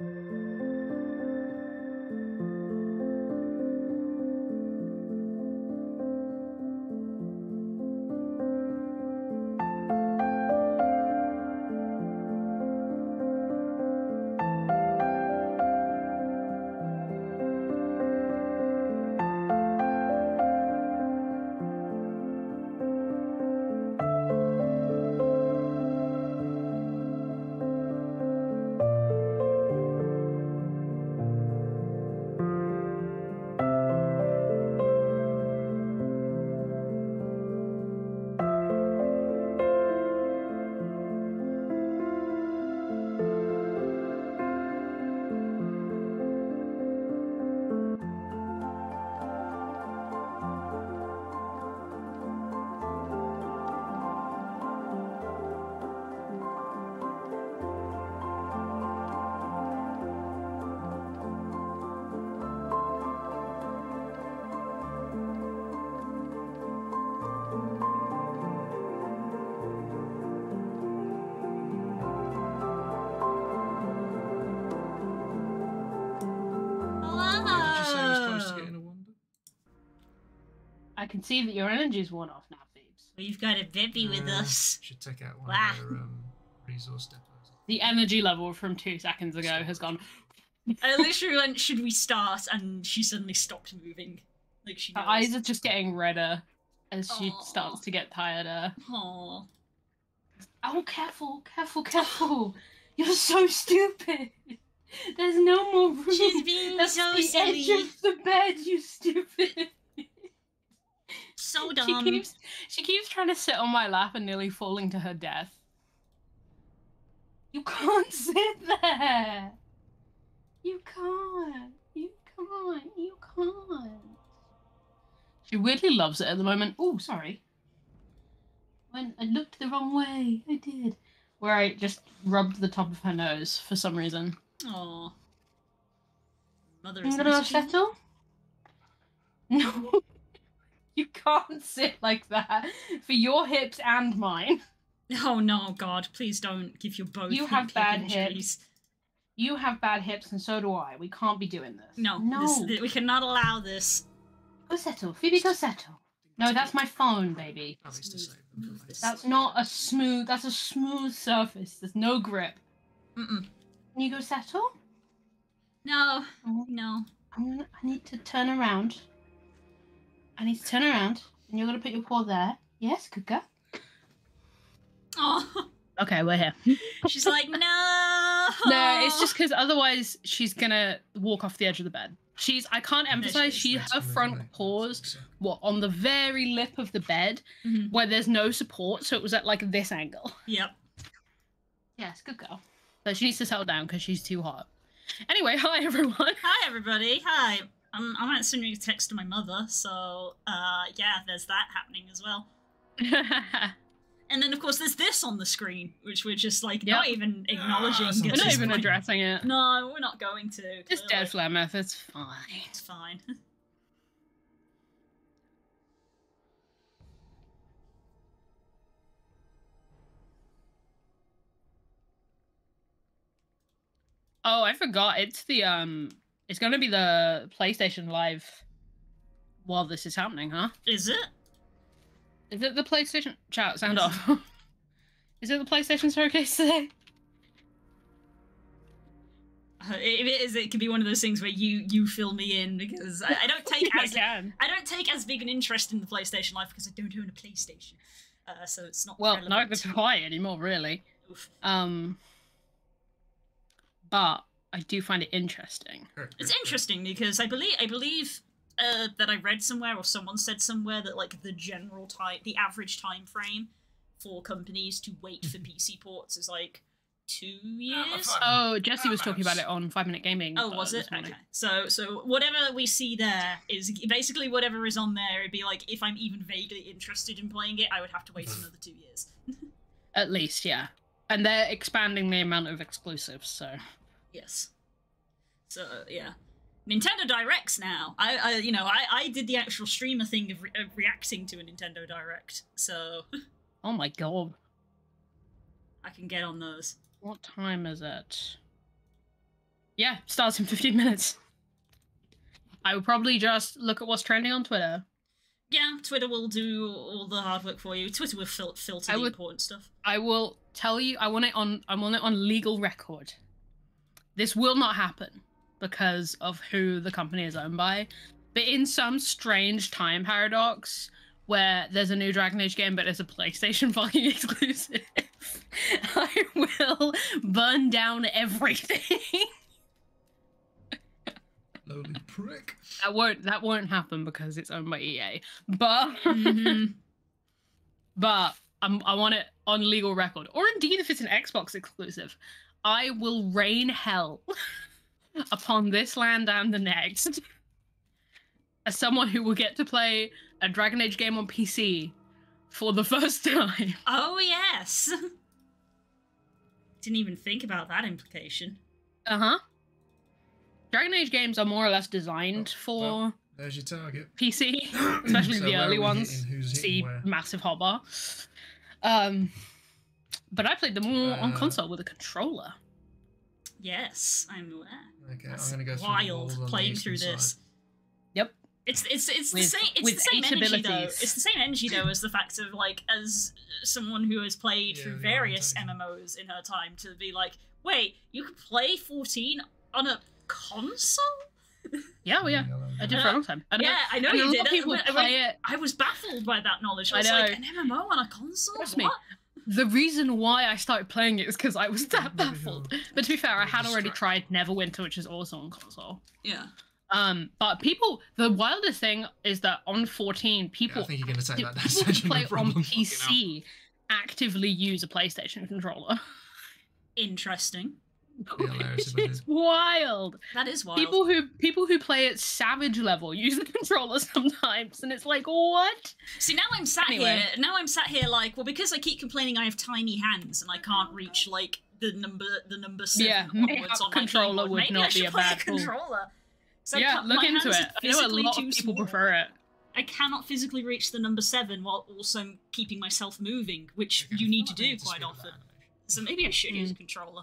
Did see that your energy's worn off now, Phoebes. We've got a baby with Uh, us. Should take out one Wah. of their um, resource depots. The energy level from two seconds ago has gone. I literally went, should we start? And she suddenly stopped moving. Like she Her knows. eyes are just getting redder as she Aw. starts to get tireder. Aw. Oh, careful, careful, careful! You're so stupid. There's no more room. She's being That's so the silly. edge of the bed, you stupid. So She dumb. keeps she keeps trying to sit on my lap and nearly falling to her death. You can't sit there. You can't. You can't. You can't. She weirdly loves it at the moment. Oh, sorry. When I looked the wrong way, I did. Where I just rubbed the top of her nose for some reason. Oh. Mother is gonna nice to settle. No, you can't sit like that for your hips and mine. Oh no, God! Please don't give your both. You have bad injuries. You have bad hips, and so do I. We can't be doing this. No, no. this- we cannot allow this. Go settle, Phoebe. Go settle. No, that's my phone, baby. At least to save them Move from this. That's not a smooth. That's a smooth surface. There's no grip. Mm-mm. Can you go settle? No, Oh, no. I'm gonna, I need to turn around. I need to turn around, and you're gonna put your paw there. Yes, good girl. Oh, Okay, we're here. she's like, no. No, it's just because otherwise she's gonna walk off the edge of the bed. She's. I can't emphasize she Let's her move front away. paws So- what on the very lip of the bed Mhm. where there's no support, so it was at like this angle. Yep. Yes, good girl. But she needs to settle down because she's too hot. Anyway, hi everyone. Hi, everybody. Hi. I'm, I'm answering a text to my mother, so uh, yeah, there's that happening as well. And then, of course, there's this on the screen, which we're just like not even Ah, acknowledging. it's at We're not even point. addressing it. No, we're not going to. It's clearly. dead Flemeth. It's fine. It's fine. Oh, I forgot. It's the um. It's gonna be the PlayStation Live while this is happening, huh? Is it? Is it the PlayStation chat? Sound Is off. is it the PlayStation showcase today? Uh, If it is, it could be one of those things where you you fill me in because I, I don't take I as can. I don't take as big an interest in the PlayStation Live because I don't own a PlayStation, uh, so it's not. Well, relevant neither to do I anymore, really. Oof. Um, but I do find it interesting. It's interesting because I believe I believe uh, that I read somewhere or someone said somewhere that like the general time, the average time frame for companies to wait for PC ports is like two years. fine. Oh, Jesse was talking about it on Five Minute Gaming. Oh, was it? Okay. So, so whatever we see there is basically whatever is on there. It'd be like if I'm even vaguely interested in playing it, I would have to wait another two years. At least, yeah. And they're expanding the amount of exclusives, so Yes. So uh, yeah, Nintendo Directs now. I, I you know, I, I did the actual streamer thing of, re- of reacting to a Nintendo Direct, so oh my god, I can get on those. what time is it? Yeah, starts in 15 minutes. I will probably just look at what's trending on Twitter. Yeah, Twitter will do all the hard work for you. Twitter will fil- filter I the would- important stuff. I will tell you. I want it on. I want it on legal record. This will not happen because of who the company is owned by. But in some strange time paradox, where there's a new Dragon Age game, but it's a PlayStation fucking exclusive, I will burn down everything. Lowly prick. that won't. That won't happen because it's owned by EA. But. Mhm. but I'm, I want it on legal record, or indeed if it's an Xbox exclusive, I will rain hell upon this land and the next. As someone who will get to play a Dragon Age game on PC for the first time. oh yes. Didn't even think about that implication. Uh huh. Dragon Age games are more or less designed Oh, for well. There's your target. PC, especially So the early ones. hitting? Hitting See where? massive hotbar. Um, but I played them all on Uh, console with a controller. Yes, I'm aware. Okay, That's I'm gonna go through the wild walls on the playing eastern through this. side. Yep. It's it's it's the With- same it's with the same eight energy though. abilities. It's the same energy though as the fact of like as someone who has played Yeah, through various. MMOs in her time to be like, wait, you can play 14 on a console? Yeah, well, yeah. I did for a long time. I know, yeah, I know and a you lot did. of people When- when- play it. I was baffled by that knowledge. I I was like, know. an MMO on a console? Trust me. The reason why I started playing it is because I was that baffled. But to be fair, I had already tried Neverwinter, which is also on console. Yeah. Um, but people, the wildest thing is that on 14, Yeah, people, I think you're gonna take that people who play no on problem. Fucking hell. PC actively use a PlayStation controller. Interesting. Be hilarious it's wild. That is wild. People who people who play at Savage level use the controller sometimes, and it's like, what? See, now I'm sat Anyway. here. Now I'm sat here like, well, because I keep complaining I have tiny hands and I can't reach like the number the number seven Yeah, onwards on my controller would Maybe not I be should a play bad a controller. So yeah, look into it. I know a physically lot of people small. prefer it. I cannot physically reach the number seven while also keeping myself moving, which Okay, you need to do quite often. So maybe I should use a Mm. controller.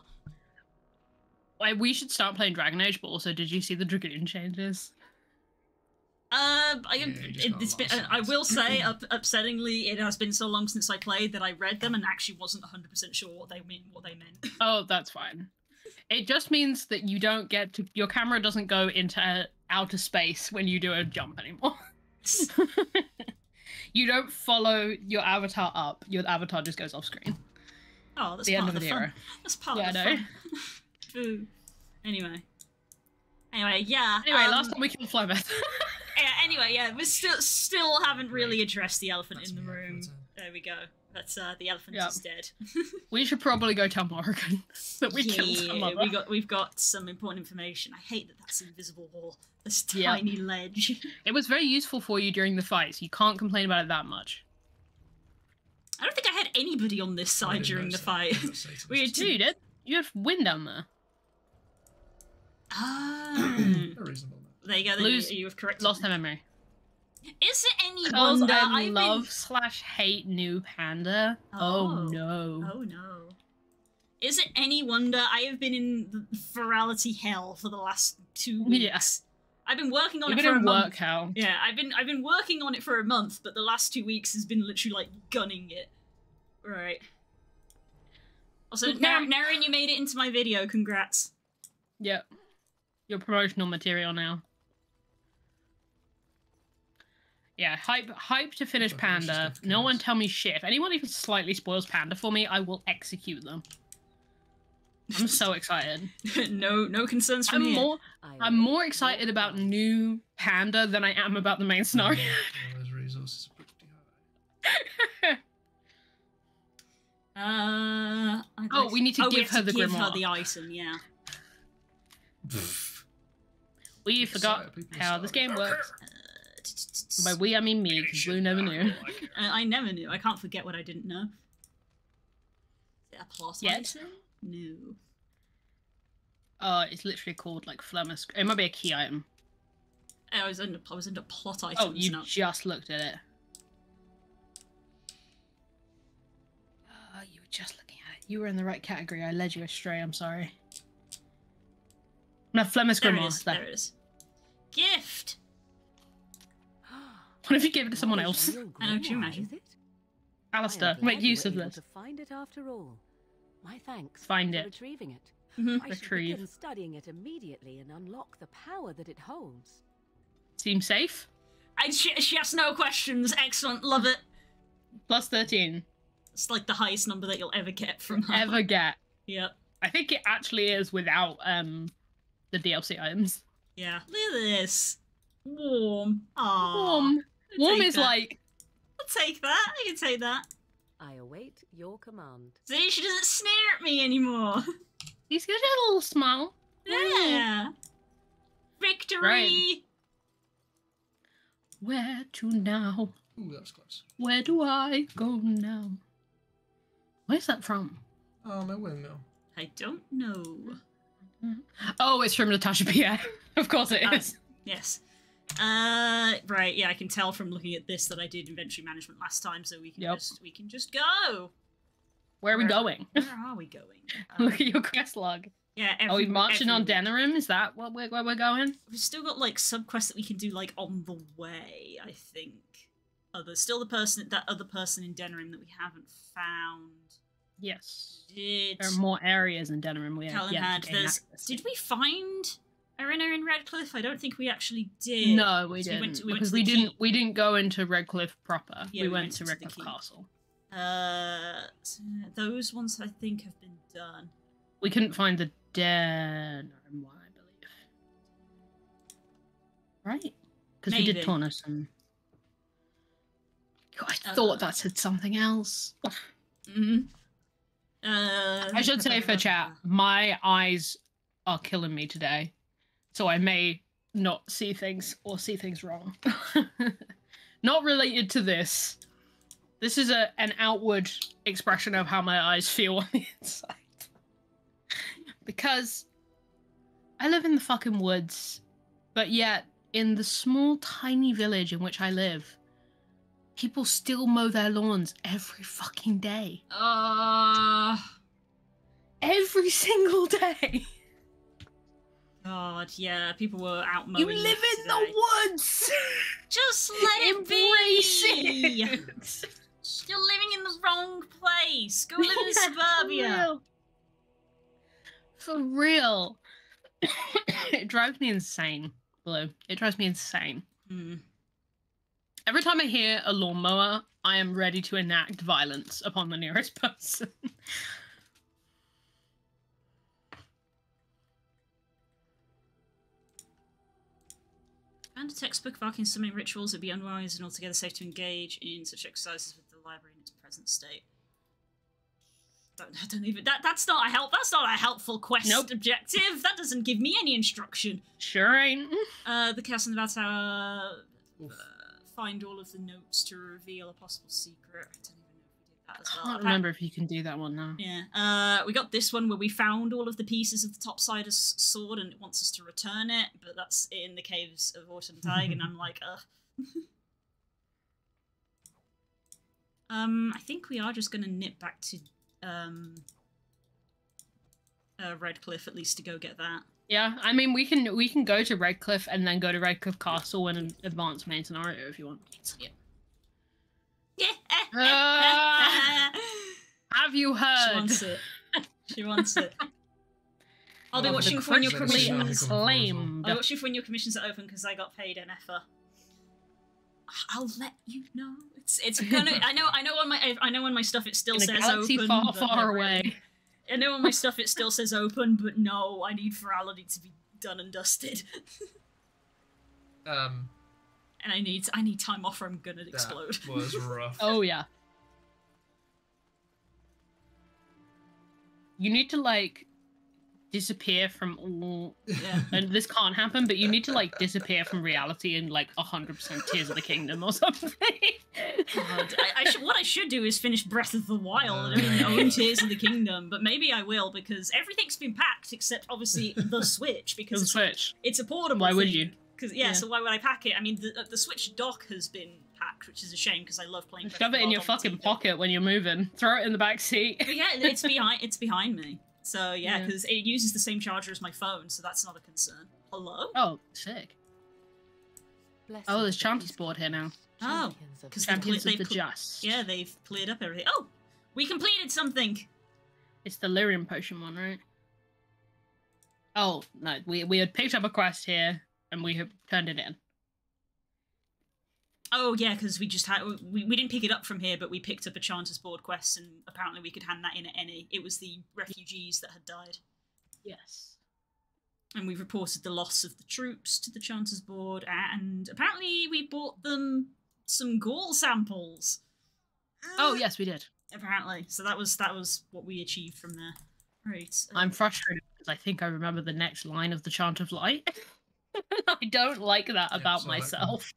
Like, we should start playing Dragon Age, but also, did you see the Dragoon changes? Uh, I, Yeah, you it, got it's a been, I will say, up, upsettingly, it has been so long since I played that I read them and actually wasn't 100% sure what they mean, what they meant. Oh, that's fine. It just means that you don't get to your camera doesn't go into uh, outer space when you do a jump anymore. you don't follow your avatar up. Your avatar just goes off screen. Oh, that's the part end of of the the fun. era. That's part Yeah, of the I know. fun. Boo. Anyway. Anyway, yeah. Anyway, um, last time we killed Flemeth. yeah, anyway, yeah, we still still haven't really addressed the elephant That's in the me, room. There we go. That's uh, the elephant Yeah. is dead. we should probably go tell Morrigan that we killed her yeah, mother. we got we've got some important information. I hate that that's invisible wall. This Yeah. tiny ledge. It was very useful for you during the fights. You can't complain about it that much. I don't think I had anybody on this side during the notice fight. I got Satanist. We had Dude, you did. You had wind down there. Ah, A reasonable amount. there you go. Then Lose- you, you have corrected. Lost their memory. Is it any wonder I I've love been... slash hate new panda. Oh, Oh. no. Oh no. Is it any wonder I have been in the virality hell for the last two weeks? Yeah. I've been working on You've it been for a in month. work hell. Yeah, I've been I've been working on it for a month, but the last two weeks has been literally like gunning it. Right. Also, Okay. Naren, you made it into my video. Congrats. Yep. Your promotional material now. Yeah, hype hype to finish Fucking Panda. No one tell me shit. If anyone even slightly spoils Panda for me, I will execute them. I'm so excited. no no concerns from I'm here. more I'm more excited about new Panda than I am about the main scenario. All those resources are. Uh, Oh, we need to oh, give her the give her the item. Yeah. We forgot how this game works. By we I mean me, because Blue never knew. I I never knew. I can't forget what I didn't know. Is it a plot Yet. item? No. Uh, it's literally called like Flemeth's. It might be a key item. I was under I was under plot items. Oh, you now. just looked at it. Oh, you were just looking at it. You were in the right category. I led you astray. I'm sorry. No, Flemeth's There it Grimoire. is. There. There it is. Gift. What if you gave it to someone else? is real I know, could you imagine? it? I Alistair, glad make you use of this. To find it after all. My thanks. Find for it. Retrieving it. I should Retrieve. begin studying it immediately and unlock the power that it holds. Seems safe. I, she, she asks no questions. Excellent. Love it. Plus 13. It's like the highest number that you'll ever get from her. Ever get. Yep. I think it actually is without um the DLC items. Yeah. Look at this. Warm. Aww. Warm. I'll Warm is that. like I'll take that. I can take that. I await your command. See, she doesn't sneer at me anymore. he's got a little smile. yeah. Victory. Right. Where to now? Ooh, that was close. Where do I go now? Where's that from? Oh, my windmill. I don't know. Oh, it's from Natasha Pierre. of course it is. Oh. Yes. Uh, right. Yeah, I can tell from looking at this that I did inventory management last time, so we can Yep. just we can just go. Where are we Where- going? Where are we going? Look Um, at your quest log. Yeah. Are we every- marching on everywhere. Denerim? Is that what we're, where we're going? We've still got like subquests that we can do like on the way. I think. Oh, there's still the person that other person in Denerim that we haven't found. Yes. Did There are more areas in Denerim we have Callan yet had? There's. Did we find Arena in Redcliffe? I don't think we actually did. No, we So didn't we to- we because we didn't. keep. We didn't go into Redcliffe proper. Yeah, we, we went, went to to Redcliffe. Castle. Uh, so those ones I think have been done. We couldn't find the one, I believe. Right? Because we did and. God, I Uh, thought that said something else. hmm Uh, I should say for chat, my eyes are killing me today, so I may not see things or see things wrong. not related to this. This is a an outward expression of how my eyes feel on the inside. because I live in the fucking woods, but yet in the small tiny village in which I live, people still mow their lawns every fucking day Uh, every single day. God, yeah, people were out mowing. You live in today. the woods. Just let it be. it. You're living in the wrong place. Go live in suburbia. For real. For real. it drives me insane, Blue. It drives me insane. Hmm. Every time I hear a lawnmower, I am ready to enact violence upon the nearest person. Found a textbook of arcane summoning rituals. It'd be unwise and altogether safe to engage in such exercises with the library in its present state. Don't, don't even. That that's not a help. That's not a helpful quest Nope. objective. That doesn't give me any instruction. Sure ain't. Uh, the chaos in the. Oof. Uh, find all of the notes to reveal a possible secret. I don't even know if we did that as I well. can't Appa- remember if you can do that one now. Yeah. Uh, we got this one where we found all of the pieces of the Topsider's sword and it wants us to return it, but that's in the caves of Ortan Thaig, and I'm like, ugh. um, I think we are just gonna nip back to um uh, Redcliffe at least to go get that. Yeah, I mean we can we can go to Redcliffe and then go to Redcliffe Castle and advance main scenario if you want. Yeah. Ah. Have you heard? she wants it. She wants it. I'll be watching for when your commissions. Economical claimed. I'll watch you for when your commissions are open because I got paid an effort. I'll let you know. It's it's gonna. I know. I know on my. I know on my stuff it still In says open. far, far away. I know on my stuff it still says open, but no, I need virality to be done and dusted, Um, and I need I need time off or I'm gonna that explode. was rough. Oh yeah. You need to like disappear from all yeah. and this can't happen, but you need to like disappear from reality in like hundred percent Tears of the Kingdom or something. God, I, I should, what I should do is finish Breath of the Wild and really own Tears of the Kingdom, but maybe I will because everything's been packed except obviously the Switch because The it's, Switch. it's a portable. Why would thing. you? Because yeah, Yeah. so why would I pack it? I mean, the, uh, the Switch dock has been packed, which is a shame because I love playing. Breath Shove it in your fucking TV. pocket when you're moving. Throw it in the back seat. But yeah, it's behind. It's behind me. So yeah, Yeah. because it uses the same charger as my phone, so that's not a concern. Hello? Oh, sick. Blessed Oh, there's be Chanter's these board here now. Oh, champions of 'cause the Champions cle- of the Just. Yeah, they've cleared up everything. Oh, we completed something. It's the lyrium potion one, right? Oh no, we we had picked up a quest here and we had turned it in. Oh yeah, because we just had we, we didn't pick it up from here, but we picked up a Chanter's board quest, and apparently we could hand that in at any. It was the refugees that had died, Yes. and we reported the loss of the troops to the Chanter's board, and apparently we bought them some gall samples. Oh yes, we did. apparently. So that was that was what we achieved from there. Right. I'm um, frustrated because I think I remember the next line of the Chant of Light. I don't like that about so that- myself.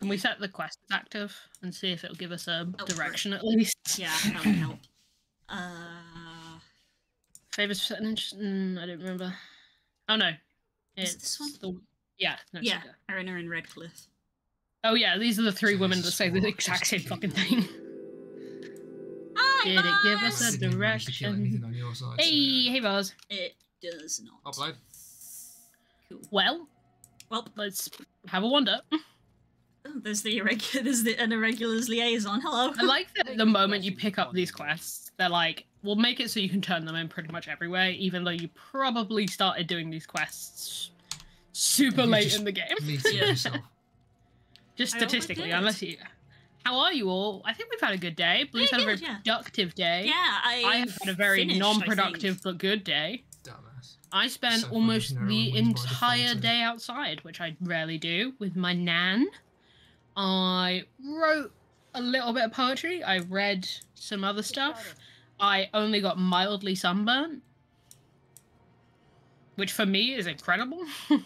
Can we set the quest active and see if it'll give us a Oh, direction at least? yeah, that would help. Uh, Favors for certain interest? Mm, I don't remember. Oh no, Is it's it this one? The... Yeah. No, yeah, okay. Arena and Redcliffe. Oh yeah, these are the three women that say the exact same fucking thing. Hi, Did it give us a Didn't manage to kill direction. anything on your side, so- Hey, hey, Buzz. It does not. Oh, Blade. Cool. Well, Well, let's have a wander. oh, there's the irregular. There's the an irregulars liaison. Hello. I like that the moment you pick up these quests, they're like, we'll make it so you can turn them in pretty much everywhere, even though you probably started doing these quests super You late in the game. Meeting Yeah. Just statistically, unless you. How are you all? I think we've had a good day. Blue's had a very yeah. productive day. yeah, I. I have had a very finished, non-productive but good day. Dumbass. I spent So almost the narrow wins by entire default, day outside, which I rarely do, with my nan. I wrote a little bit of poetry. I read some other stuff. I only got mildly sunburnt, which for me is incredible.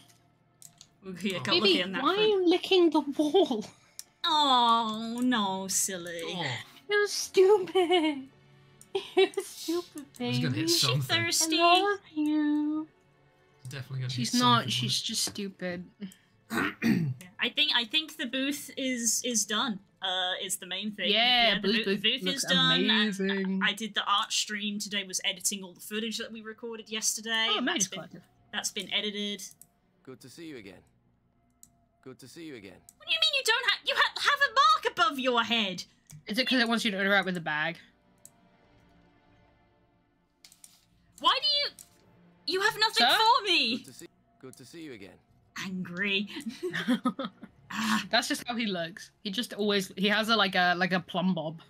We'll Oh. Baby, on that why are you licking the wall? Oh no, silly. Oh, You're stupid. You're stupid, I was gonna baby. hit Is she thirsty? I love you. Definitely gonna She's hit not. something, She's just stupid. I think I think the booth is is done. Uh, is the main thing. Yeah, the Blue's boo- booth booth looks is done. and amazing. I did the art stream today. Was editing all the footage that we recorded yesterday. Oh, and that's Mage's been Collective. that's been edited. Good to see you again. Good to see you again. What do you mean you don't have you ha- have a mark above your head? Is it because it wants you to interact with the bag? Why do you you have nothing Sir? for me? Good to see. Good to see you again. Angry. Ah, That's just how he looks. He just always he has a like a like a plumb bob.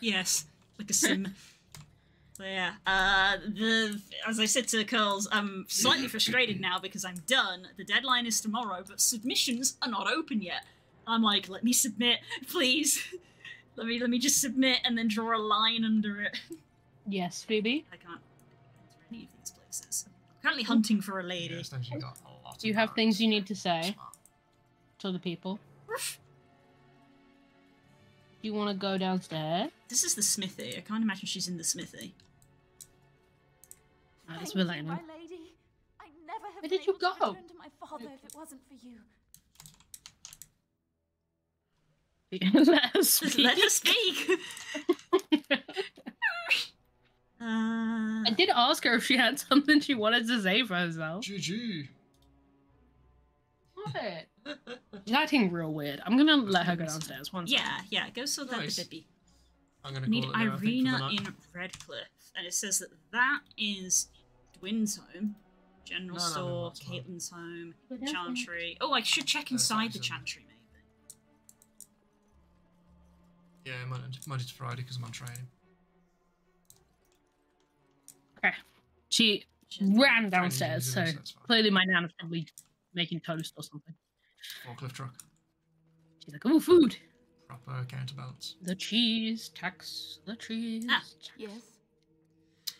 yes, like a sim. So yeah, uh, the as I said to the Curls, I'm slightly frustrated now because I'm done. The deadline is tomorrow, but submissions are not open yet. I'm like, let me submit, please. let me let me just submit and then draw a line under it. Yes, baby. I can't places. Hunting for a Yeah, lady. it's actually got a lot Do you have things you need to say Smart. to the people? Do you want to go downstairs? This is the smithy. I can't imagine she's in the smithy. That's Thank you, Milena. my lady. I never have Where did you able to go? to my father if it wasn't for you. Let us speak. let her speak. uh, I did ask her if she had something she wanted to say for herself. GG. Love it. She's acting real weird. I'm gonna let her go downstairs. One second. yeah, yeah. Go sort that Nice. the baby. I'm gonna need call it there, I think, Irina in Redcliffe, and it says that that is Dwin's home, general No, no, no, store, that's. Caitlin's home, But chantry. Oh, I should check inside the fine. chantry maybe. Yeah, Monday, Monday to Friday because I'm on training. She Shit. ran downstairs, so users, that's fine. clearly my nan is probably making toast or something. Forklift truck. She's like, "Oh, food! Proper counterbalance. The cheese tax, the cheese." Ah. Yes.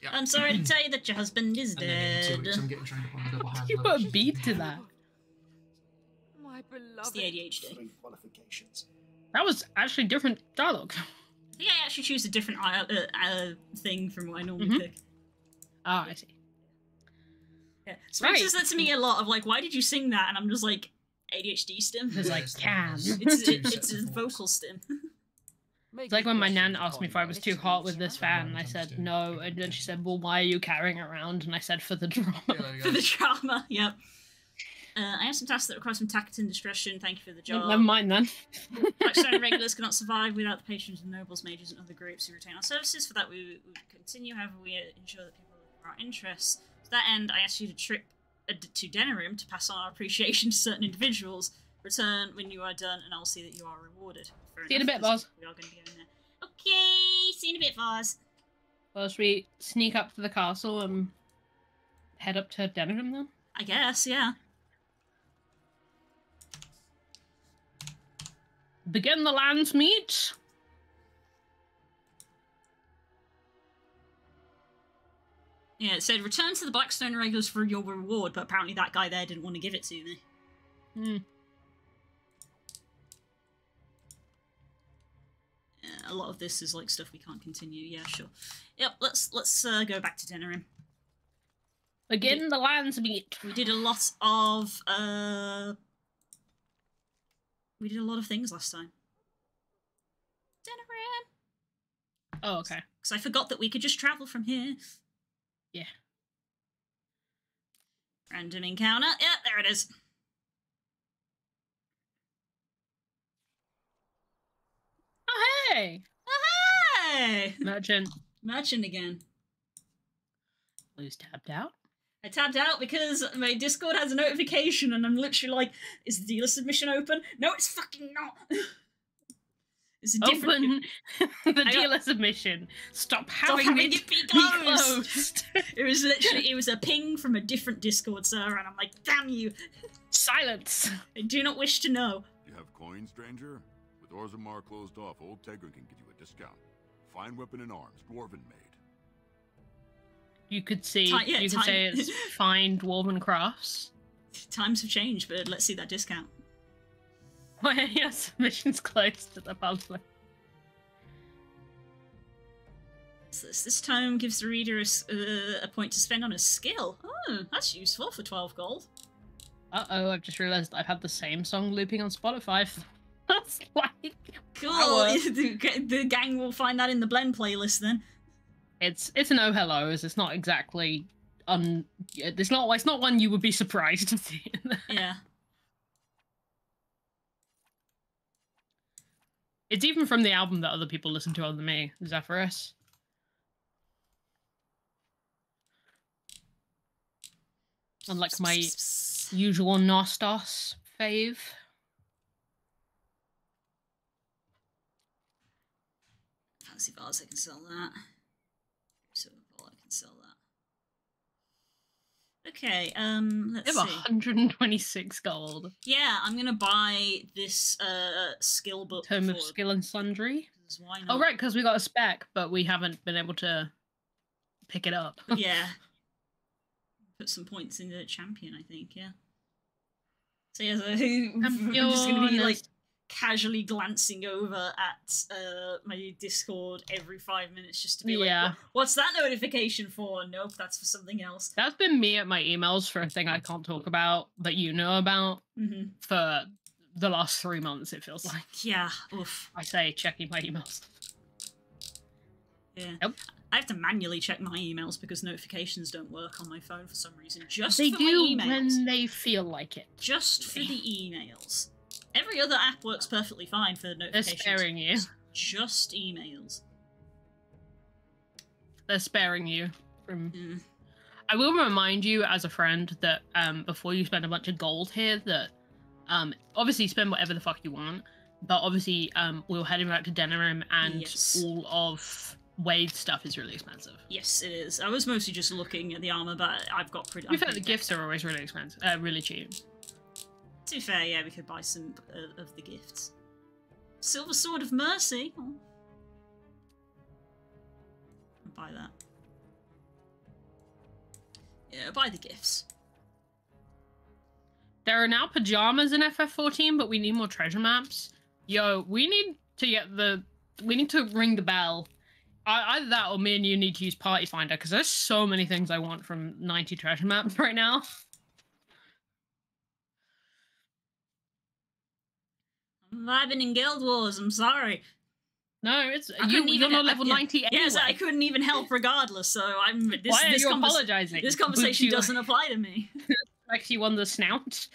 Yeah. I'm sorry to tell you that your husband is And then in two dead. weeks, I'm getting trained up on the double hand You put a beat to that. My It's beloved. the ADHD. Three qualifications. That was actually different dialogue. I think I actually choose a different uh, uh, uh, thing from what I normally Mhm. pick. Ah, I see. Yeah. Spencer Right. said to me a lot of like, "Why did you sing that?" And I'm just like, "ADHD stim." It's like it's can. It's it, it's a vocal stim. It's like when my nan asked me if I was too hot with this fan, and I said no, and then she said, "Well, why are you carrying it around?" And I said, "For the drama." Yeah, For the drama, yep. Uh, I have some tasks that require some tact and discretion. Thank you for the job. Never mind then. Blackstone regulars cannot survive without the patrons of nobles, mages, and other groups who retain our services. For that, we we continue. However, we ensure that people are our interests. To that end, I ask you to trip uh, to Denerim to pass on our appreciation to certain individuals. Return when you are done, and I'll see that you are rewarded. Fair See you in a bit, Boz. We are going to be going there. Okay, see you in a bit, Voz. First, we sneak up to the castle and head up to Denerim then. I guess, yeah. Begin the Landsmeet. Yeah, it said return to the Blackstone regulars for your reward, but apparently that guy there didn't want to give it to me. Hmm. Yeah, a lot of this is like stuff we can't continue. Yeah, sure. Yep, let's let's uh, go back to Denerim. Begin the Landsmeet. We did a lot of uh we did a lot of things last time. Denerim. Oh, okay. Because I forgot that we could just travel from here. Yeah. Random encounter. Yeah, there it is. Oh, hey! Oh, hey! Merchant. Merchant again. Blue's tapped out. I tapped out because my Discord has a notification and I'm literally like, is the dealer submission open? No, it's fucking not. it's a different. Open the I got- dealer submission. Stop Stop having, having it, it be be closed. closed. It was literally, it was a ping from a different Discord server and I'm like, damn you. Silence. I do not wish to know. You have coin, stranger? With Orzammar closed off, Old Tegra can give you a discount. Fine weapon and arms, dwarven made. You could see. Ti- yeah, you could time- say it's fine dwarven crafts. Times have changed, but let's see that discount. Why are your submissions closed to the public? So this, tome gives the reader a, uh, a point to spend on a skill. Oh, that's useful for 12 gold. Uh oh, I've just realised I've had the same song looping on Spotify. That's like Cool. The, the gang will find that in the blend playlist then. it's it's an no hellos. It's not exactly un. It's not it's not one you would be surprised to see. Yeah. It's even from the album that other people listen to other than me, Zephyrus. Unlike my usual Nostos fave. Fancy bars, I can sell that. So I can sell that. Okay, um, let's have see. 126 gold. Yeah, I'm gonna buy this uh skill book. Tome of Skill and sundry. Why not? Oh, right, because we got a spec, but we haven't been able to pick it up. yeah. Put some points into the champion, I think, yeah. So yeah, so I'm just gonna be like. Casually glancing over at uh my Discord every five minutes just to be like, Yeah. "What- what's that notification for? Nope, that's for something else. That's been me at my emails for a thing I can't talk about that you know about hmm for the last three months, it feels like. Yeah, oof. I say checking my emails. Yeah. I have to manually check my emails because notifications don't work on my phone for some reason. Just they for do when they feel like it. Just for the emails. Every other app works perfectly fine for notifications. They're sparing you. Just emails. They're sparing you from. Mm. I will remind you as a friend that um, before you spend a bunch of gold here, that um, obviously spend whatever the fuck you want, but obviously um, we're heading back to Denerim and Yes. all of Wade's stuff is really expensive. Yes, it is. I was mostly just looking at the armor, but I've got pretty. I'm fair, the gifts are always really expensive, uh, really cheap. To be fair, yeah, we could buy some uh, of the gifts. Silver Sword of Mercy. Oh. Buy that. Yeah, buy the gifts. There are now pajamas in FF14, but we need more treasure maps. Yo, we need to get the. We need to ring the bell. I, either that or me and you need to use Party Finder because there's so many things I want from 90 treasure maps right now. I'm vibing in Guild Wars. I'm sorry. No, it's I you, you're even- not I- level yeah. ninety anyway. Yes, I couldn't even help regardless. So I'm. This, Why are this you convers- apologizing? This conversation you- doesn't apply to me. Like you on the snout.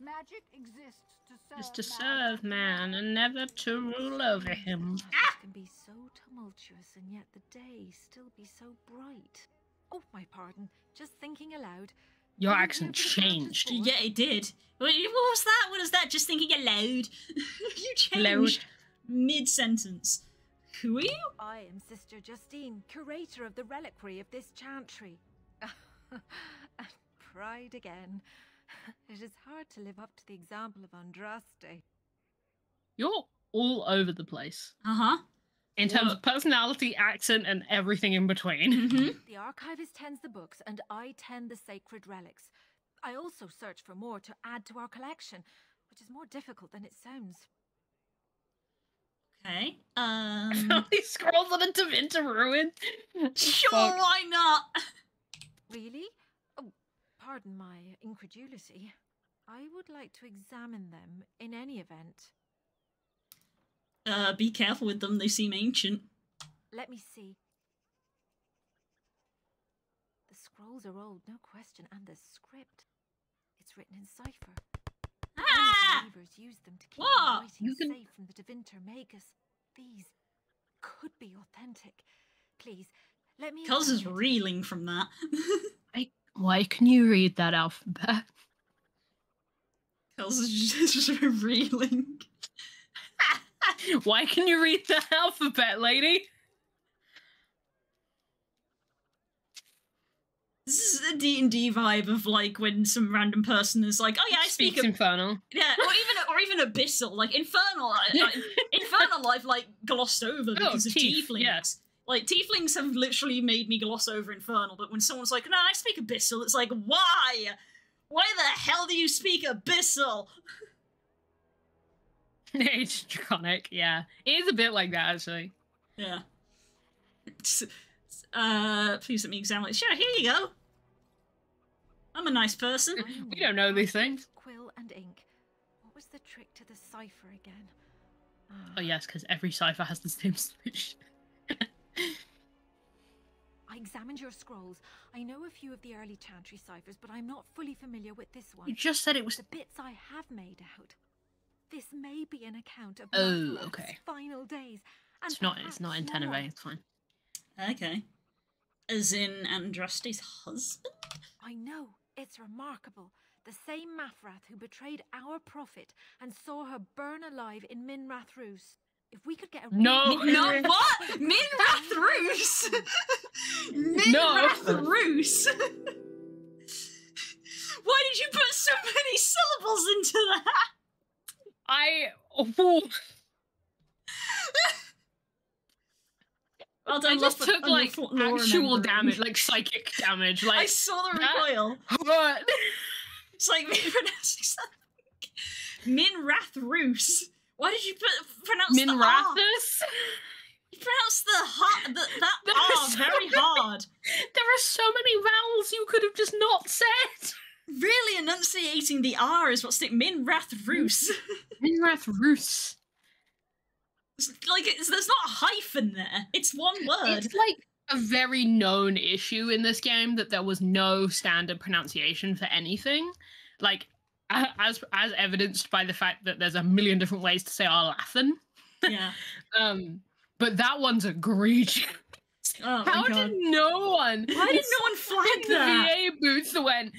Magic exists to serve Just to serve man and never to rule over him. Ah! Magic can be so tumultuous and yet the day still be so bright. Oh, my pardon. Just thinking aloud. Your accent changed. Yeah, it did. What was that? What is that? Just thinking aloud. you changed mid sentence. Who are you? I am Sister Justine, curator of the reliquary of this chantry. pride again. It is hard to live up to the example of Andraste. You're all over the place Uh huh. In terms Well- of personality, accent, and everything in between. hmm The archivist tends the books, and I tend the sacred relics. I also search for more to add to our collection, which is more difficult than it sounds. Okay. Um. he scrolls on into into ruin. sure, Fuck. why not? Really? Oh, pardon my incredulity. I would like to examine them in any event. Uh, be careful with them. They seem ancient. Let me see. The scrolls are old, no question, and the script. It's written in cipher. Ah! Early believers used them to keep What? their writings You can- safe from the Tevinter Magus. These could be authentic. Please, let me. Cuz is examine it. reeling from that. Why can you read that alphabet? Cuz is just reeling. Why can you read the alphabet, lady? This is a D&D vibe of like when some random person is like, "Oh yeah, I speak Speaks a infernal. Yeah, or even or even abyssal, like infernal. I, infernal, I've like glossed over oh, because of Oh, teeth, tieflings. yeah. Like tieflings have literally made me gloss over infernal. But when someone's like, "No, I speak abyssal," it's like, why? Why the hell do you speak abyssal? it's draconic, yeah. It is a bit like that, actually. Yeah. Uh, please let me examine it. Sure, here you go. I'm a nice person. We don't know these things. Quill and ink. What was the trick to the cipher again? Oh, yes, because every cipher has the same solution. I examined your scrolls. I know a few of the early chantry ciphers, but I'm not fully familiar with this one. You just said it was. The bits I have made out. This may be an account of Oh, okay. final days. And It's not. It's not in perhaps more. Tenere. It's fine. Okay. As in Andraste's husband? I know. It's remarkable. The same Maferath who betrayed our prophet and saw her burn alive in Minrath Rus. If we could get a No. real- No, what? Minrath Roos! Minrath Roos! Why did you put so many syllables into that? I. Oh, Well I just took like actual damage, like psychic damage. Like I saw the recoil. what? It's like me pronouncing something. Minrath Roos. Why did you put pronounce the Minrathous? You pronounce the ha- the, that There R so very many- hard. There are so many vowels you could have just not said. Really enunciating the R is what's it. Minrath Roos. Minrath Roos. It's like it's, there's not a hyphen there. It's one word. It's like a very known issue in this game that there was no standard pronunciation for anything. Like as as evidenced by the fact that there's a million different ways to say Arlathan. yeah. Um, but that one's egregious. Oh How did no one? Why did no one flag the that? VA boots that went?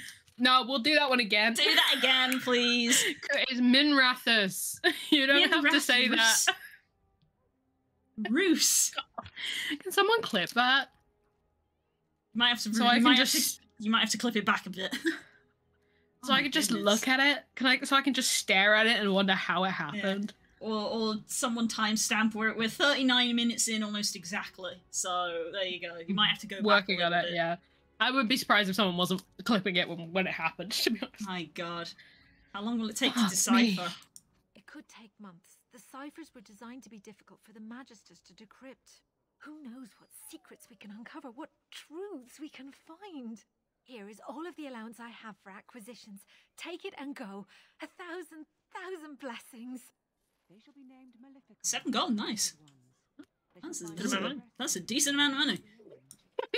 No, we'll do that one again. Do that again, please. It's Minrathous. You don't have to say that. Roos. Can someone clip that? You might have to. So you I can might have just- to, you might have to clip it back a bit. So I oh can just look at it. Can I? So I can just stare at it and wonder how it happened. or or someone timestamp where we're 39 minutes in almost exactly. So there you go. You might have to go Working on it, bit. yeah. I would be surprised if someone wasn't clipping it when, when it happened. To be honest. My god. How long will it take to Fuck me. decipher? It could take months. The ciphers were designed to be difficult for the Magisters to decrypt. Who knows what secrets we can uncover, what truths we can find. Here is all of the allowance I have for acquisitions. Take it and go. A thousand thousand blessings. They shall be named Maleficent. Seven gold, nice. That's a, that's, a, amount of rest that's a decent amount of money.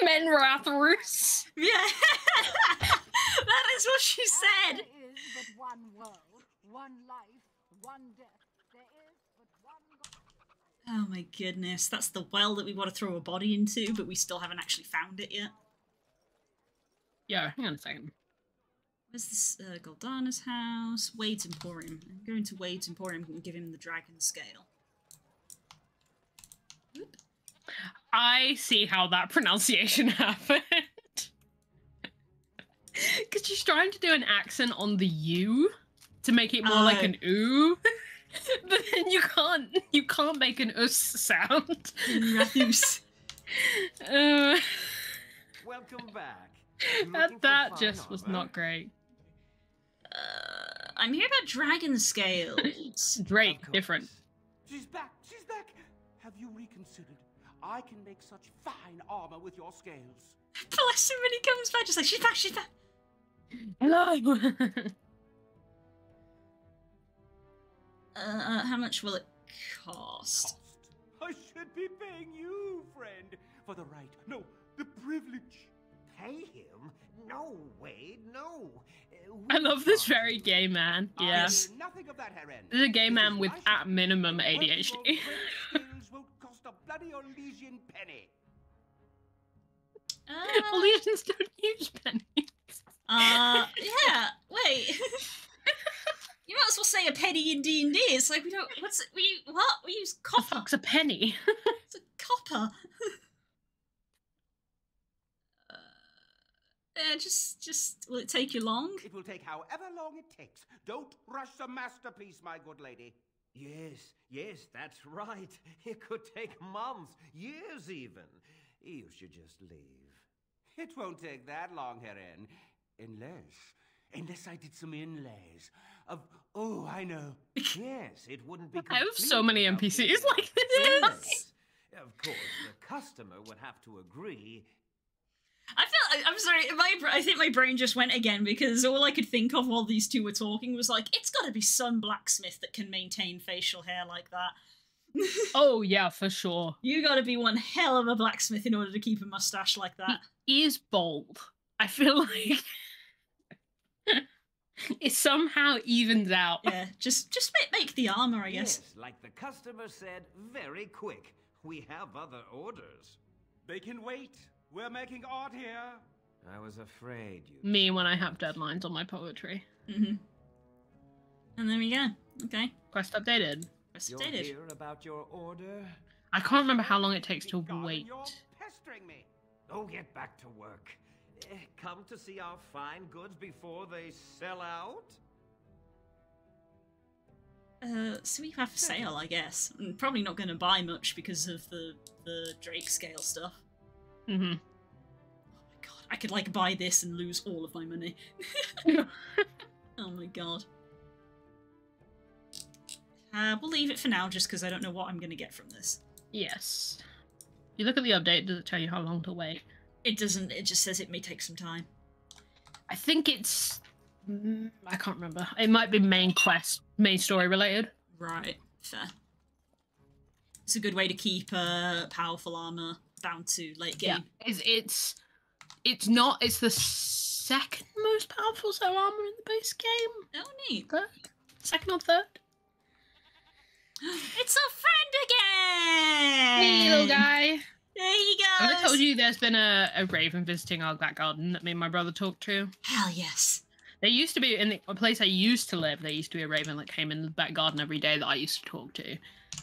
Menrathorus. Yeah, that is what she said. There is but one world, one life, one death. There is but one God. Oh my goodness, that's the well that we want to throw a body into, but we still haven't actually found it yet. Yeah, hang on a second. Where's this uh, Goldanna's house? Wade's Emporium. I'm going to Wade's Emporium and give him the dragon scale. Oop. I see how that pronunciation happened. Because she's trying to do an accent on the U to make it more like Oh. an ooh. but then you can't you can't make an us sound. Rathus. Uh, Welcome back. That that fine just was not great. Uh, I'm here about dragon scales. Drake, different. She's back. She's back. Have you reconsidered? I can make such fine armor with your scales. Bless him when he comes back, just like she's back, she's back. Hello. Uh, how much will it cost? Cost. I should be paying you, friend, for the right. No, the privilege. Pay him? No, Wade, no. Uh, I love this very gay man. Yes. Yeah. nothing of that, Herren. This is a gay man with at minimum ADHD. Great skills won't cost a bloody Elysian penny. Uh, Illusions don't use pennies. uh, yeah. Wait. you might as well say a penny in D and D. It's like we don't. What's it? We what? We use The copper. fuck's a penny? It's a copper. uh, yeah, just, just. Will it take you long? It will take however long it takes. Don't rush the masterpiece, my good lady. Yes, yes, that's right. It could take months, years even. You should just leave. It won't take that long, Herren. Unless, unless I did some inlays of, oh, I know. yes, it wouldn't be. I have so many without NPCs like this. Yes. Of course, the customer would have to agree. I- I'm sorry. My, I think my brain just went again because all I could think of while these two were talking was like, it's got to be some blacksmith that can maintain facial hair like that. oh yeah, for sure. You got to be one hell of a blacksmith in order to keep a mustache like that. He is bold. I feel like it somehow evens out. Yeah, just just make, make the armor, I guess. Yes, like the customer said, very quick. We have other orders. They can wait. We're making art here. I was afraid you. Me when I have deadlines on my poetry. hmm And there we go. Okay, Quest updated. rest You're updated. here about your order? I can't remember how long it takes to wait. You're pestering me. Oh, get back to work. Eh, Come to see our fine goods before they sell out? Uh, so we have for sale, I guess. I'm probably not going to buy much because of the the Drake scale stuff. Hmm Oh my god, I could like buy this and lose all of my money. oh my god. Uh, we'll leave it for now, just because I don't know what I'm going to get from this. Yes. You look at the update, does it tell you how long to wait? It doesn't. It just says it may take some time. I think it's. mm, I can't remember. It might be main quest, main story related. Right. Fair. It's a good way to keep uh, powerful armor down to late game. It's it's it's not. It's the second most powerful set of armor in the base game. Oh, neat. Third, second or third. It's a friend again. Hey, little guy. There he goes. Have I told you there's been a, a raven visiting our back garden that me and my brother talked to? Hell yes. There used to be in the a place I used to live. There used to be a raven that came in the back garden every day that I used to talk to,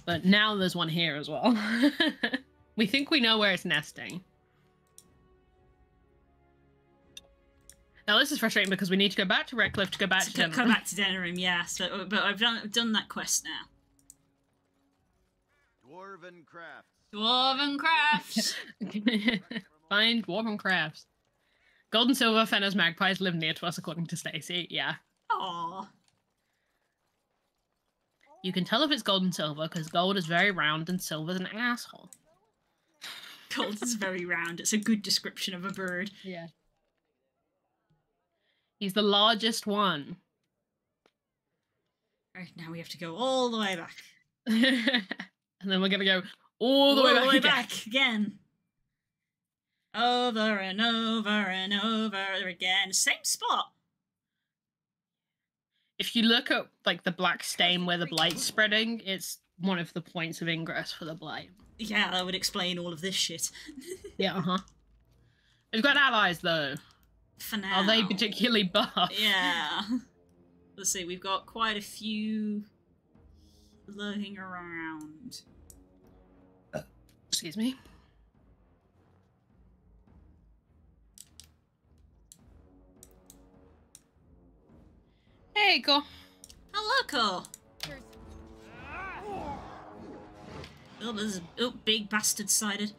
but now there's one here as well. we think we know where it's nesting. Now this is frustrating because we need to go back to Redcliffe to go back to To co- Denver. come back to Denerim, yes, but but I've done done that quest now. Dwarven crafts. Dwarven crafts. Find dwarven crafts. Gold and silver fenners magpies live near to us, according to Stacy. Yeah, Aww. you can tell if it's gold and silver because gold is very round and silver's an asshole. Is very round. It's a good description of a bird. Yeah. He's the largest one. Right now we have to go all the way back. and then we're gonna go all the way back. again. back again. Over and over and over again. Same spot. If you look at like the black stain where the blight's spreading, it's one of the points of ingress for the blight. Yeah, that would explain all of this shit. Yeah, uh huh. We've got allies though. For now. Are they particularly buff? Yeah. Let's see, we've got quite a few lurking around. Excuse me. Hey, go. Hello, Cole. Oh, there's oh, big bastard sided.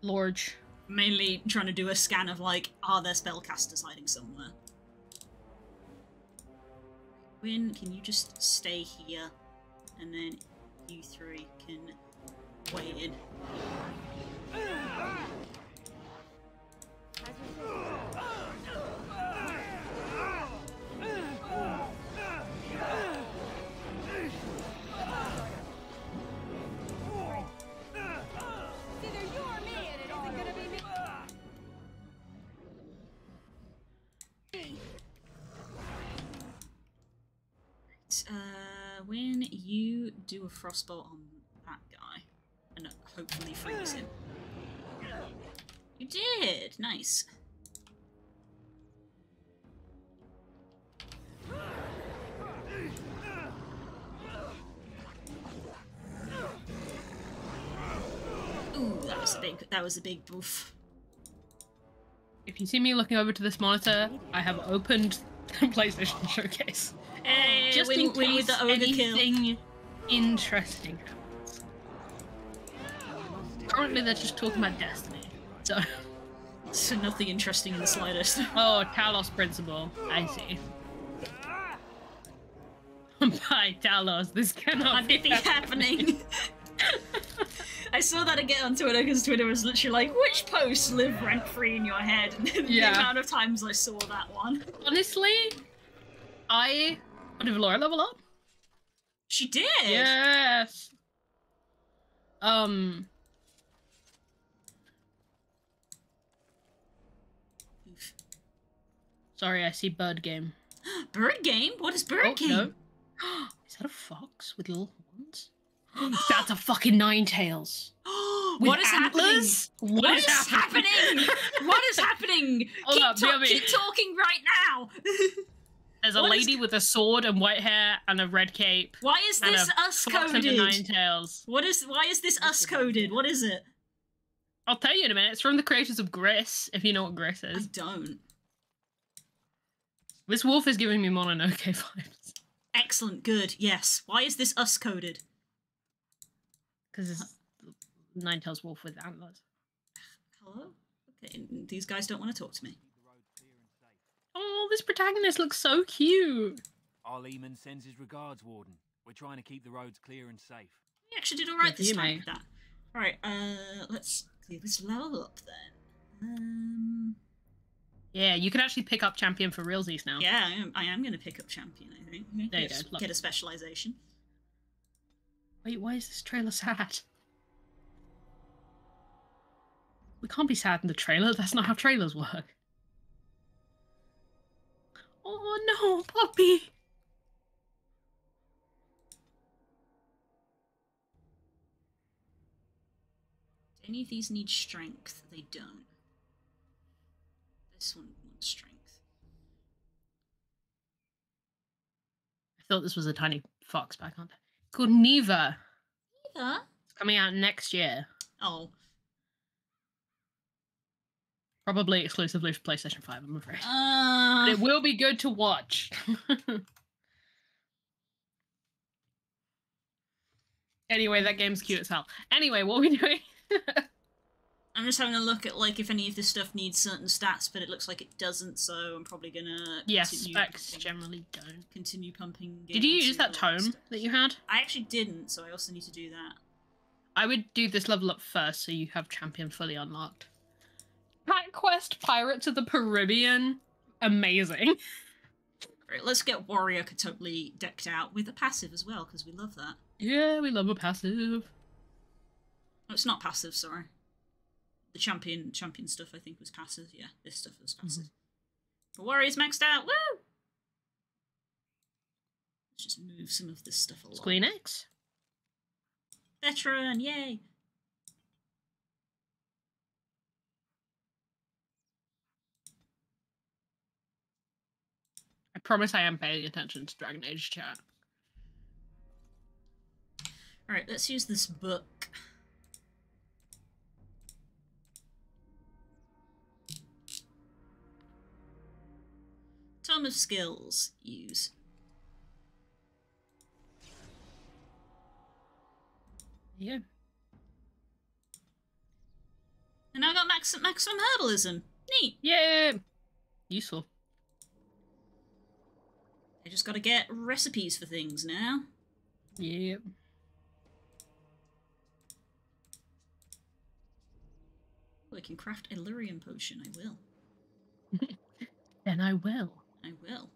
Lorge. Mainly trying to do a scan of like, are there spellcasters hiding somewhere? Wynne, can you just stay here? And then you three can wait in. Do a frostbolt on that guy, and hopefully freeze him. You did! Nice. Ooh, that was a big, that was a big boof. If you see me looking over to this monitor, I have opened the PlayStation Showcase. Hey, Just win, in win with case the ogre kill. anything interesting happens. Currently, they're just talking about Destiny. So, So nothing interesting in the slightest. oh, Talos Principle. I see. By Talos, this cannot be happening. I saw that again on Twitter because Twitter was literally like, which posts live rent free in your head? the Yeah. amount of times I saw that one. Honestly, I. What did Laura level up? She did. Yes. Um. Sorry, I see bird game. Bird game? What is bird Oh, game? no. Is that a fox with little horns? That's a fucking nine tails. What is antlers? happening? What what is is happening? happening? what is happening? Keep, up, ta- keep talking right now. There's a What is- lady with a sword and white hair and a red cape. Why is this us fox and a coded? nine tails. What is? Why is this us coded? What is it? I'll tell you in a minute. It's from the creators of Gris, if you know what Gris is. I don't. This wolf is giving me Mononoke vibes. Excellent. Good. Yes. Why is this us coded? Because it's nine tails wolf with antlers. Hello. Okay. These guys don't want to talk to me. Oh, this protagonist looks so cute. Our Lehman sends his regards, Warden. We're trying to keep the roads clear and safe. We actually did all right Good this you, time mate. that. All right. Uh, let's clear this level up then. Um. Yeah, you can actually pick up champion for realsies now. Yeah, I am, I am going to pick up champion. I think. There you go, look. get a specialization. Wait, why is this trailer sad? We can't be sad in the trailer. That's not how trailers work. Oh no, puppy! Do any of these need strength? They don't. This one wants strength. I thought this was a tiny fox back on. Called Neva. Yeah. It's coming out next year. Oh. Probably exclusively for PlayStation 5, I'm afraid. Uh, But it will be good to watch. anyway, that game's cute as hell. Anyway, what are we doing? I'm just having a look at like if any of this stuff needs certain stats, but it looks like it doesn't. So I'm probably gonna yes, specs pumping- generally don't. continue pumping. Did you use that tome stuff. that you had? I actually didn't, so I also need to do that. I would do this level up first so you have champion fully unlocked. Cat Quest Pirates of the Caribbean. Amazing. Right, let's get Warrior totally decked out with a passive as well, because we love that. Yeah, we love a passive. Oh, it's not passive, sorry. The champion champion stuff I think was passive. Yeah, this stuff was mm-hmm. passive. But Warrior's maxed out. Woo! Let's just move some of this stuff along. Queen X. Veteran, yay! Promise I am paying attention to Dragon Age chat. Alright, let's use this book. Tome of Skills. Use. Yeah. And now I got max- maximum herbalism. Neat. Yeah. Useful. I just gotta get recipes for things now. Yep. Oh, I can craft a lyrium potion. I will. Then I will. I will.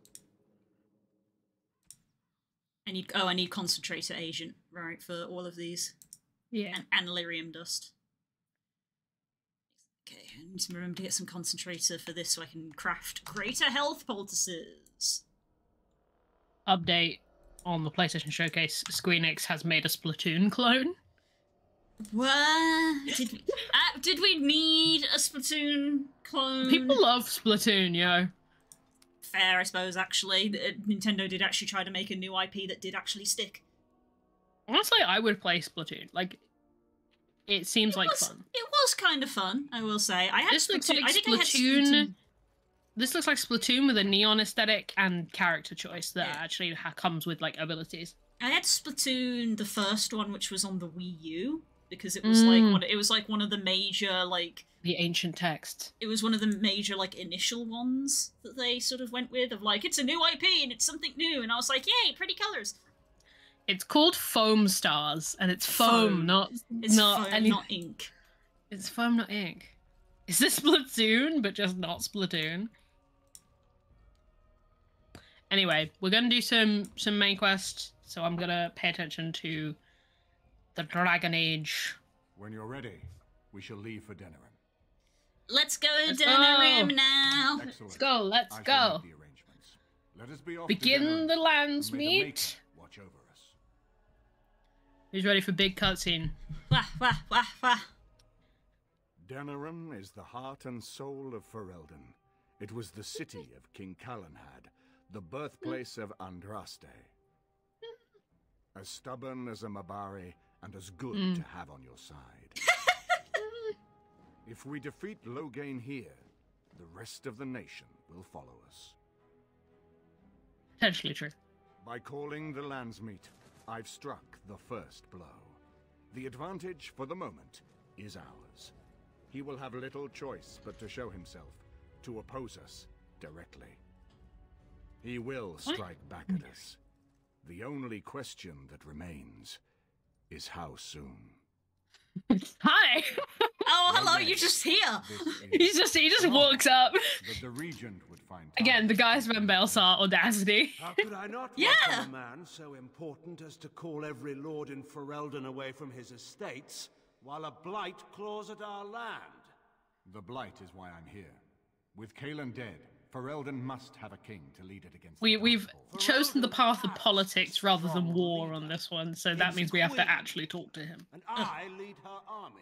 I need. Oh, I need concentrator agent right for all of these. Yeah. And, and lyrium dust. Okay, I need to remember to get some concentrator for this so I can craft greater health poultices. Update on the PlayStation Showcase. Squeenix has made a Splatoon clone. What did we, uh, did we need a Splatoon clone? People love Splatoon, yo. Fair, I suppose. Actually, Uh, Nintendo did actually try to make a new IP that did actually stick. Honestly, I would play Splatoon. Like, it seems like was- fun. It was kind of fun, I will say. I had looks Splatoon- like I think I had Splatoon. This looks like Splatoon with a neon aesthetic and character choice that actually ha- comes with like abilities. I had Splatoon, the first one, which was on the Wii U, because it was Mm. like one. It was like one of the major like. The ancient text. It was one of the major like initial ones that they sort of went with of like it's a new IP and it's something new, and I was like, yay, pretty colors. It's called Foam Stars, and it's foam, Foam. not It's not foam, any- not ink. It's foam, not ink. Is this Splatoon, but just not Splatoon? Anyway, we're gonna do some some main quests, so I'm gonna pay attention to the Dragon Age. When you're ready, we shall leave for Denerim. Let's go Let's to go. Denerim now. Excellent. Let's go, let's I shall go. the arrangements. Let us be off Begin Denerim, the Landsmeet. Maker Watch over us. Who's ready for big cutscene? Wah wah wah wah. Denerim is the heart and soul of Ferelden. It was the city of King Calenhad, the birthplace of Andraste. As stubborn as a Mabari, and as good Mm. to have on your side. if we defeat Loghain here, the rest of the nation will follow us. Potentially true. By calling the Landsmeet, I've struck the first blow. The advantage, for the moment, is ours. He will have little choice but to show himself, to oppose us directly. He will strike back at oh us. The only question that remains is how soon. Hi. Oh, hello, Loghain, you're just here. this he just he just walks up. The Regent would find Again, the guys from with Belsar audacity. How could I not Yeah. welcome a man so important as to call every lord in Ferelden away from his estates, while a blight claws at our land? The Blight is why I'm here. With Cailan dead, Ferelden must have a king to lead it against We the we've Darkspawn. chosen the path of politics rather than war on this one, so that He's means we have to actually talk to him. And I lead her armies.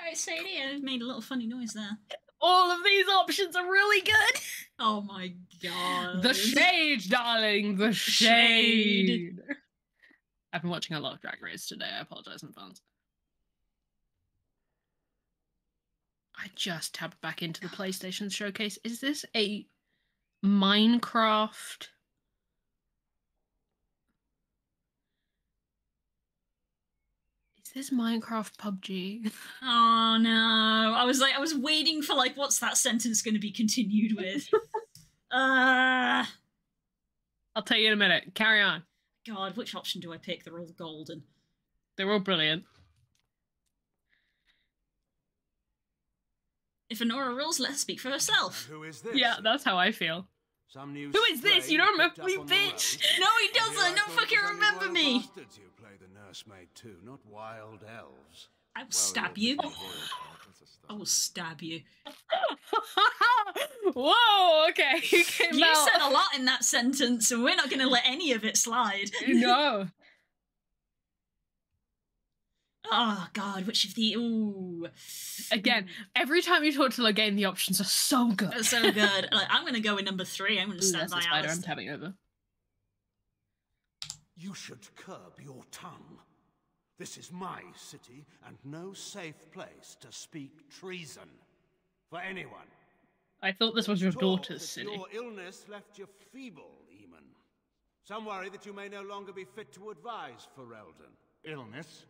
Alright, Sadie, I made a little funny noise there. All of these options are really good. Oh my god. The shade, darling, the shade. I've been watching a lot of Drag Race today. I apologize in advance. I just tapped back into the PlayStation showcase. Is this a Minecraft? Is this Minecraft PUBG? Oh no. I was like I was waiting for like what's that sentence gonna be continued with? uh I'll tell you in a minute. Carry on. God, which option do I pick? They're all golden. They're all brilliant. If Anora rules, let her speak for herself. Who is this? Yeah, that's how I feel. Some new Who is this? You don't remember me, bitch? No, he doesn't. Don't fucking remember me. bastards who play the nursemaid too, not wild elves. I will stab you. I will stab you. Whoa, okay. You came You out. said a lot in that sentence, and we're not going to let any of it slide. no. Oh God, which of the ooh Again, every time you talk to Loghain, the options are so good. So good. Like, I'm gonna go with number three. I'm gonna Ooh, stand that's by the spider I'm Alice. tapping over. You should curb your tongue. This is my city, and no safe place to speak treason for anyone. I thought this was your Talk daughter's city. Your illness left you feeble, Eamon. Some worry that you may no longer be fit to advise Ferelden. Illness?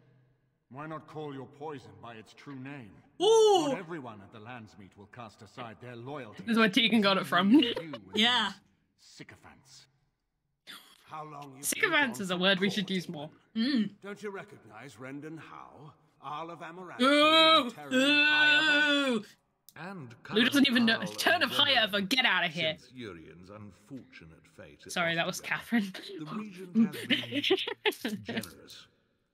Why not call your poison by its true name? Ooh! Not everyone at the Landsmeet will cast aside their loyalty. This is where Teagan got it from. Yeah. Sycophants. How long you Sycophants is a word we should use more. Mm. Don't you recognize Rendon Howe, Arl of Amaranth, Ooh, and ooh. And Lou doesn't even know. Teyrn of Highever, ever. Get out of here. Since Urien's unfortunate fate Sorry, that was Catherine. The regent has been generous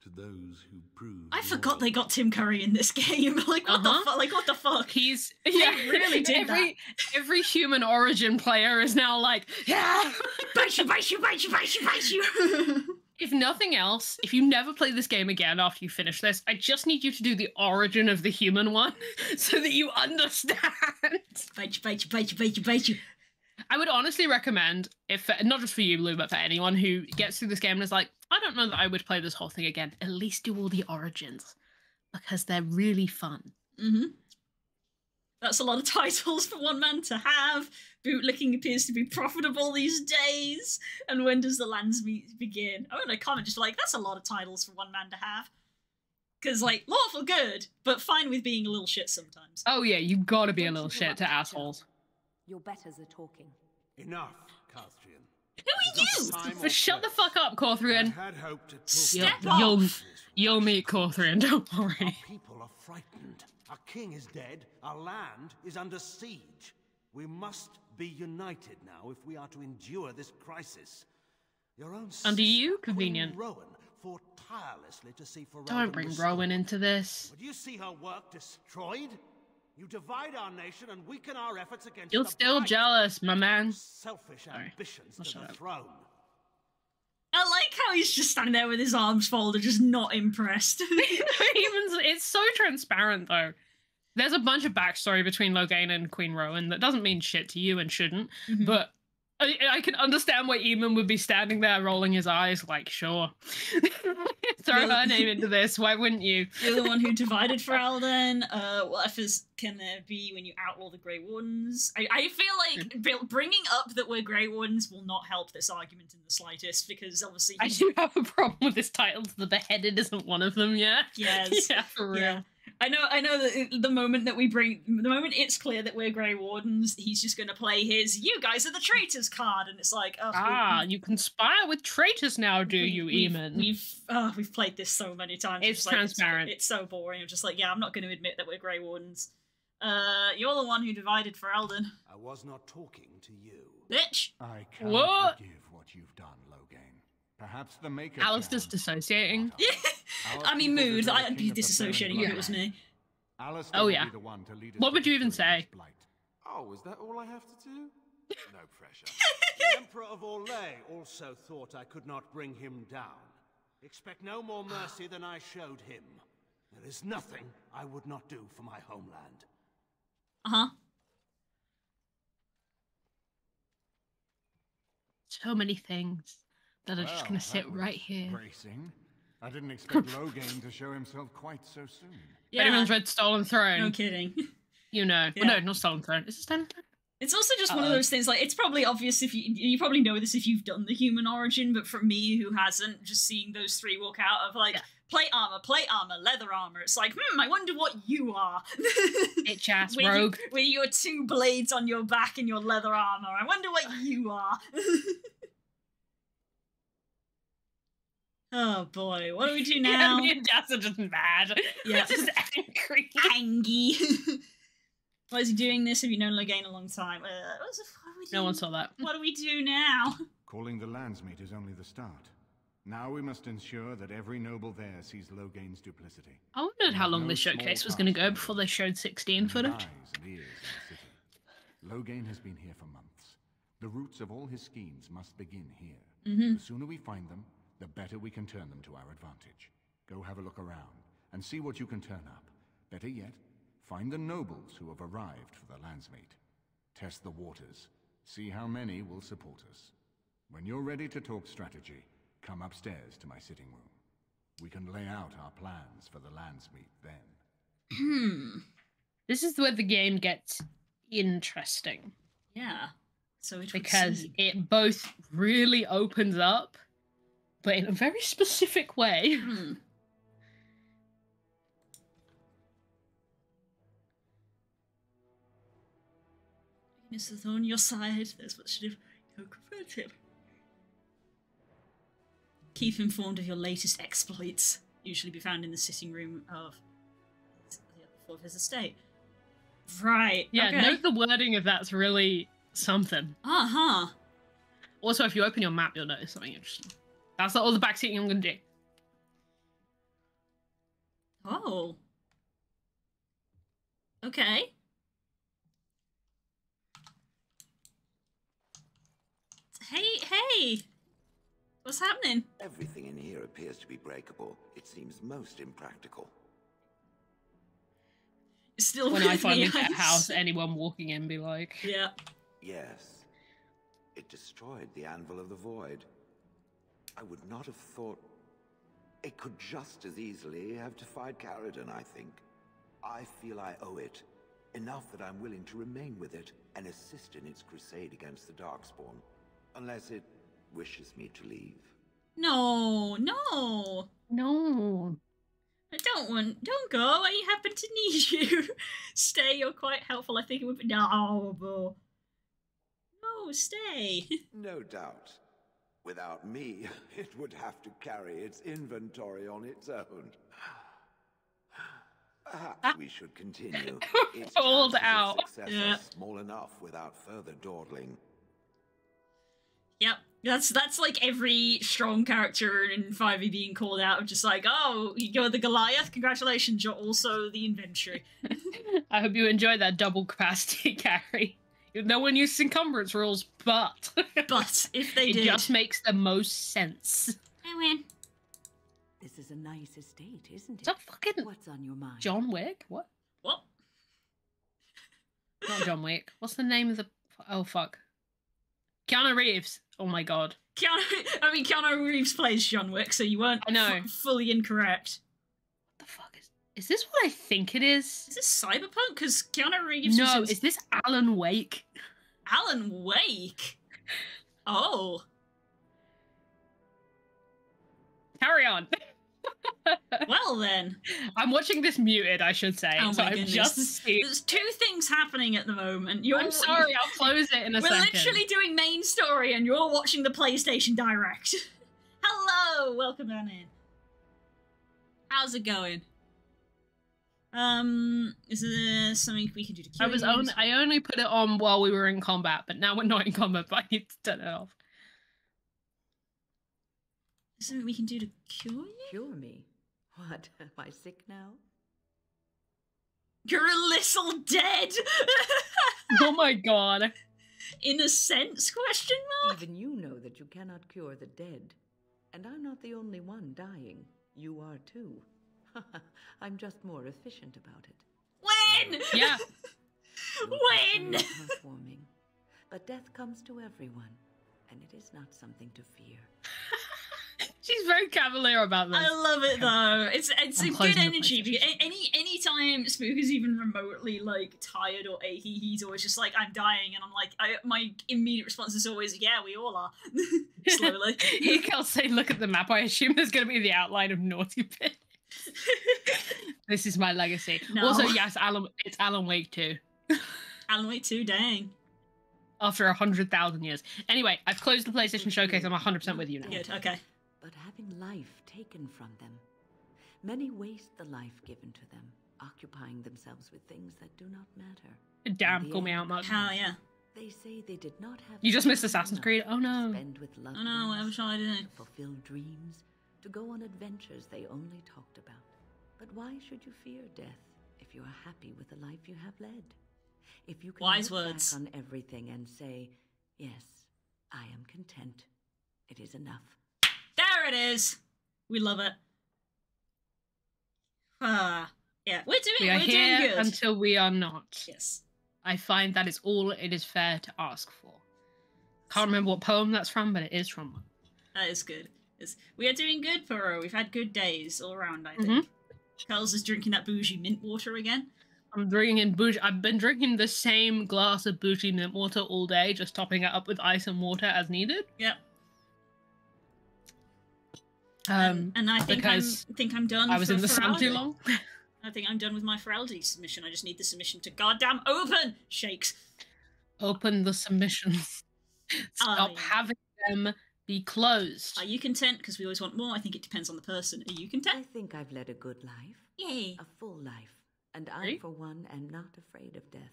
to those who prove. I forgot they got Tim Curry in this game. like what the Uh-huh. fuck? Like what the fuck? He's They yeah, really did every every human origin player is now like, yeah, bite you, bite you, bite you, bite you, bite you. if nothing else, if you never play this game again after you finish this, I just need you to do the origin of the human one so that you understand. bite you, bite you, bite you, bite you, bite you. I would honestly recommend, if not just for you, Lou, but for anyone who gets through this game and is like, I don't know that I would play this whole thing again. At least do all the origins because they're really fun. Mm-hmm. That's a lot of titles for one man to have. Bootlicking appears to be profitable these days. And when does the Landsmeet begin? I'm gonna comment just like that's a lot of titles for one man to have. Cause like lawful good, but fine with being a little shit sometimes. Oh yeah, you gotta be a Don't little shit to assholes. Your betters are talking. Enough, Cauthrien. Who are you? Time shut the fuck up, I Cauthrien. had hoped to Step to off. You'll you'll meet Cauthrien, don't Our worry. people are frightened. Our king is dead. Our land is under siege. We must be united now if we are to endure this crisis. Your own Under you? sister, Convenient. Rowan fought tirelessly to see Ferelden Don't bring restored. Rowan into this. But you see her work destroyed? You divide our nation and weaken our efforts against You're the still bright, jealous, my man. Selfish Sorry. ambitions I'll to the up. throne. I like how he's just standing there with his arms folded, just not impressed. Even it's so transparent though. There's a bunch of backstory between Loghain and Queen Rowan that doesn't mean shit to you and shouldn't, Mhm. but I, I can understand why Eamon would be standing there rolling his eyes like, sure. Throw her name into this, why wouldn't you? You're the one who divided Ferelden. Uh, what efforts can there be when you outlaw the Grey Wardens? I, I feel like br- bringing up that we're Grey Wardens will not help this argument in the slightest because obviously I do have a problem with this title. The beheaded isn't one of them yet. Yes. yeah, for real. Yeah. I know. I know that the moment that we bring, the moment it's clear that we're Grey Wardens, he's just going to play his "You guys are the traitors" card, and it's like, oh, we- Ah, you conspire with traitors now, do we- you, we've, Eamon? We've uh, we've played this so many times. It's just like, transparent. It's, so boring. I'm just like, yeah, I'm not going to admit that we're Grey Wardens. Uh, you're the one who divided Ferelden, I was not talking to you. bitch. I cannot What? forgive what you've done, Loghain. Perhaps the Maker Alistair's can. dissociating. Yeah. I mean, mood. deserve a I'd be king disassociating if it was me. Alistair Oh, yeah. the one to lead What would you even say? blight. Oh, is that all I have to do? No pressure. The Emperor of Orlais also thought I could not bring him down. Expect no more mercy than I showed him. There is nothing I would not do for my homeland. Uh huh. So many things that are just gonna sit right here. Bracing. I didn't expect Loghain to show himself quite so soon. If anyone's read Stolen Throne, No kidding. you know. Yeah. No, not Stolen Throne. Is it Stolen Throne? It's also just one of those things. Like, it's probably obvious if you you probably know this if you've done the human origin, but for me who hasn't, just seeing those three walk out of like Yeah. plate armor, plate armor, leather armor. It's like, hmm, I wonder what you are. Bitch ass with, rogue. with your two blades on your back and your leather armor. I wonder what you are. oh boy, what do we do Yeah, now? me and Jazz are just mad. Yeah. We're just angry. Angie. Why is he doing this? Have you known Loghain a long time? Uh, what's the- what do No do- one saw that. What do we do now? Calling the Landsmeet is only the start. Now we must ensure that every noble there sees Loghain's duplicity. I wondered how long no this showcase was going to go before they showed 16 and footage. Eyes and ears in the city. Loghain has been here for months. The roots of all his schemes must begin here. Mhm. The sooner we find them, the better we can turn them to our advantage. Go have a look around and see what you can turn up. Better yet, find the nobles who have arrived for the Landsmeet. Test the waters. See how many will support us. When you're ready to talk strategy, come upstairs to my sitting room. We can lay out our plans for the Landsmeet then. Hmm. This is where the game gets interesting Yeah. So it because it both really opens up, but in a very specific way. Hmm. Venus is on your side. There's much to do. Go confront him. Keep informed of your latest exploits. Usually be found in the sitting room of the other of his estate. Right. Yeah, okay. note the wording of that's really something. Uh huh. Also, if you open your map, you'll notice something interesting. That's all the backseating I'm going to do. Oh. Okay. Hey, hey! What's happening? Everything in here appears to be breakable. It seems most impractical. Still when I with finally get a I house, anyone walking in be like, Yeah. Yes. It destroyed the Anvil of the Void. I would not have thought... It could just as easily have defied Caridin, I think. I feel I owe it. Enough that I'm willing to remain with it and assist in its crusade against the Darkspawn. Unless it wishes me to leave. No, no. No. I don't want. Don't go. I happen to need you. stay. You're quite helpful. I think it would be. No, bro. No, stay. No doubt. Without me, it would have to carry its inventory on its own. Perhaps we should continue. Its Pulled out. Success Yeah. are small enough without further dawdling. Yep. That's that's like every strong character in 5e being called out of just like, oh, you're the Goliath. Congratulations, you're also the inventory. I hope you enjoyed that double capacity carry. No one used encumbrance rules, but but if they it did, just makes the most sense. I win. This is a nice estate, isn't it? that fucking What's on your mind? John Wick? What? What? Not John Wick. What's the name of the? Oh fuck. Keanu Reeves. Oh my god. Keanu, I mean, Keanu Reeves plays John Wick, so you weren't I know. f- fully incorrect. Is this what I think it is? Is this Cyberpunk? Because Keanu Reeves. No, is this Alan Wake? Alan Wake. Oh, Carry on. well then. I'm watching this muted, I should say. Oh so my I've goodness. just. There's two things happening at the moment. You're, I'm sorry, I'll close it in a We're second. literally doing main story, and you're watching the PlayStation Direct. Hello, welcome on in. How's it going? Um, is there something we can do to cure? I cure was you? only I only put it on while we were in combat, but now we're not in combat, but I need to turn it off. Is there something we can do to cure you? Cure me? What? Am I sick now? You're a little dead. oh my god. In a sense? Question mark. Even you know that you cannot cure the dead. And I'm not the only one dying. You are too. I'm just more efficient about it. When? Yeah. when? Very heartwarming. But death comes to everyone, and it is not something to fear. She's very cavalier about this. I love it though. It's it's I'm a good energy. Any any time Spook is even remotely like tired or achy, he's always just like, "I'm dying," and I'm like, I, my immediate response is always, "Yeah, we all are." Slowly. you can't say look at the map. I assume there's gonna be the outline of Naughty Pit. this is my legacy. No. Also, yes, Alan it's Alan Wake too. Alan Wake two, dang. After a hundred thousand years. Anyway, I've closed the PlayStation Showcase. I'm hundred percent with you now. Good. Okay. But having life taken from them, many waste the life given to them, occupying themselves with things that do not matter. Damn, call me out, Mark. Hell yeah. They say they did not have You just missed Assassin's Creed. Oh to no. Spend with loved Oh no, ones, whatever shall I do? to fulfill dreams, to go on adventures they only talked about. But why should you fear death if you are happy with the life you have led? If you can Wise look words. back on everything and say, "Yes, I am content. It is enough." There it is. We love it. Ah, yeah, we're doing We are we're here doing good. until we are not. Yes. I find that is all it is fair to ask for. Can't remember what poem that's from, but it is from one. That is good. We are doing good, Puro. We've had good days all around, I think. Mhm. Carl's is drinking that bougie mint water again. I'm drinking bougie. I've been drinking the same glass of bougie mint water all day, just topping it up with ice and water as needed. Yep. Um, and I think I'm think I'm done. I was in the sun too long. I think I'm done with my Feraldi submission. I just need the submission to goddamn open. Shakes. Open the submissions. Stop I- having them be closed. Are you content? Because we always want more. I think it depends on the person. Are you content? I think I've led a good life, Yay. a full life, and I, for one, am not afraid of death,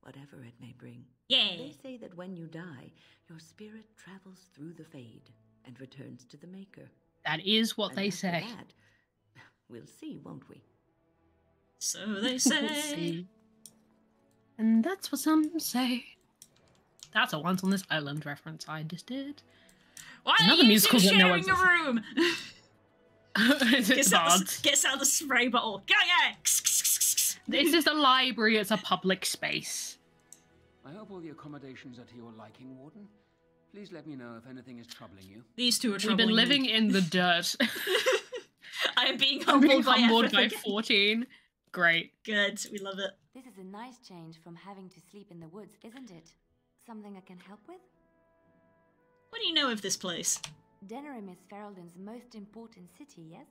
whatever it may bring. Yay. They say that when you die, your spirit travels through the fade and returns to the Maker. That is what And they after say. that, we'll see, won't we? So they We'll say. see. And that's what some say. That's a once on this island reference I just did. Why Another are you musical two that no sharing one's- a room? Is it gets, out the, gets out the spray bottle. Go yeah. This is a library, it's a public space. I hope all the accommodations are to your liking, Warden. Please let me know if anything is troubling you. These two are troubling We've troubling been me. living in the dirt. I am being I'm being humbled by humbled by 14. Great. Good. We love it. This is a nice change from having to sleep in the woods, isn't it? Something I can help with? What do you know of this place? Denerim is Ferelden's most important city, yes?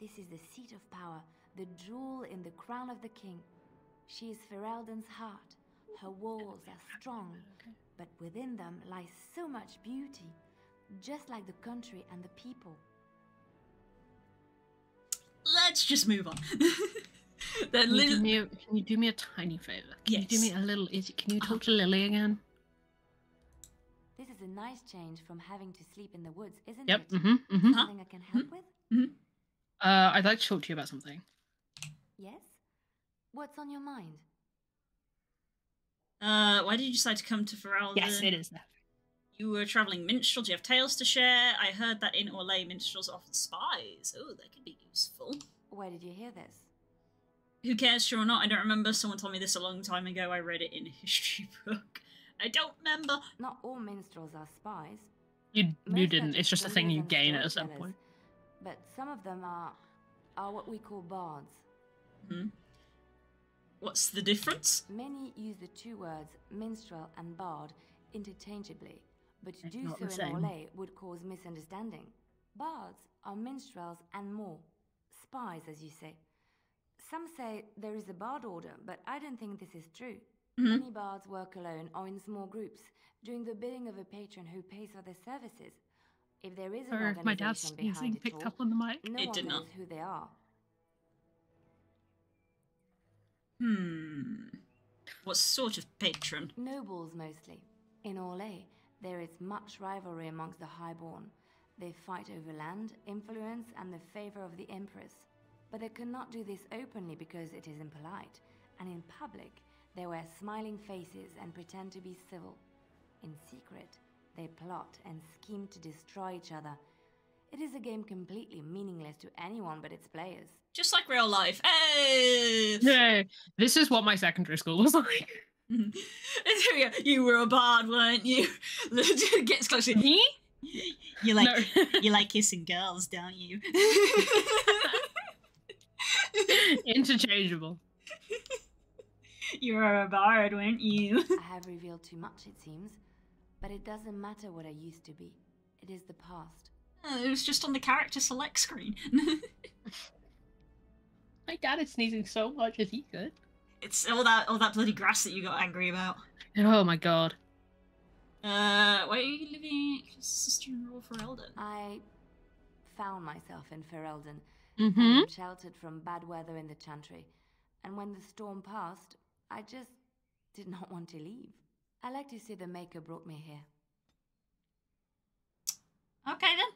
This is the seat of power, the jewel in the crown of the king. She is Ferelden's heart. Her walls are strong, but within them lies so much beauty, just like the country and the people. Let's just move on. the Can you, do me a, can you do me a tiny favor? Can you do me a little? Is can you talk uh-huh. to Lily again? This is a nice change from having to sleep in the woods, isn't Yep. it? Mm-hmm. Mm-hmm. Something I can help with? Uh, I'd like to talk to you about something. Yes? What's on your mind? Uh, why did you decide to come to Ferelden? Yes, it is that. You were traveling minstrel. Do you have tales to share? I heard that in Orlais, minstrels are often spies. Oh, that could be useful. Where did you hear this? Who cares, sure or not? I don't remember. Someone told me this a long time ago. I read it in a history book. I don't remember. Not all minstrels are spies, You you Most are didn't. It's just a thing you gain at some certain point. but some of them are are what we call bards. Hmm. What's the difference? Many use the two words minstrel and bard interchangeably, but to do so in same. Orlais would cause misunderstanding. Bards are minstrels and more, spies, as you say. Some say there is a bard order, but I don't think this is true. Mhm. Many bards work alone or in small groups, doing the bidding of a patron who pays for their services. If there is an Or if my dad's sneezing behind it picked all, up on the mic. no It one did knows not. who they are. Hmm. What sort of patron? Nobles mostly. In Orlais, there is much rivalry amongst the highborn. They fight over land, influence, and the favor of the empress. But they cannot do this openly because it is impolite, and in public, they wear smiling faces and pretend to be civil. In secret, they plot and scheme to destroy each other. It is a game completely meaningless to anyone but its players. Just like real life. Hey! Yeah, this is what my secondary school was like. you were a bard, weren't you? Gets closer. Me? You like No. you like kissing girls, don't you? Interchangeable. You were a bard, weren't you? I have revealed too much, it seems. But it doesn't matter what I used to be. It is the past. Uh, it was just on the character select screen. My dad is sneezing so much. Is he good? it's all that all that bloody grass that you got angry about. Oh my god. Uh, where are you living? Sister-in-law for Eldon. I found myself in Ferelden, Mhm. sheltered from bad weather in the Chantry. And when the storm passed, I just did not want to leave. I like to say the Maker brought me here. Okay then.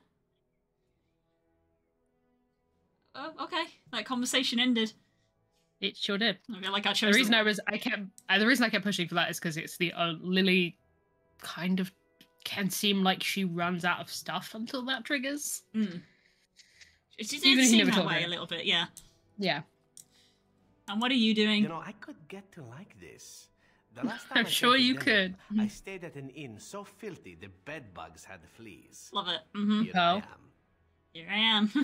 Oh, okay. That conversation ended. It sure did. Okay, like I chose The chose. reason I was I kept uh, the reason I kept pushing for that is because it's the uh, Lily kind of can seem like she runs out of stuff until that triggers. Mm. It did Even if you seem never that way me. a little bit, yeah. Yeah. And what are you doing? You know, I could get to like this. The last time I'm I sure you Denham, could. I stayed at an inn so filthy the bed bugs had fleas. Love it. Mm-hmm. Here I am. Here I am.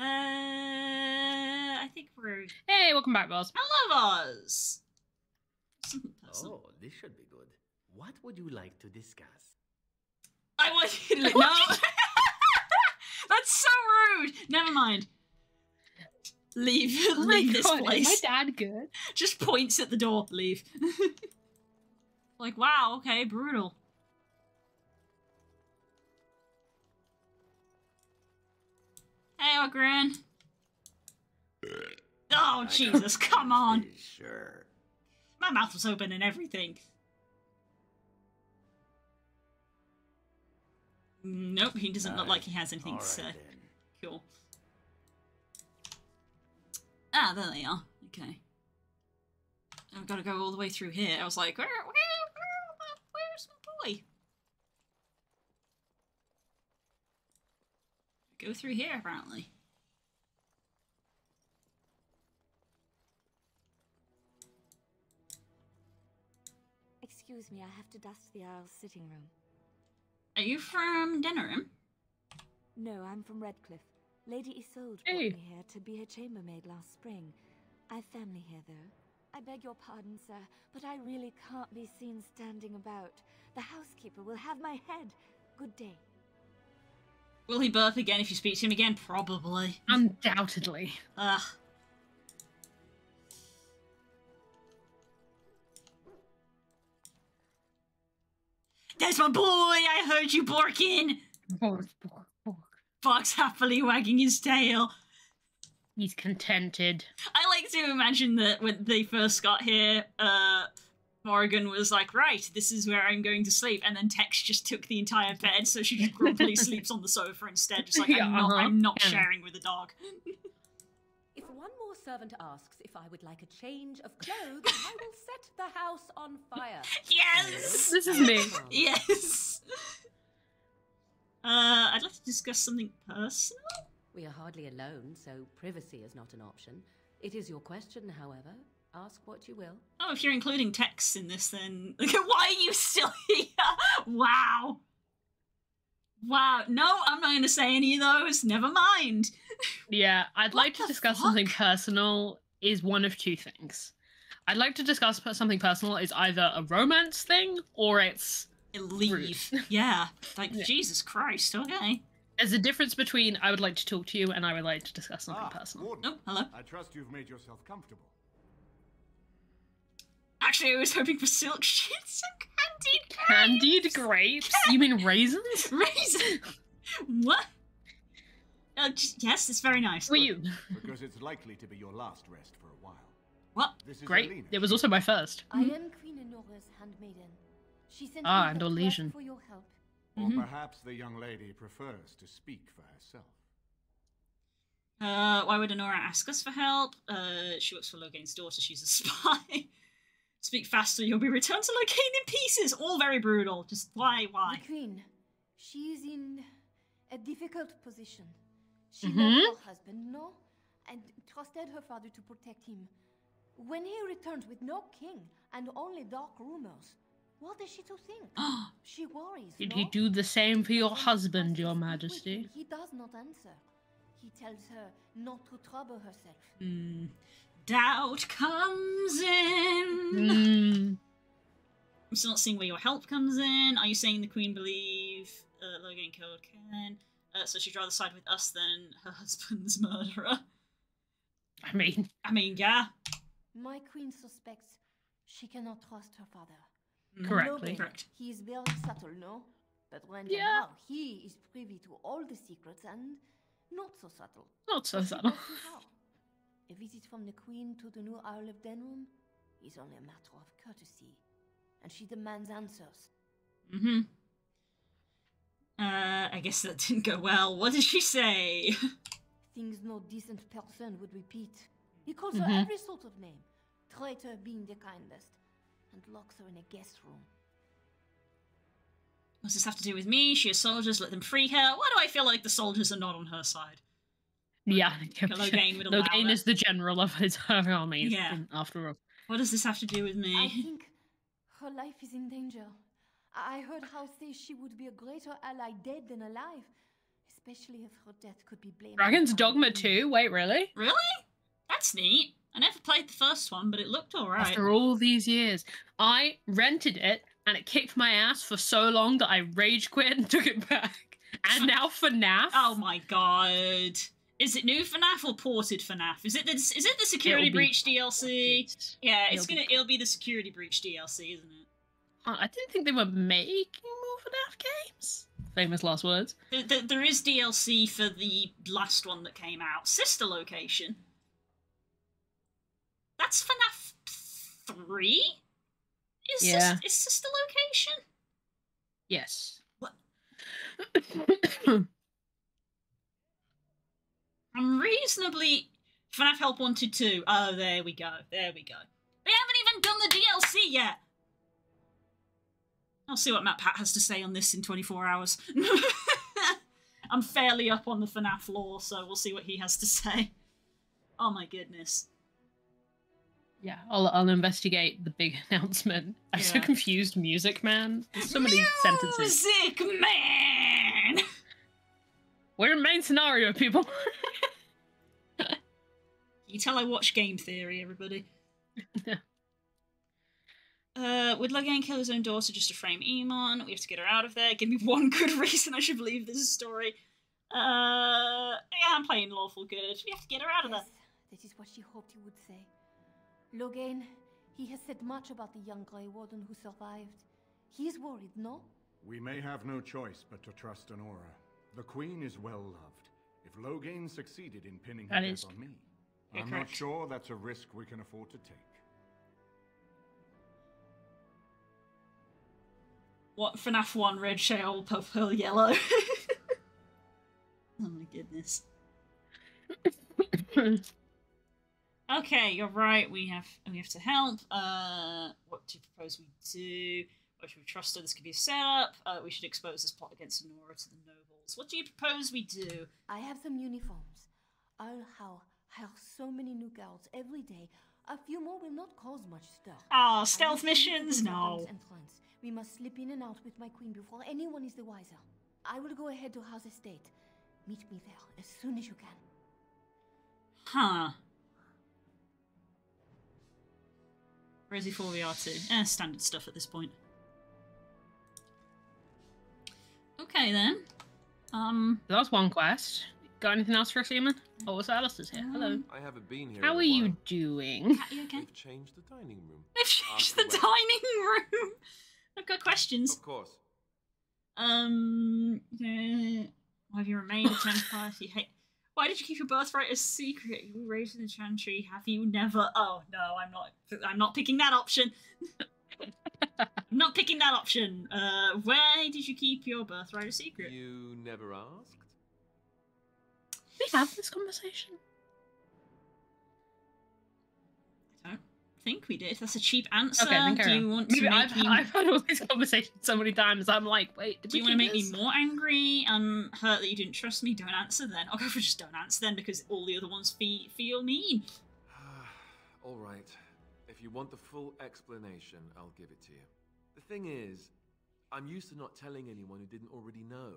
uh, I think we're. Hey, welcome back, Boz. Hello, Oz. Oh, this should be good. What would you like to discuss? I want you to no. That's so rude. Never mind. Leave. Oh my Leave this God, is place. my dad good? Just points at the door. Leave. like, wow. Okay, brutal. Hey, Ogren. Oh, Jesus, come on. Sure. My mouth was open and everything. Nope, he doesn't look like he has anything to say. Cool. Ah, there they are. Okay. I've got to go all the way through here. I was like, where, where, where, where's my boy? Go through here, apparently. Excuse me, I have to dust the Arl's sitting room. Are you from Denerim? No, I'm from Redcliffe. Lady Isolde brought me here to be her chambermaid last spring. I've family here, though. I beg your pardon, sir, but I really can't be seen standing about. The housekeeper will have my head. Good day. Will he burp again if you speak to him again? Probably. Undoubtedly. Ugh. There's my boy! I heard you barking! Bork, bork, bork. Fox happily wagging his tail. He's contented. I like to imagine that when they first got here, uh, Morrigan was like, right, this is where I'm going to sleep, and then Tex just took the entire bed, so she just grumpily sleeps on the sofa instead, just like, I'm not, uh-huh. I'm not Yeah. sharing with a dog. If one more servant asks if I would like a change of clothes, I will set the house on fire. Yes! This is me. yes! Uh, I'd like to discuss something personal. We are hardly alone, so privacy is not an option. It is your question, however. Ask what you will. Oh, if you're including texts in this, then why are you still here? Wow. Wow. No, I'm not going to say any of those. Never mind. Yeah, I'd What like to the discuss something personal. Is one of two things. I'd like to discuss per- something personal is either a romance thing or it's leave. Yeah. Like Yeah. Jesus Christ. Okay. There's a difference between I would like to talk to you and I would like to discuss something personal. Warden, Oh, hello. I trust you've made yourself comfortable. Actually, I was hoping for silk sheets and candied Candied grapes? You mean raisins? raisins? what? Uh, j- yes, it's very nice. Were you? Because it's likely to be your last rest for a while. What? This is Great. Erlina. It was also my first. I am Queen Anora's handmaiden. She sent Ah, and here to ask Orlesian. for your help. Or Mm-hmm. perhaps the young lady prefers to speak for herself. Uh, why would Anora ask us for help? Uh, she works for Loghain's daughter. She's a spy. Speak faster, you'll be returned to Loghain in pieces. All very brutal. Just why, why? The Queen, she is in a difficult position. She Mhm. loved her husband, no, and trusted her father to protect him. When he returned with no king and only dark rumors, what is she to think? she worries. Did no? he do the same for your husband, your majesty? He does not answer. He tells her not to trouble herself. Hmm. Doubt comes in. Mm. I'm still not seeing where your help comes in. Are you saying the Queen believe uh, Loghain killed Ken? Uh, so she'd rather side with us than her husband's murderer. I mean, I mean, yeah. My queen suspects she cannot trust her father. Correctly. Correct. He is very subtle, no? But when Yeah. yeah. he is privy to all the secrets and not so subtle. not so subtle. how? A visit from the queen to the new Arl of Denerim? is only a matter of courtesy, and she demands answers. Mm-hmm. Uh, I guess that didn't go well. What did she say? Things no decent person would repeat. He calls Mhm. her every sort of name, traitor being the kindest, and locks her in a guest room. What's this have to do with me? She has soldiers, let them free her. Why do I feel like the soldiers are not on her side? Yeah. Loghain would allow Loghain that. is the general of his her army. Yeah. After all. What does this have to do with me? I think her life is in danger. I I heard Hal say she would be a greater ally dead than alive, especially if her death could be blamed. Dragon's Dogma Dooku. 2? Wait, really? Really? That's neat. I never played the first one, but it looked alright. After all these years, I rented it and it kicked my ass for so long that I rage quit and took it back. And now for FNAF. Oh my god. Is it new FNAF or ported FNAF? Is it the, is it the security breach DLC? Yeah, it's It'll gonna it'll be the security breach DLC, isn't it? Uh, I didn't think they were making more FNAF games. Famous last words. There, there, there is DLC for the last one that came out. Sister Location. That's FNAF three. Is Yeah. Sis- is Sister Location? Yes. What? I'm reasonably FNAF Help Wanted 2. Oh, there we go. There we go. They haven't even done the DLC yet. I'll see what MatPat has to say on this in 24 hours. I'm fairly up on the FNAF lore, so we'll see what he has to say. Oh my goodness. Yeah, I'll, I'll investigate the big announcement. I'm so confused, Music Man. There's so many sentences. Music Man! We're in main scenario, people. You tell I watch Game Theory, everybody. Uh, would Loghain kill his own daughter just to frame Eamon? We have to get her out of there. Give me one good reason I should believe this story. Uh, yeah, I'm playing lawful good. We have to get her out of there. That is what she hoped he would say. Loghain, he has said much about the young Grey Warden who survived. He is worried, no? We may have no choice but to trust Anora. The Queen is well loved. If Loghain succeeded in pinning her That death on me, I'm correct. not sure that's a risk we can afford to take. What FNAF 1 red shell, purple, yellow? oh my goodness. Okay, you're right. We have we have to help. Uh, what do you propose we do? Or should we trust her? This could be a setup. Uh, we should expose this plot against Anora to the nobles. What do you propose we do? I have some uniforms. I'll how hire so many new girls every day. A few more will not cause much stir. Ah, I stealth will sleep at missions? No. We must slip in and out with my queen before anyone is the wiser. I will go ahead to Howe's Estate. Meet me there as soon as you can. Huh. Resi 4VR2. Eh, standard stuff at this point. Okay then. Um. That was one quest. Got anything else for us, Eamon? Oh, it's Alistair's here. Hello. Um, I haven't been here. How in are a you while. doing? You okay? They've changed the dining room. They've changed Ask the away. dining room. I've got questions. Of course. Um. Uh, why have you remained a Templar? You hate. Why did you keep your birthright a secret? You were raised in the Chantry. Have you never? Oh no, I'm not. I'm not picking that option. I'm not picking that option. Uh, where did you keep your birthright a secret? You never asked? we have this conversation. Think we did. That's a cheap answer. Okay, then do carry you on. want to Maybe make I've, me? I've had all these conversations so many times. I'm like, wait, did do we you want to make this? me more angry? I'm hurt that you didn't trust me. Don't answer then. I'll go for just don't answer then because all the other ones fe- feel mean. All right. If you want the full explanation, I'll give it to you. The thing is, I'm used to not telling anyone who didn't already know.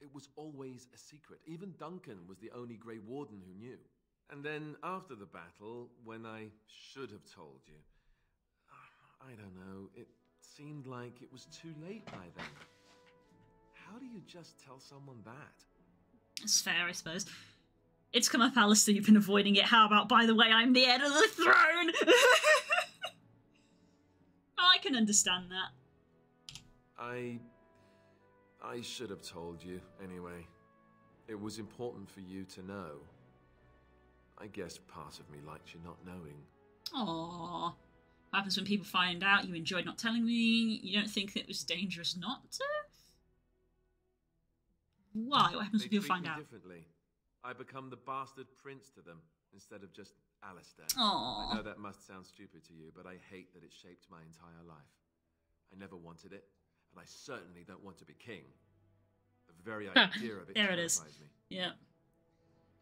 It was always a secret. Even Duncan was the only Grey Warden who knew. And then after the battle, when I should have told you, I don't know, it seemed like it was too late by then. How do you just tell someone that? It's fair, I suppose. It's come up, Alistair. You've been avoiding it. How about, by the way, I'm the heir of the throne? I can understand that. I. I should have told you, anyway. It was important for you to know. I guess part of me liked you not knowing. Aww. What happens when people find out you enjoyed not telling me? You don't think it was dangerous not to? Why? What happens They when people find out? differently. I become the bastard prince to them instead of just Alistair. Aw. I know that must sound stupid to you, but I hate that it shaped my entire life. I never wanted it, and I certainly don't want to be king. The very idea of it There it is. me. Yeah.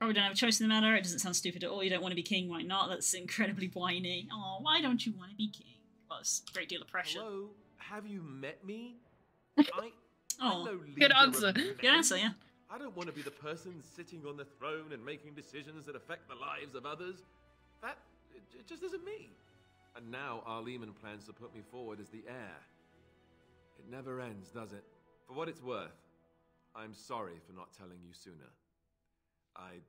Probably don't have a choice in the matter. It doesn't sound stupid at all. You don't want to be king. Why not? That's incredibly whiny. Oh, why don't you want to be king? Well, it's a great deal of pressure. Hello, have you met me? I, Oh, no good answer. Good answer, yeah. I don't want to be the person sitting on the throne and making decisions that affect the lives of others. That it, it just isn't me. And now Arl Eamon plans to put me forward as the heir. It never ends, does it? For what it's worth, I'm sorry for not telling you sooner. I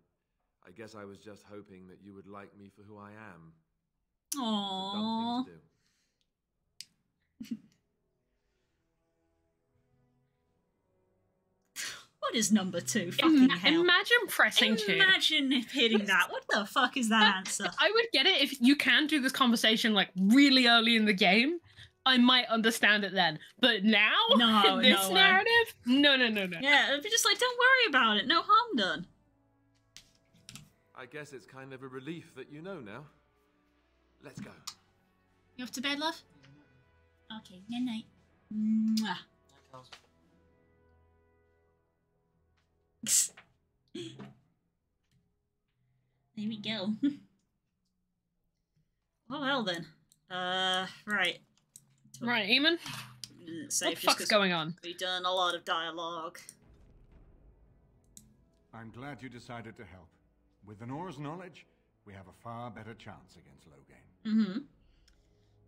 I guess I was just hoping that you would like me for who I am. It's Aww. thing to do. What is number two? Fucking Ima- hell. imagine pressing two. Imagine hitting that. What the fuck is that answer? I would get it if you can do this conversation like really early in the game. I might understand it then, but now No, in this no way. narrative, no, no, no, no. Yeah, it'd be just like, don't worry about it. No harm done. I guess it's kind of a relief that you know now. Let's go. You off to bed, love? Okay, night night. Mwah. There we go. well, well then. Uh, right. Right, Eamon. Mm, What Save the just fuck's 'cause going on? We've done a lot of dialogue. I'm glad you decided to help. With Anora's knowledge, we have a far better chance against Loghain. Mm-hmm.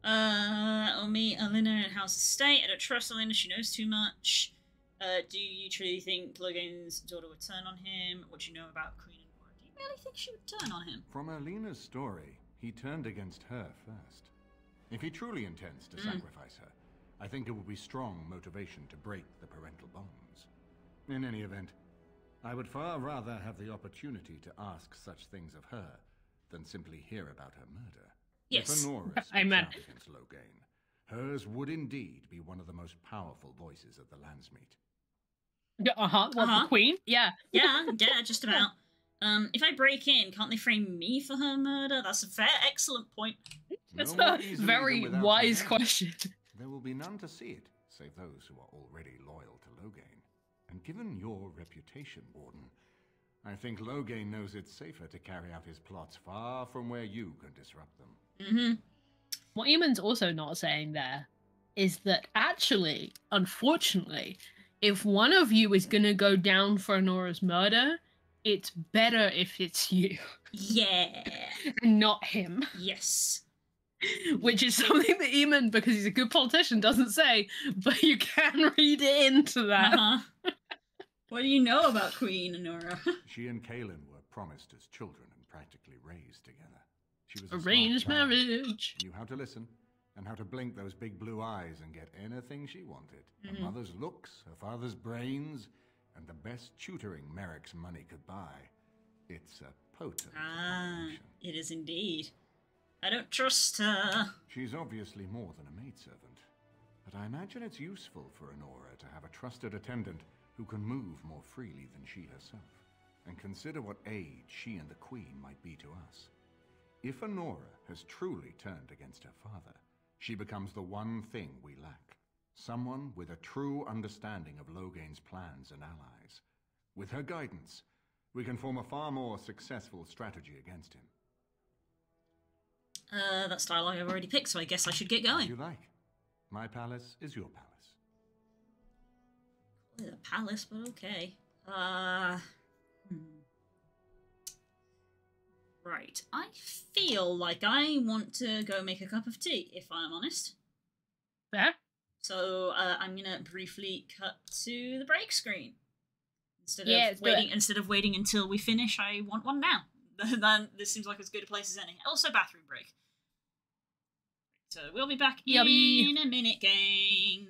Uh, I'll meet Erlina in Howe's Estate. I don't trust Erlina. She knows too much. Uh, do you truly think Loghain's daughter would turn on him? What do you know about Queen Anora? Do you really think she would turn on him? From Erlina's story, he turned against her first. If he truly intends to Mm. sacrifice her, I think it would be strong motivation to break the parental bonds. In any event, I would far rather have the opportunity to ask such things of her than simply hear about her murder. Yes. If Anora speaks Amen. against Loghain, hers would indeed be one of the most powerful voices at the Landsmeet. Uh huh. What Uh-huh. the queen? Yeah. Yeah, yeah, just about. Um, if I break in, can't they frame me for her murder? That's a fair, excellent point. That's No a very wise question. There will be none to see it, save those who are already loyal to Loghain. And given your reputation, Warden, I think Loghain knows it's safer to carry out his plots far from where you can disrupt them. Mm-hmm. What Eamon's also not saying there is that actually, unfortunately, if one of you is gonna go down for Anora's murder, it's better if it's you Yeah. and not him. Yes. Which is something that Eamon, because he's a good politician, doesn't say, but you can read it into that. Uh-huh. What do you know about Queen Anora? She and Cailan were promised as children and practically raised together. She was a Arranged child, marriage. Knew how to listen and how to blink those big blue eyes and get anything she wanted. Mhm. Her mother's looks, her father's brains, and the best tutoring Merrick's money could buy. It's a potent. ah, it is indeed. I don't trust her. She's obviously more than a maidservant, but I imagine it's useful for Anora to have a trusted attendant who can move more freely than she herself. And consider what aid she and the Queen might be to us. If Anora has truly turned against her father, she becomes the one thing we lack. Someone with a true understanding of Loghain's plans and allies. With her guidance, we can form a far more successful strategy against him. Uh, that's dialogue I've already picked, so I guess I should get going. you like. My palace is your palace. A palace, but okay. Uh. hmm. Right. I feel like I want to go make a cup of tea, if I'm honest. Fair. So uh, I'm gonna briefly cut to the break screen instead Yeah, of waiting. Instead of waiting until we finish, I want one now. then this seems like as good a place as any. Also, bathroom break. So we'll be back Yummy. in a minute, gang.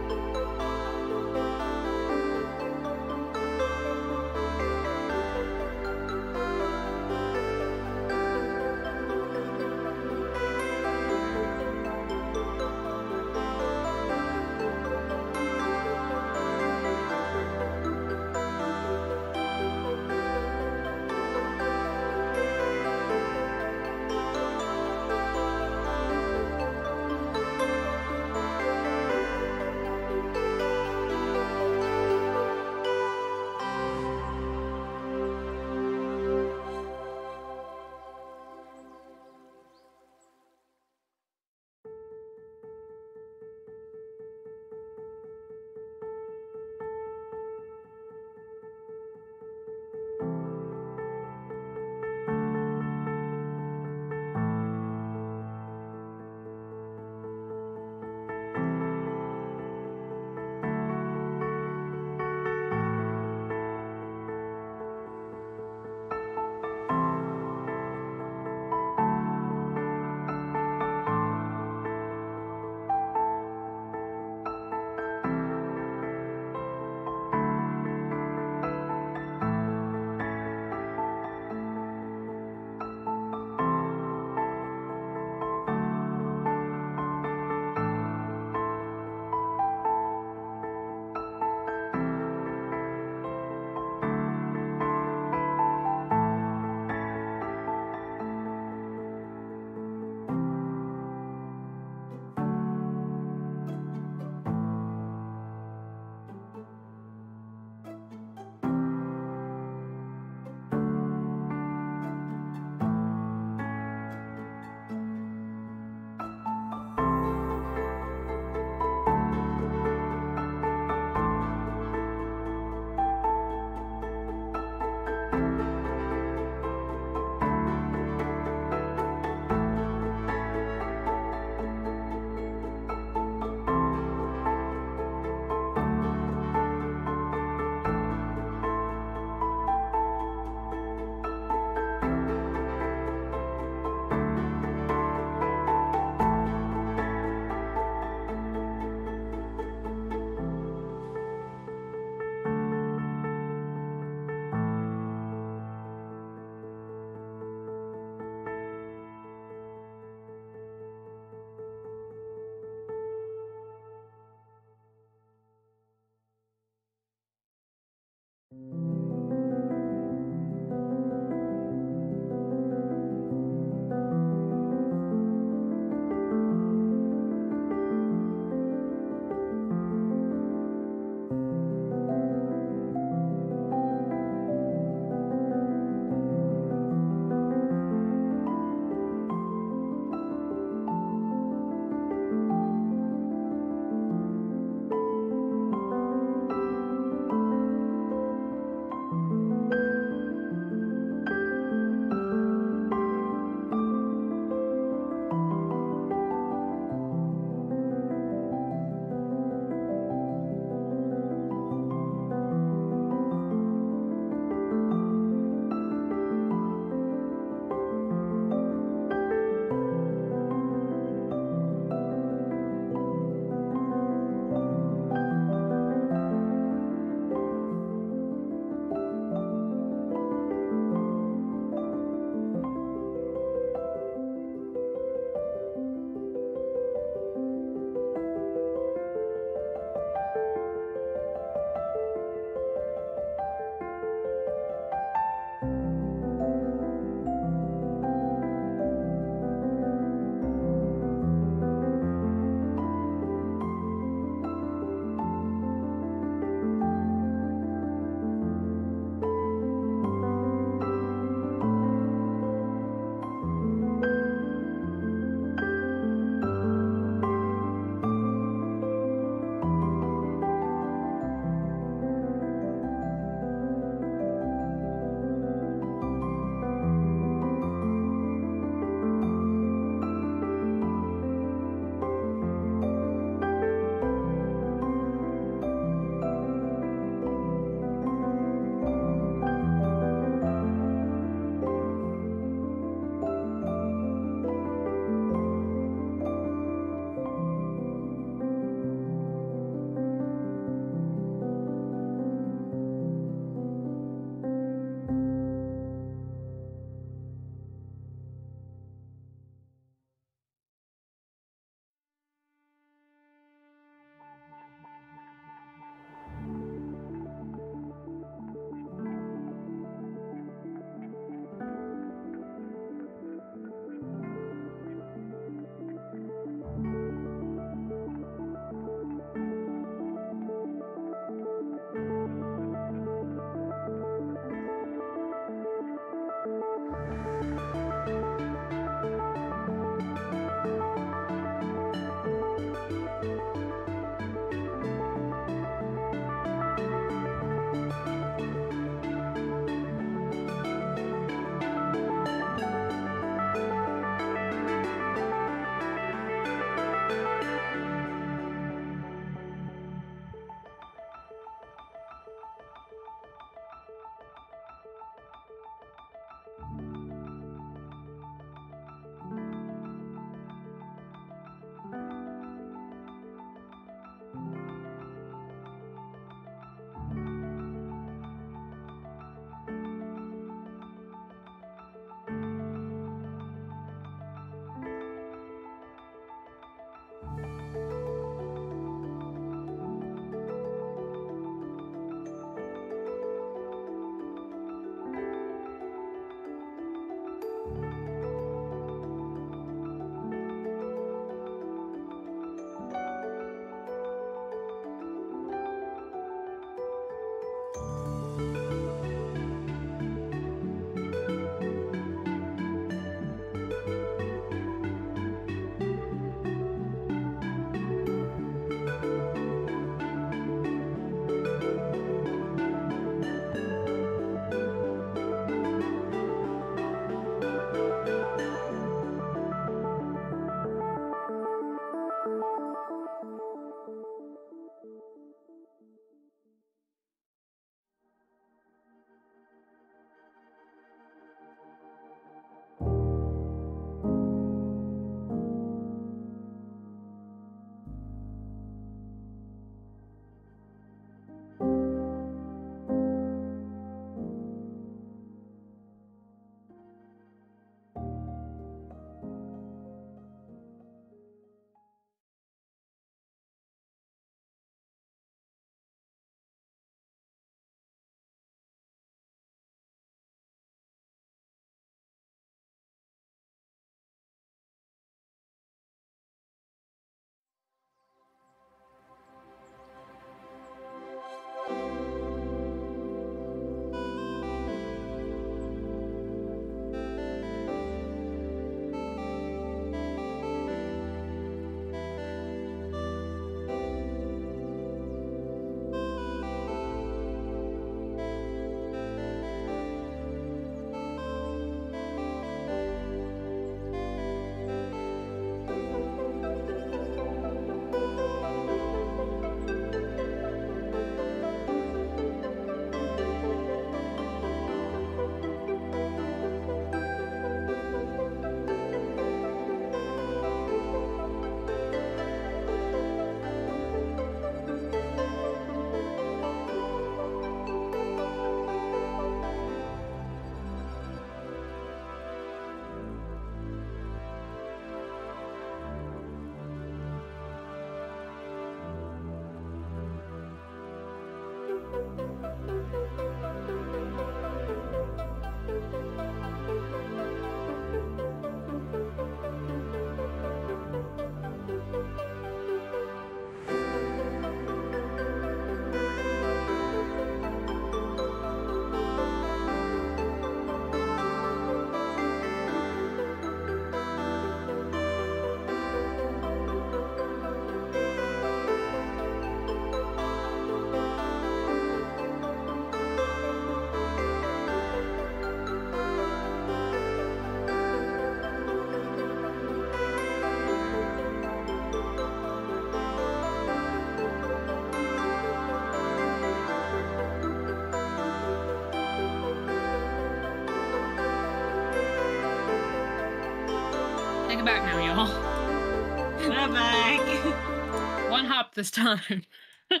This time.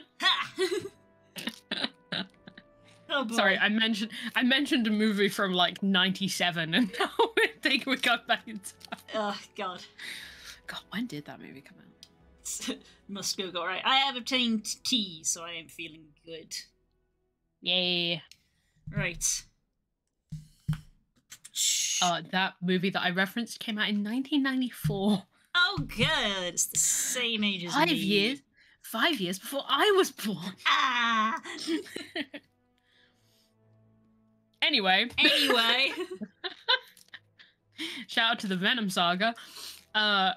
Oh, boy. Sorry, I mentioned I mentioned a movie from like '97, and now I think we got back in time. Oh god. God, when did that movie come out? Must go go right. I have obtained tea, so I am feeling good. Yay! Right. Uh, that movie that I referenced came out in 1994. Oh good. It's the same age as Five me. years. Five years before I was born. Ah. Anyway. Anyway. Shout out to the Venom saga. Uh,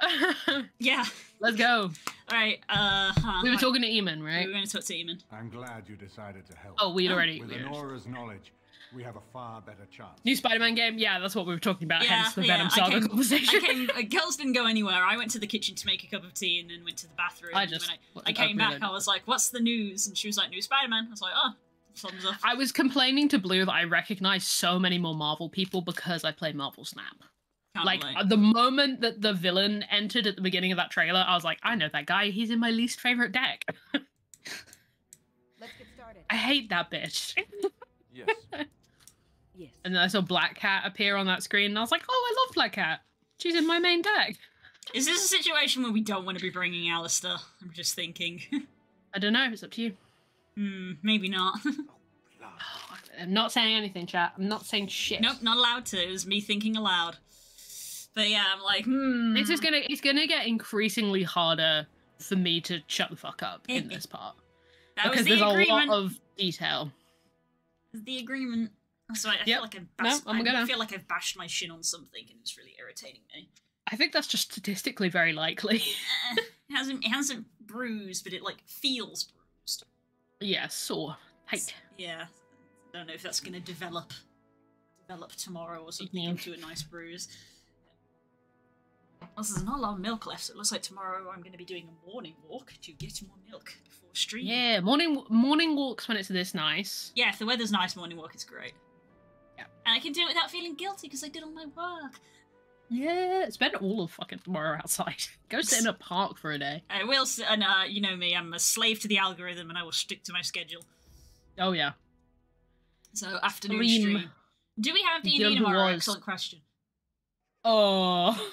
yeah. Let's go. All right. Uh, huh, We were talking to Eamon, right? We were going to talk to Eamon. I'm glad you decided to help. Oh, we'd already- With we'd Anora's knowledge, we have a far better chance. New Spider-Man game. Yeah, that's what we were talking about. Yeah, hence the yeah. Venom I saga came, conversation. I came. Uh, girls didn't go anywhere. I went to the kitchen to make a cup of tea and then went to the bathroom. I just- when I, I I came back. I was like, "What's the news?" And she was like, "New Spider-Man." I was like, "Oh, thumbs up." I was complaining to Blue that I recognize so many more Marvel people because I play Marvel Snap. Can't like relate. the moment that the villain entered at the beginning of that trailer, I was like, I know that guy. He's in my least favorite deck. Let's get started. I hate that bitch. Yes. Yes. And then I saw Black Cat appear on that screen, and I was like, oh, I love Black Cat. She's in my main deck. Is this a situation where we don't want to be bringing Alistair? I'm just thinking. I don't know. It's up to you. Hmm, maybe not. I'm not saying anything, chat. I'm not saying shit. nope, not allowed to. It was me thinking aloud. But yeah, I'm like, hmm. This is gonna it's gonna get increasingly harder for me to shut the fuck up in this part. That was because the there's a lot of detail. The agreement. I'm I Yep. feel like I've No, bashed, I'm gonna- feel like I've bashed my shin on something and it's really irritating me. I think that's just statistically very likely. Eh, it hasn't it hasn't bruised, but it like feels bruised. yeah, sore. Height. Yeah. I don't know if that's gonna develop develop tomorrow or something into a nice bruise. Also, there's not a lot of milk left, so it looks like tomorrow I'm gonna be doing a morning walk to get more milk before stream. Yeah, morning morning walks when it's this nice. Yeah, if the weather's nice, morning walk is great. And I can do it without feeling guilty because I did all my work. Yeah, spend all of fucking tomorrow outside. Go sit in a park for a day. I will, and uh, you know me, I'm a slave to the algorithm and I will stick to my schedule. Oh yeah. So, afternoon Dream. stream. Do we have D&D tomorrow? Wars. Excellent question. Oh.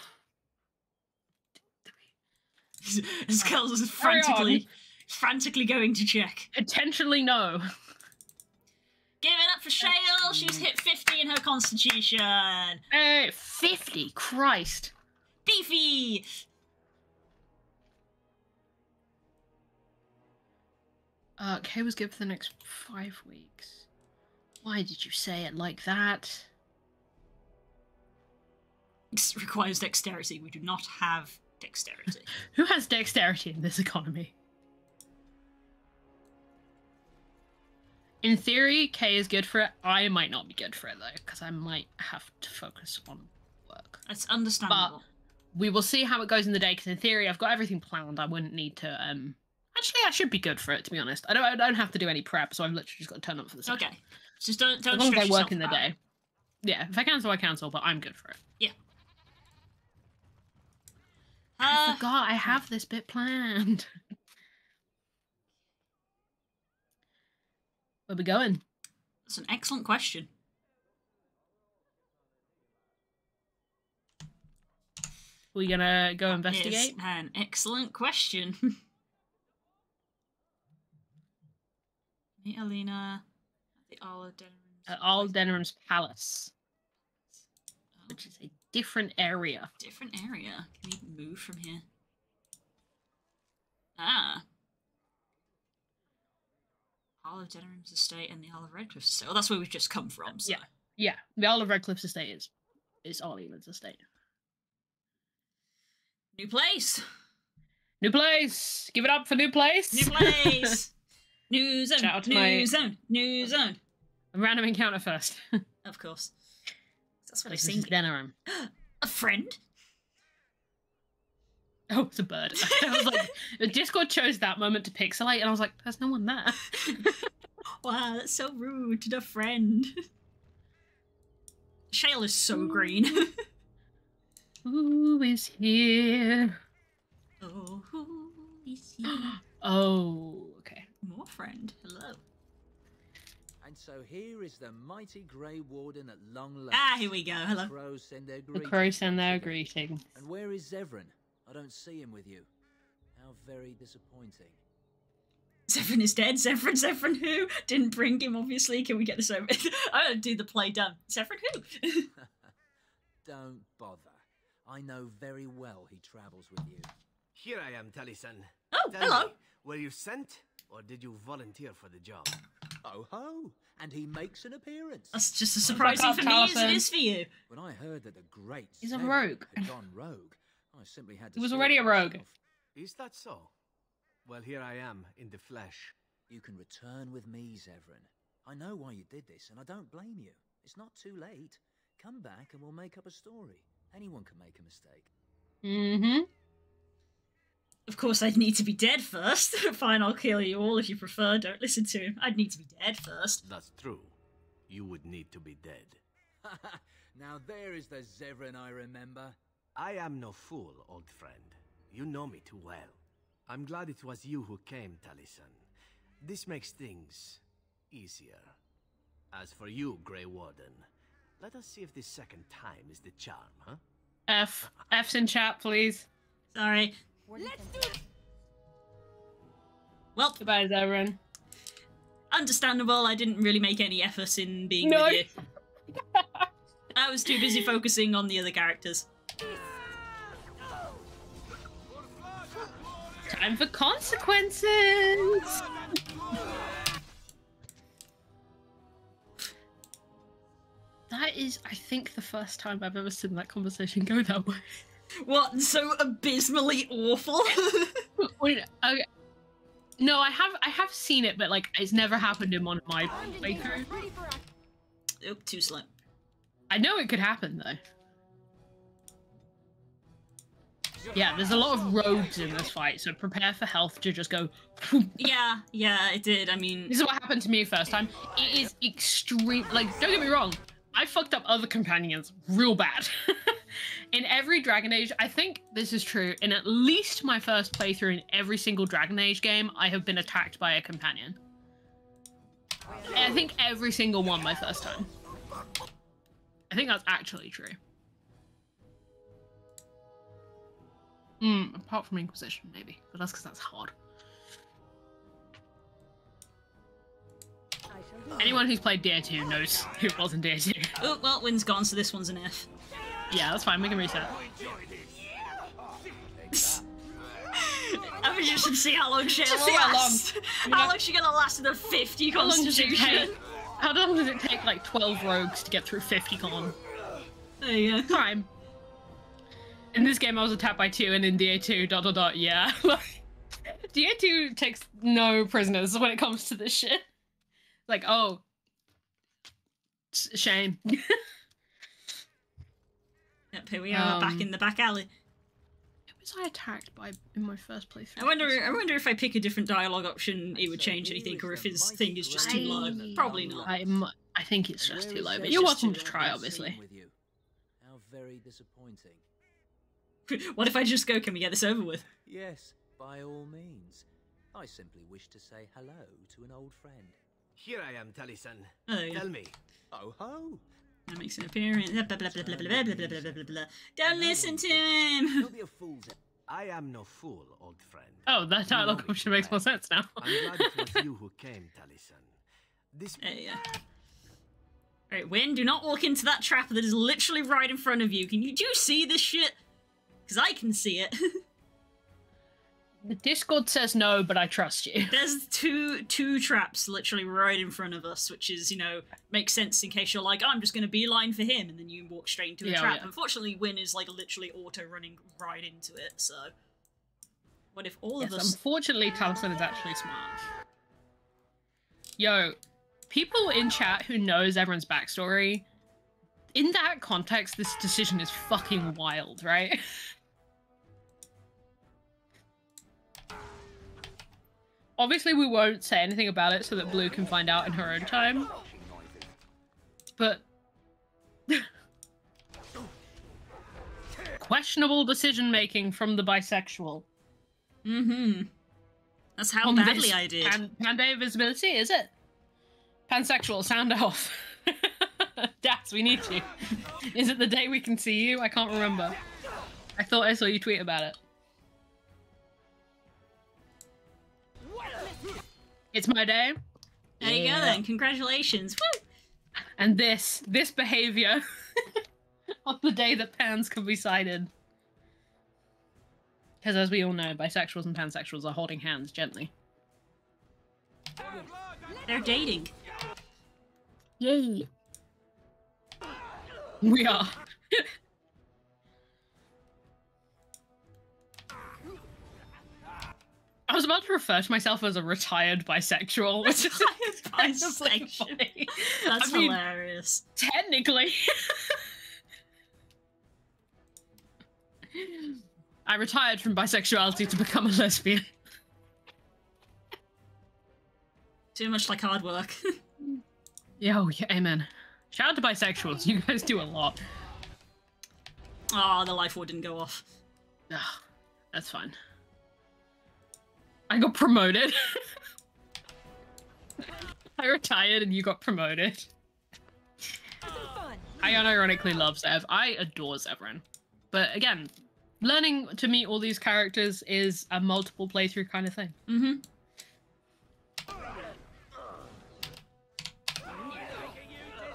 Skulls is frantically, frantically going to check. Intentionally no. Give it up for Shale. She's hit 50 in her constitution. Hey, 50. Christ. Beefy. Uh, Kay was good for the next five weeks. Why did you say it like that? This requires dexterity. We do not have dexterity. Who has dexterity in this economy? In theory, K is good for it. I might not be good for it though, because I might have to focus on work. That's understandable. But we will see how it goes in the day. Because in theory, I've got everything planned. I wouldn't need to. um Actually, I should be good for it. To be honest, I don't. I don't have to do any prep, so I've literally just got to turn up for the session. okay. Just don't don't as long as I work in the day. it. Yeah, if I cancel, I cancel. But I'm good for it. Yeah. I forgot I have this bit planned. Where we going? That's an excellent question. We gonna go It's investigate? an excellent question. Meet Erlina at the Arl of Denerim's At All Denerim's palace, which is a different area. different area. Can we move from here? Ah. Arl of Denerim's estate and the Arl of Redcliffe estate. Well, that's where we've just come from. So. Yeah, yeah. The Arl of Redcliffe's estate is is Olean's estate. New place. New place. Give it up for new place. New place. new zone. Shout out to new my- zone. New zone. A random encounter first. Of course. That's what I seen. is Denerim. A friend? Oh, it's a bird. I was like, Discord chose that moment to pixelate, and I was like, there's no one there. Wow, that's so rude to the friend. Shale is so green. Who is here? oh, who is here? Oh, okay. More friend. Hello. And so here is the mighty Grey Warden at long last. Ah, here we go. Hello. The crows send their The crows send their greetings. And where is Zevran? I don't see him with you. How very disappointing. Zephyrin is dead. Zephyrin, Zephyrin who? Didn't bring him, obviously. Can we get this over? I don't do the play done. Zephyrin who? Don't bother. I know very well he travels with you. Here I am, Taliesin. Oh, Tell hello. me, were you sent, or did you volunteer for the job? Oh ho! And he makes an appearance. That's just as surprising for me as it is for you. When I heard that the great He's a rogue. had gone rogue, I simply had to. He was already a rogue. Is that so? Well, here I am, in the flesh. You can return with me, Zevran. I know why you did this, and I don't blame you. It's not too late. Come back and we'll make up a story. Anyone can make a mistake. Mm-hmm. Of course, I'd need to be dead first. Fine, I'll kill you all if you prefer. Don't listen to him. I'd need to be dead first. That's true. You would need to be dead. now there is the Zevran I remember. I am no fool, old friend. You know me too well. I'm glad it was you who came, Taliesin. This makes things easier. As for you, Grey Warden, let us see if this second time is the charm, huh? F. F's in chat, please. Sorry. Let's do it. Well, Goodbye, Zevran. understandable. I didn't really make any effort in being No. with you. I was too busy focusing on the other characters. Time for consequences. That is, I think, the first time I've ever seen that conversation go that way. What? So abysmally awful? Wait, okay. No, I have, I have seen it, but like, it's never happened in one of my playthroughs. Oop, too slow. I know it could happen though. Yeah, there's a lot of roads in this fight, so prepare for health to just go. Yeah, yeah, it did. I mean, This is what happened to me first time. It is extreme. Like, don't get me wrong, I fucked up other companions real bad. in every Dragon Age, I think this is true. In at least my first playthrough in every single Dragon Age game, I have been attacked by a companion. I think every single one my first time. I think that's actually true. Hmm, apart from Inquisition, maybe. But that's because that's hard. Anyone who's played DA2 knows who was in DA2. oh, well, wind's gone, so this one's an F. Yeah, that's fine. We can reset. I mean, you should see how long she Just see how long. How long she gonna last in the 50 How long constitution? take? How long does it take like 12 rogues to get through 50 con? There you go. Time. In this game, I was attacked by two, and in DA2, dot dot dot, yeah. DA2 takes no prisoners when it comes to this shit. Like, oh. Shame. Yep, here we are, back Um, in the back alley. Who was I attacked by in my first playthrough? I wonder. I wonder if I pick a different dialogue option, it would change anything, or if his thing is just too low. Probably not. I, I think it's just too low, but you're welcome to try, I don't see obviously. him with you. How very disappointing. what if I just go? Can we get this over with? Yes, by all means. I simply wish to say hello to an old friend. Here I am, Taliesin. Oh, yeah. Tell me. Oh ho! That makes an appearance. Blah, blah, blah, blah, blah, blah, blah, blah, blah, blah, blah. Don't listen to him. Don't be a fool, I am no fool, old friend. Oh, that dialogue me option makes more sense now. I'm glad it was you who came, Taliesin. This yeah. Alright, Wynne, do not walk into that trap that is literally right in front of you. Can you do you see this shit? Because I can see it. The Discord says no, but I trust you. There's two two traps literally right in front of us, which is, you know, makes sense in case you're like, oh, I'm just gonna beeline for him, and then you walk straight into a Yeah, trap. yeah. Unfortunately, Wynne is like literally auto running right into it, so what if all Yes, of us unfortunately, Taliesin is actually smart. Yo, people in chat who knows everyone's backstory, in that context, this decision is fucking wild, right? Obviously, we won't say anything about it so that Blue can find out in her own time. But questionable decision making from the bisexual. Mm-hmm. That's how On badly this I did. Pan, Panday visibility, is it? Pansexual, sound off. Das, we need you. Is it the day we can see you? I can't remember. I thought I saw you tweet about it. It's my day. There you go then. Congratulations. Woo! And this, this behavior on the day that pans can be cited. Because as we all know, bisexuals and pansexuals are holding hands gently. They're dating. Yay. We are. I was about to refer to myself as a retired bisexual, which is kind of like. That's I mean, hilarious. Technically. I retired from bisexuality to become a lesbian. Too much like hard work. Yo, oh, yeah, amen. Shout out to bisexuals. You guys do a lot. Oh, the life ward didn't go off. Ugh, that's fine. I got promoted. I retired and you got promoted. I unironically love Zev. I adore Zevran. But again, learning to meet all these characters is a multiple playthrough kind of thing. Mm-hmm.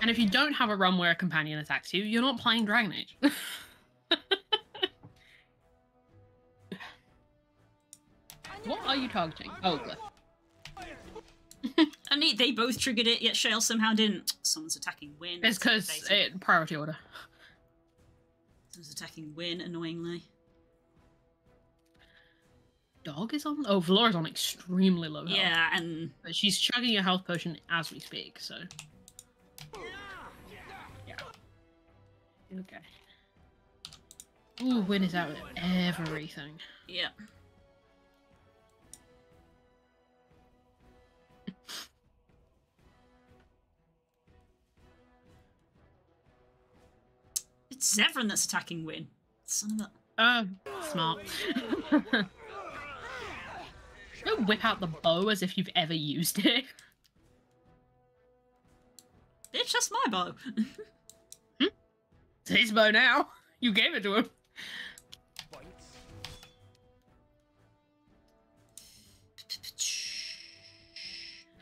And if you don't have a run where a companion attacks you, you're not playing Dragon Age. what are you targeting? Oh, Glyph. And they, they both triggered it, yet Shale somehow didn't. Someone's attacking Wynne. It's because it priority order. Someone's attacking Wynne, annoyingly. Dog is on. Oh, Valora's on extremely low health. Yeah, and But she's chugging a health potion as we speak, so. Yeah. Okay. Ooh, Wynne is out with everything. Yeah. Zevran that's attacking Wynne. Son of a. Oh, smart. Don't whip out the bow as if you've ever used it. Bitch, that's my bow. It's hmm? his bow now. You gave it to him.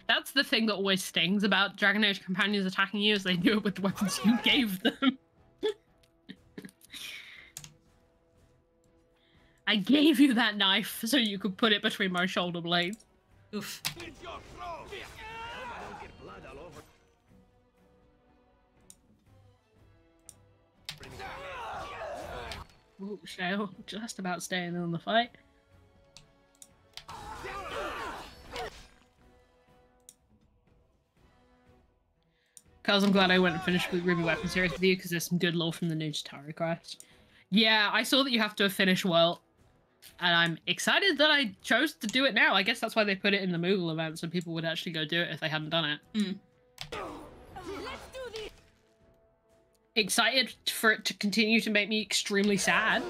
That's the thing that always stings about Dragon Age companions attacking you is they do it with the weapons you gave them. I gave you that knife so you could put it between my shoulder blades. Oof. Ooh, Shale, just about staying in the fight. Cause I'm glad I went and finished with Ruby Weapon Series with you because there's some good lore from the new quest. Yeah, I saw that you have to finish well, and I'm excited that I chose to do it now. I guess that's why they put it in the Moogle event so people would actually go do it if they hadn't done it. Hmm. Excited for it to continue to make me extremely sad.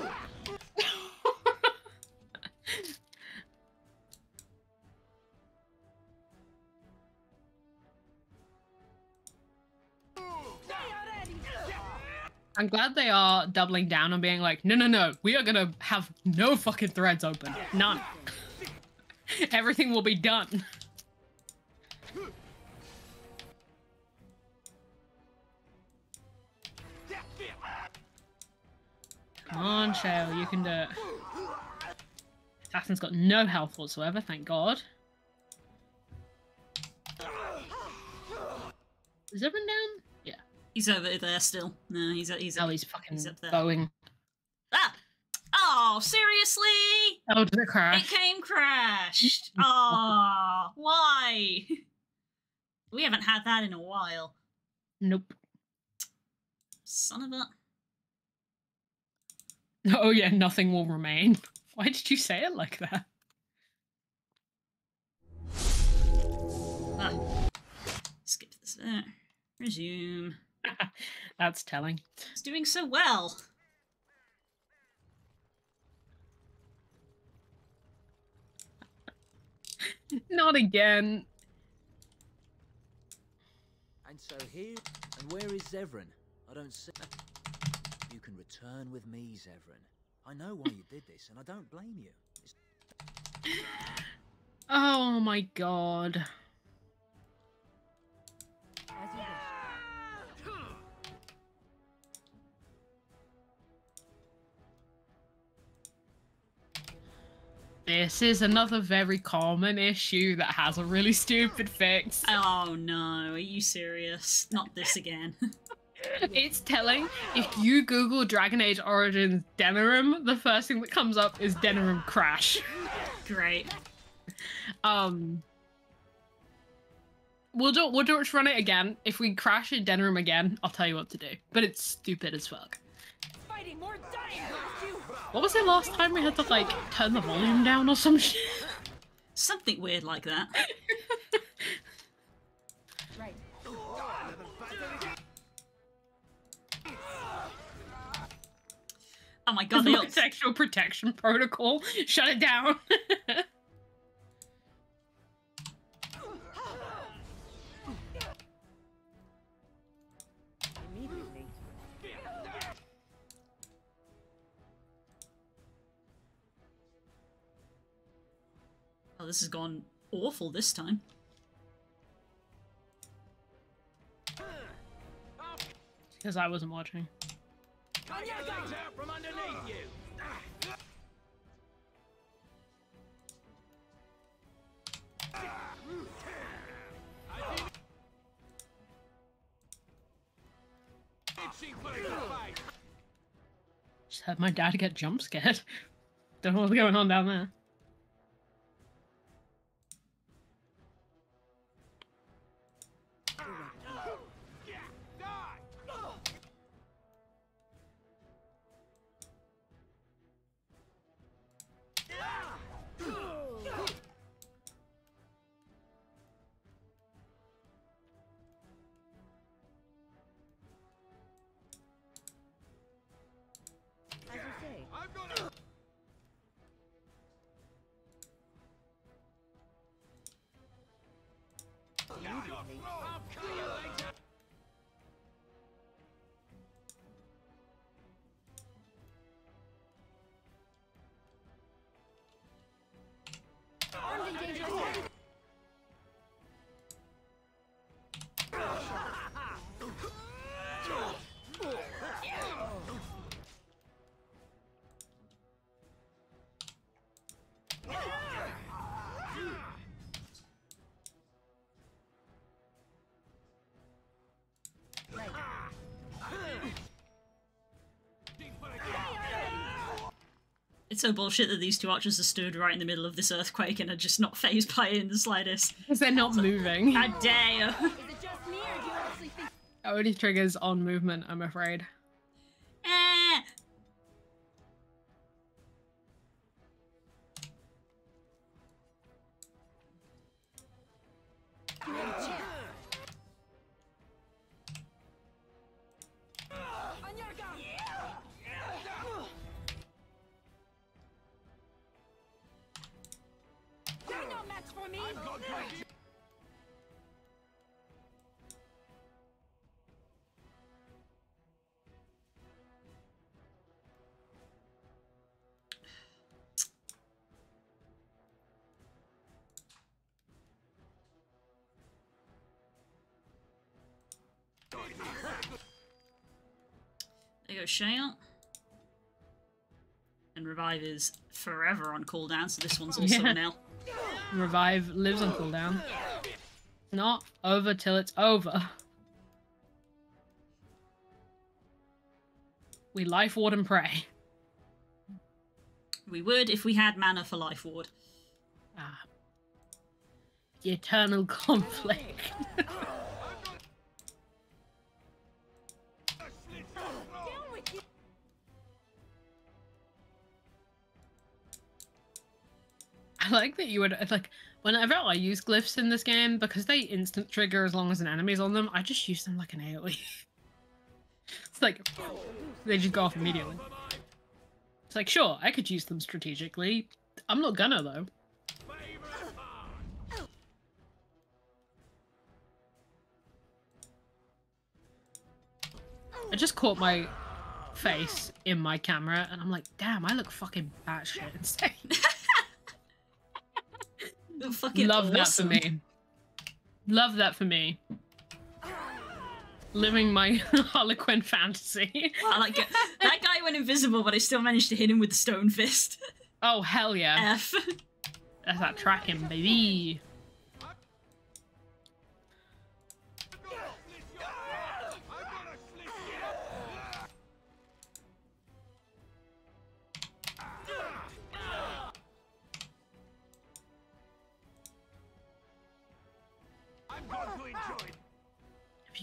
I'm glad they are doubling down on being like, no, no, no, we are gonna have no fucking threads open. None. Everything will be done. Come on, Shale, you can do it. Assassin's got no health whatsoever, thank God. Is everyone down? He's over there still. No, he's he's Oh, he's fucking he's up there. bowing. Ah! Oh, seriously? Oh, did it crash? It came crashed. Oh, why? We haven't had that in a while. Nope. Son of a. Oh yeah, nothing will remain. Why did you say it like that? Ah. Skip this there. Resume. That's telling. It's doing so well. Not again. And so here, and where is Zevran? I don't see. You can return with me, Zevran. I know why you did this, and I don't blame you. It's... Oh my god. This is another very common issue that has a really stupid fix. Oh no, are you serious? Not this again. It's telling if you Google Dragon Age Origins Denerim, the first thing that comes up is Denerim Crash. Great. Um, we'll do we'll just run it again. If we crash in Denerim again, I'll tell you what to do. But it's stupid as fuck. Fighting more dying, blast you! What was it last time we had to like turn the volume down or some shit? Something weird like that. Right. Oh my god, all... sexual protection protocol. Shut it down. Oh, this has gone awful this time. Because I wasn't watching. Just had my dad get jump scared. Don't know what's going on down there. So bullshit that these two archers are stood right in the middle of this earthquake and are just not phased by it in the slightest. Because they're not moving. How dare you? Is it just me, or do you honestly think Only triggers on movement, I'm afraid. Go Shale. And Revive is forever on cooldown, so this one's also Yeah. an L. Revive lives on cooldown. Not over till it's over. We life ward and pray. We would if we had mana for Life Ward. Ah. The eternal conflict. I like that you would like whenever I use glyphs in this game because they instant trigger as long as an enemy's on them. I just use them like an AOE. it's like they just go off immediately. It's like sure I could use them strategically. I'm not gonna though. I just caught my face in my camera and I'm like, damn, I look fucking batshit insane. Fucking Love that for me. Love that for me. Living my Harlequin fantasy. Wow, that, guy, that guy went invisible, but I still managed to hit him with the stone fist. Oh hell yeah. F. That's that tracking, baby.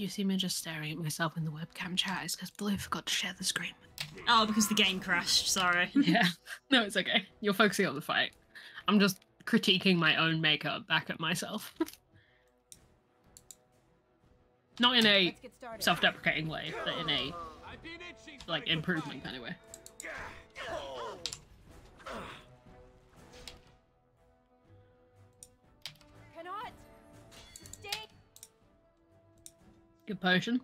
You see me just staring at myself in the webcam chat, it's because Blue forgot to share the screen. Oh, because the game crashed. Sorry. Yeah. No, it's okay. You're focusing on the fight. I'm just critiquing my own makeup back at myself. Not in a Let's get started. self-deprecating way, but in a like improvement kind of way. Good potion.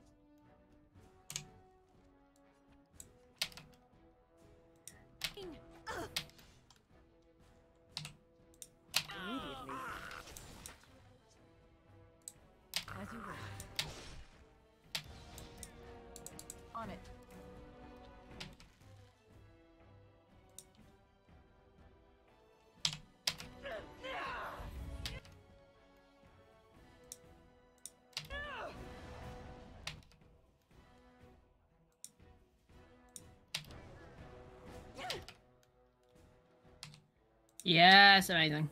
Yes, amazing.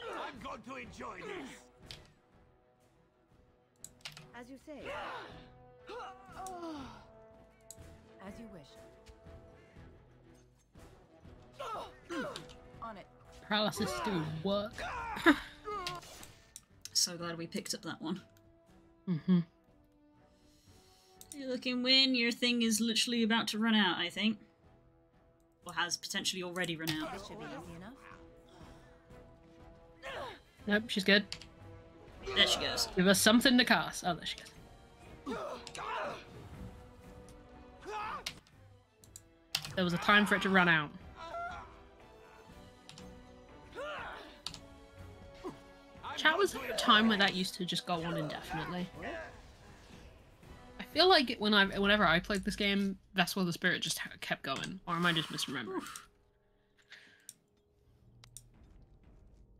I'm going to enjoy this. As you say. As you wish. On it. Paralysis do work. So glad we picked up that one. Mm-hmm. You're looking when Your thing is literally about to run out, I think. Or has potentially already run out. This should be easy enough. Nope, she's good. There she goes. Give us something to cast. Oh, there she goes. There was a time for it to run out. Chat was there a time where that used to just go on indefinitely. I feel like when I, whenever I played this game, that's where the Spirit just kept going, or am I just misremembering?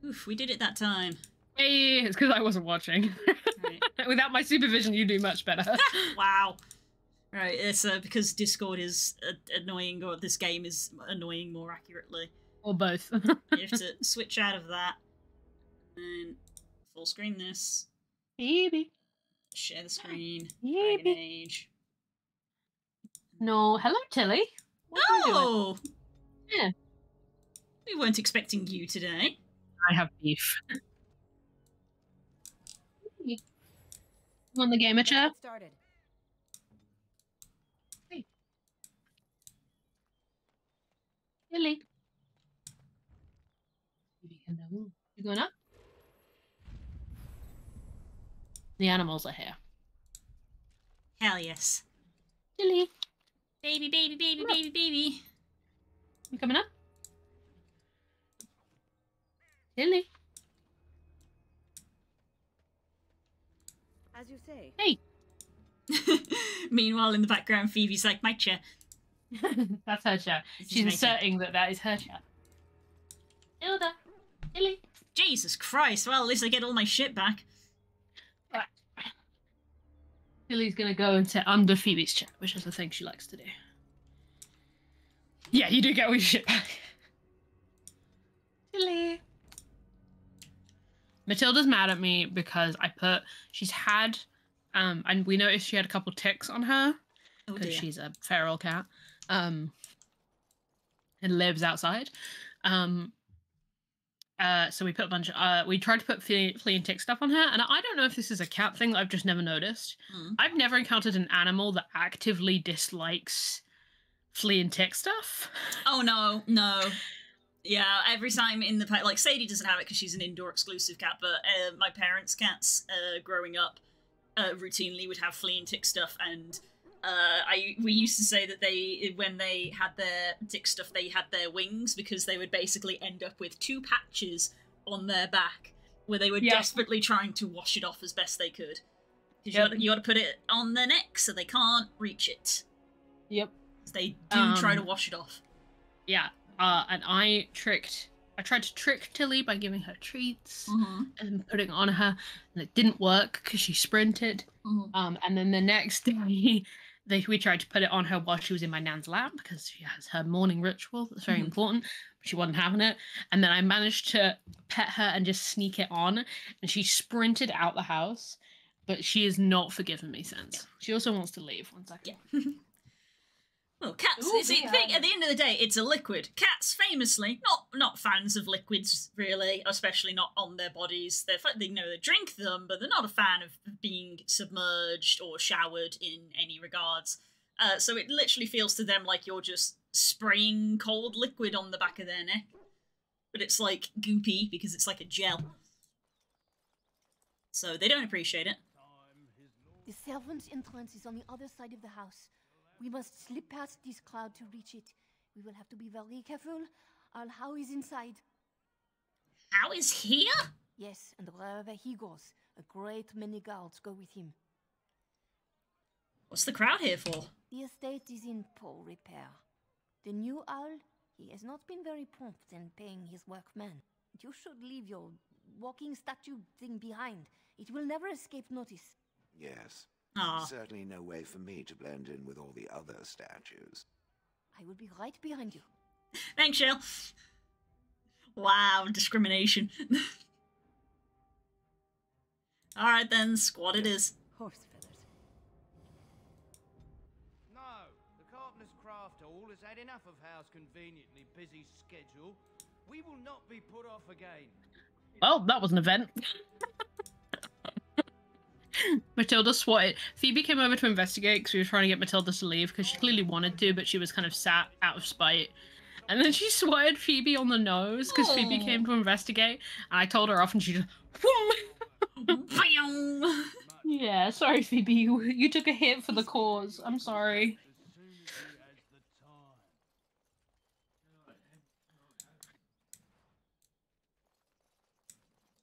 Oof, we did it that time. Hey, it's because I wasn't watching. Without my supervision, you do much better. wow. Right, it's uh, because Discord is uh, annoying, or this game is annoying more accurately. or both. You have to switch out of that and full screen this. Maybe. Share the screen. Maybe. Dragon Age. no, hello, Tilly. What are you doing? Oh! Yeah. We weren't expecting you today. I have beef. You on the gamer chair? Get started. Tilly. You going up? The animals are here. Hell yes. Tilly, Baby, baby, baby, baby, baby. you coming up? Tilly. As you say. Hey. Meanwhile, in the background, Phoebe's like, my chair. That's her chair. This She's my chair. asserting that that is her chair. Ilda. Illy. Jesus Christ, well, at least I get all my shit back. Illy's gonna go and sit under Phoebe's chair, which is the thing she likes to do. Yeah, you do get all your shit back. Illy. Matilda's mad at me because I put she's had um and we noticed she had a couple ticks on her Oh, because dear. she's a feral cat um and lives outside um uh so we put a bunch of uh we tried to put flea, flea and tick stuff on her and i don't know if this is a cat thing that i've just never noticed Mm. i've never encountered an animal that actively dislikes flea and tick stuff Oh no, no. Yeah, every time in the like Sadie doesn't have it because she's an indoor exclusive cat, but uh, my parents' cats uh, growing up uh, routinely would have flea and tick stuff, and uh, I we used to say that they when they had their tick stuff they had their wings because they would basically end up with two patches on their back where they were Yeah. desperately trying to wash it off as best they could. Yep. you, got, to put it on their neck so they can't reach it. Yep. They do try to Um, wash it off. yeah uh and i tricked i tried to trick tilly by giving her treats Mhm. and putting it on her and it didn't work because she sprinted Mhm. um and then the next day they, we tried to put it on her while she was in my nan's lap because she has her morning ritual that's very Mhm. important. She wasn't having it. And then i managed to pet her and just sneak it on and she sprinted out the house but she has not forgiven me since. She also wants to leave. One second Well, cats. Ooh, is it, yeah. thing, at the end of the day, it's a liquid. Cats, famously, not not fans of liquids, really, especially not on their bodies. They're they know they drink them, but they're not a fan of being submerged or showered in any regards. Uh, so it literally feels to them like you're just spraying cold liquid on the back of their neck, but it's like goopy because it's like a gel. So they don't appreciate it. The servants' entrance is on the other side of the house. We must slip past this crowd to reach it. We will have to be very careful. Arl Howe is inside. Howe is here? Yes, and wherever he goes, a great many guards go with him. What's the crowd here for? The estate is in poor repair. The new arl, he has not been very prompt in paying his workmen. You should leave your walking statue thing behind. It will never escape notice. Yes. Aw. Certainly no way for me to blend in with all the other statues. I will be right behind you. Thanks, Shell. Wow, discrimination. Alright then, squad it is. Horse feathers. No, the Carpenter's Craft Hall has had enough of Howe's conveniently busy schedule. We will not be put off again. Well, that was an event. Matilda swatted. Phoebe came over to investigate because we were trying to get Matilda to leave because she clearly wanted to, but she was kind of sat out of spite. And then she swatted Phoebe on the nose because Phoebe came to investigate, and I told her off, and she just. Boom! yeah, sorry, Phoebe. You, you took a hit for the cause. I'm sorry.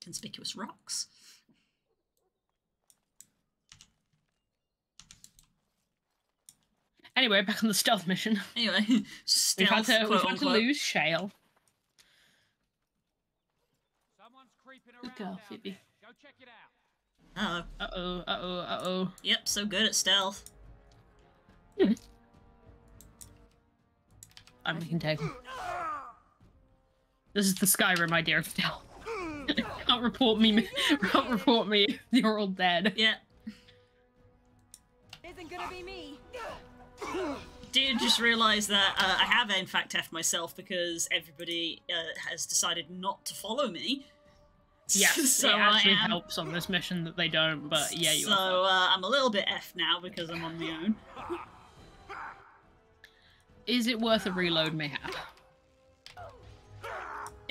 Conspicuous rocks. Anyway, back on the stealth mission. Anyway, We've stealth, had to, we've had to lose Shale. Good girl, Phoebe. Uh Uh oh, uh oh, uh oh. Yep, so good at stealth. I'm we can take. This is the Skyrim idea of stealth. can't report me. Can't report me. You're all dead. Yeah. Isn't gonna be me. Did just realise that uh, I have in fact F myself because everybody uh, has decided not to follow me. Yes, so it actually I am. helps on this mission that they don't, but yeah, you so are. uh, I'm a little bit F now because I'm on my own. Is it worth a reload, mayhap?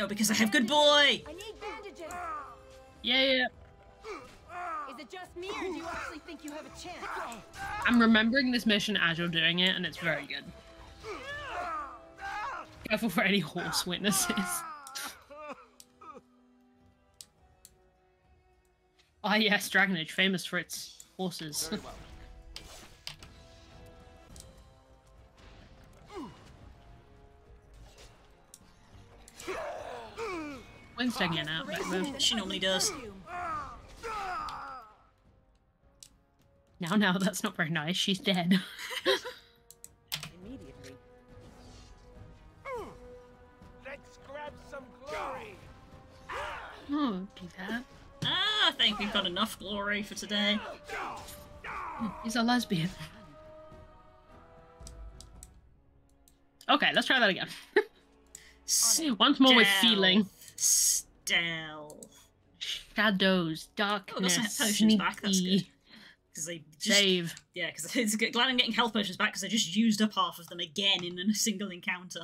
Oh, because I have good boy. I need bandages. Yeah, yeah. Is it just me, or do you actually think you have a chance? I'm remembering this mission as you're doing it, and it's very good. Careful for any horse witnesses. Ah oh, yes, Dragon Age, famous for its horses. Wednesday, taking it? She normally does. Now, now, that's not very nice. She's dead. Immediately. Let's grab some glory. oh, do that. Ah, I think we've got enough glory for today. He's a lesbian. Okay, let's try that again. Once more with feeling. Stealth. Shadows, Oh, got darkness, some potions sneaky. back. That's. Because they just, Save. Yeah, because it's good. glad I'm getting health potions back because I just used up half of them again in a single encounter.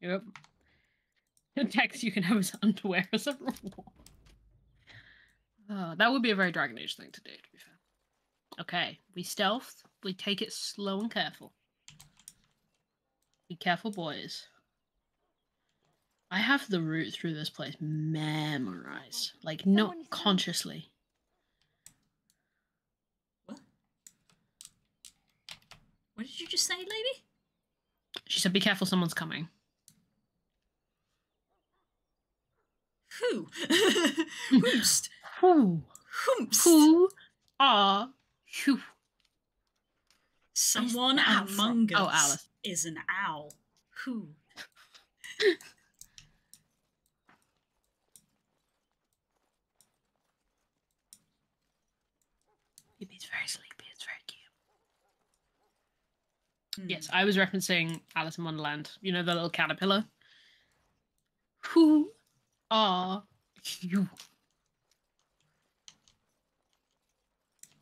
Yep. Text you can have his underwear as a reward. Oh, that would be a very Dragon Age thing to do, to be fair. Okay, we stealth. We take it slow and careful. Be careful, boys. I have the route through this place memorized. Like, not consciously. What did you just say, lady? She said, be careful, someone's coming. Who? Who's? Who? Whomst? Who are you? Someone among oh, us Oh, Alice. is an owl. Who? He's very sleepy. It's very cute. Yes, I was referencing Alice in Wonderland. You know the little caterpillar. Who are you?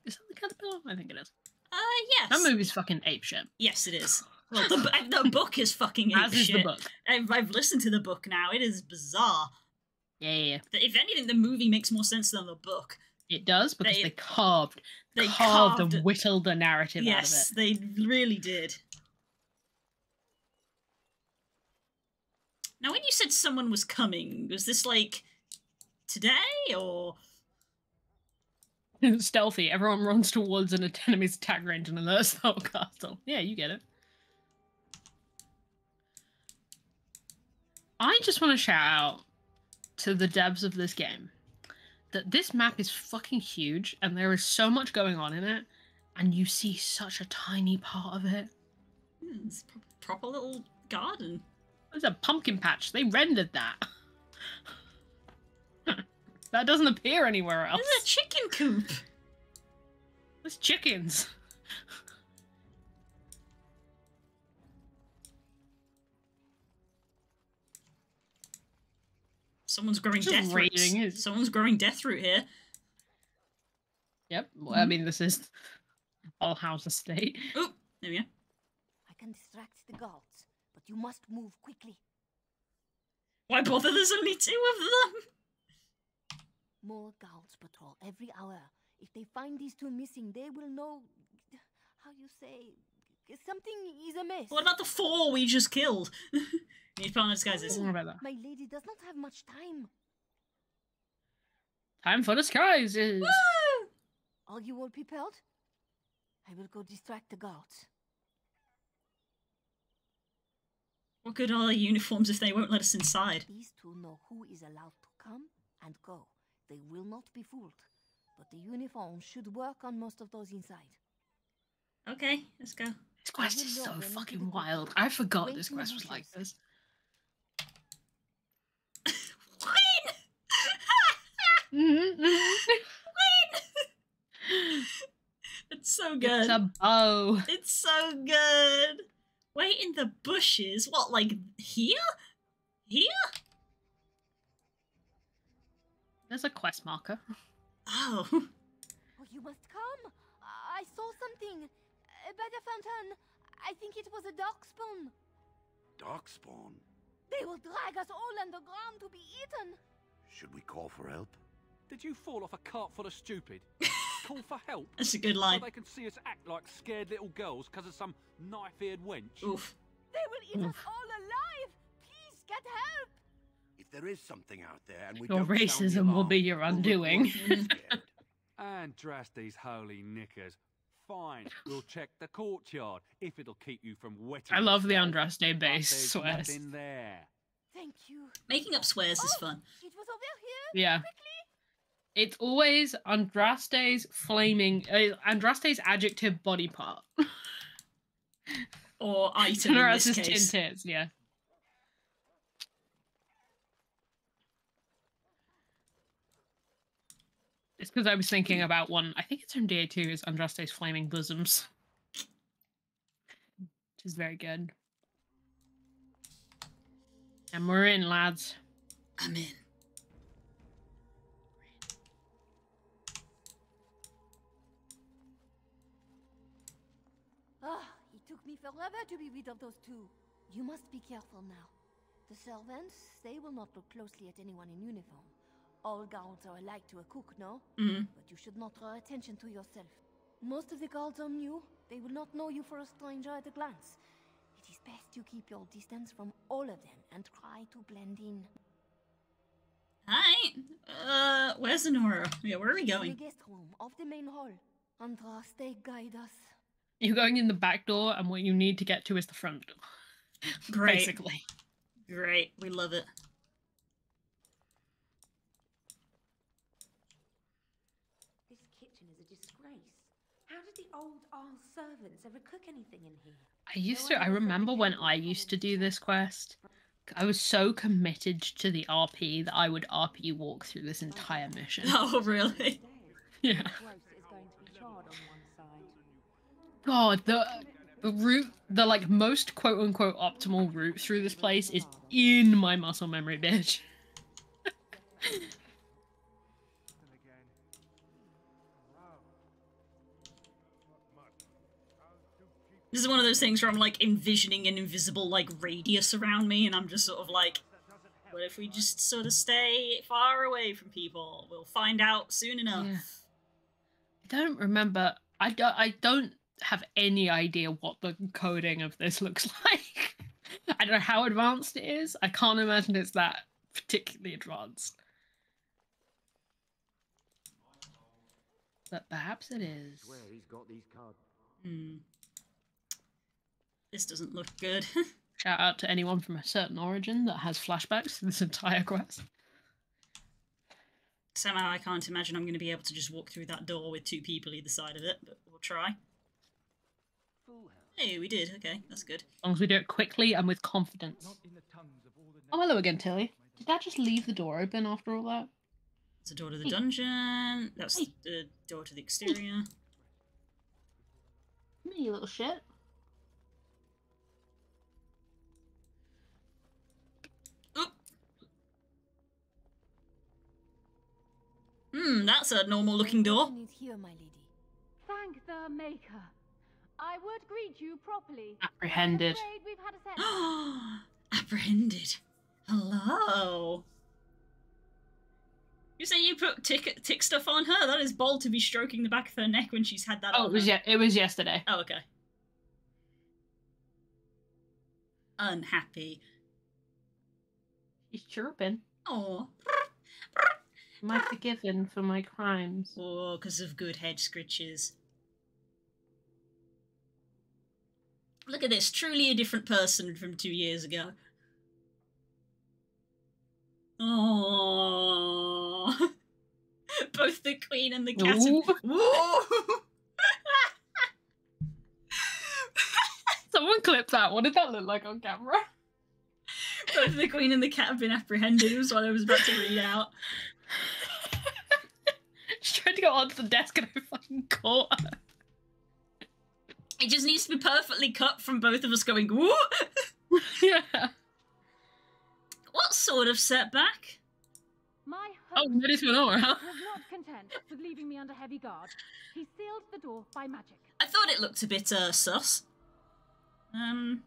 Is that the caterpillar? I think it is. Uh, yes. That movie's fucking ape shit. Yes, it is. Well, the, the book is fucking As ape is the shit. book. I've, I've listened to the book now. It is bizarre. Yeah, yeah, yeah. If anything, the movie makes more sense than the book. It does because They- they, carved, they carved, carved and whittled the narrative yes, out of they really did. Now, when you said someone was coming, was this like today or? Stealthy. Everyone runs towards an enemy's attack range and alerts the whole castle. Yeah, you get it. I just want to shout out to the devs of this game that this map is fucking huge and there is so much going on in it, and you see such a tiny part of it. Hmm, it's pro- proper little garden. There's a pumpkin patch. They rendered that. that doesn't appear anywhere else. There's a chicken coop. There's chickens. Someone's growing Just death roots. raiding. Someone's growing death root here. Yep. Well, I mean, this is all house estate. Oh, there we go. I can distract the guards, but you must move quickly. Why bother? There's only two of them. More guards patrol every hour. If they find these two missing, they will know. How you say? Something is amiss. What about the four we just killed? Need partner disguises. What about that? My lady does not have much time. Time for disguises. Are you all prepared? I will go distract the guards. What good are their uniforms if they won't let us inside? These two know who is allowed to come and go. They will not be fooled. But the uniform should work on most of those inside. Okay, let's go. This quest is so fucking wild. I forgot this quest was like this. It's so good. It's a bow. It's so good. Wait in the bushes. What, like here? Here? There's a quest marker. Oh. Oh, you must come. I saw something. By the fountain. I think it was a darkspawn. Darkspawn? They will drag us all underground to be eaten. Should we call for help? Did you fall off a cart full of stupid? Call for help? That's a good line. So they can see us act like scared little girls because of some knife-eared wench? Oof. They will eat us all alive. Please get help. If there is something out there and we Your don't sound the racism will be your undoing. And dress these holy knickers. Fine, we'll check the courtyard if it'll keep you from wetting. I love the yourself. Andraste base swears. there. Thank you. Making up swears is oh, fun. It was over Yeah. It's always Andraste's flaming, uh, Andraste's adjective body part. Or item in this Dolores' case. Yeah. It's because I was thinking about one. I think it's from DA2. Is Andraste's flaming bosoms, which is very good. And we're in, lads. I'm in. Forever to be rid of those two. You must be careful now. The servants, they will not look closely at anyone in uniform. All guards are alike to a cook, no? Mhm. But you should not draw attention to yourself. Most of the guards are new. They will not know you for a stranger at a glance. It is best you keep your distance from all of them and try to blend in. Hi. Uh, where's Anora? Yeah, where are we In the guest room of the main hall. Andraste, guide us. You're going in the back door, and what you need to get to is the front door. Great. Basically. Great. We love it. This kitchen is a disgrace. How did the old Arl servants ever cook anything in here? I used to. I remember when I used to do this quest. I was so committed to the RP that I would RP walk through this oh. entire mission. Oh, really? Yeah. Gross is going to be charred on one side. God, the the route, the like most quote unquote optimal route through this place is in my muscle memory, bitch. This is one of those things where I'm like envisioning an invisible like radius around me, and I'm just sort of like, what if we just sort of stay far away from people? We'll find out soon enough. Yeah. I don't remember. I don't. I don't have any idea what the coding of this looks like. I don't know how advanced it is. I can't imagine it's that particularly advanced. But perhaps it is. Swear he's got these cards. Hmm. This doesn't look good. Shout out to anyone from a certain origin that has flashbacks to this entire quest. Somehow I can't imagine I'm going to be able to just walk through that door with two people either side of it, but we'll try. Hey, we did. Okay, that's good. As long as we do it quickly and with confidence. Oh, hello again, Tilly. Did that just leave the door open after all that? It's a door to the Hey. dungeon. That's the door to the exterior. Me, you little shit. Hmm, that's a normal looking door. Is here, my lady. Thank the Maker. I would greet you properly. Apprehended. We've had a set. Apprehended. Hello. You say you put tick tick stuff on her? That is bold to be stroking the back of her neck when she's had that Oh, on it was her. ye- it was yesterday. Oh, okay. Unhappy. She's chirping. Oh. Am I forgiven for my crimes? Oh, because of good head scritches. Look at this, truly a different person from two years ago. Oh, both the queen and the cat. Ooh. Someone clip that. What did that look like on camera? both the queen and the cat have been apprehended. It Was what I was about to read out. She tried to go onto the desk and I fucking caught her. It just needs to be perfectly cut from both of us going. Whoa! yeah. What sort of setback? My Oh, host ready to Anora, huh? was not content with leaving me under heavy guard. He sealed the door by magic. I thought it looked a bit uh, sus. Um,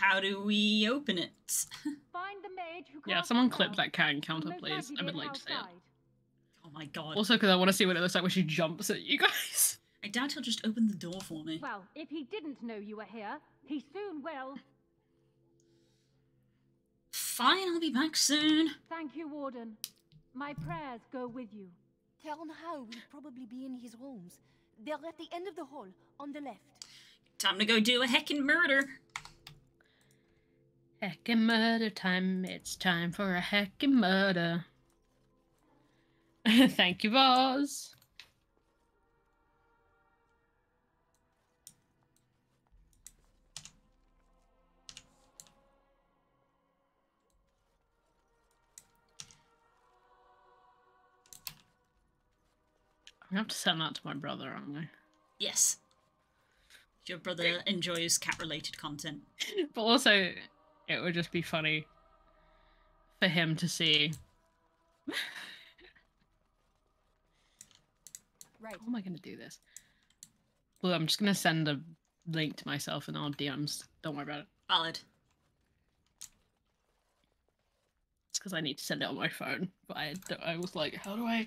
how do we open it? Find the mage who Yeah, someone clip that cat encounter, Most please. I would be like to say it. Outside. Oh my god! Also, because I want to see what it looks like when she jumps at you guys. I doubt he'll just open the door for me. Well, if he didn't know you were here, he soon will. Fine, I'll be back soon. Thank you, Warden. My prayers go with you. Teyrn Howe will probably be in his rooms. They're at the end of the hall, on the left. Time to go do a heckin' murder. Heckin' murder time. It's time for a heckin' murder. Thank you, Boz. I'm gonna have to send that to my brother, aren't I? Yes. Your brother enjoys cat-related content. But also, it would just be funny for him to see. Right. How am I going to do this? Well, I'm just going to send a link to myself in our DMs. Don't worry about it. Valid. It's because I need to send it on my phone. But I, I was like, how do I?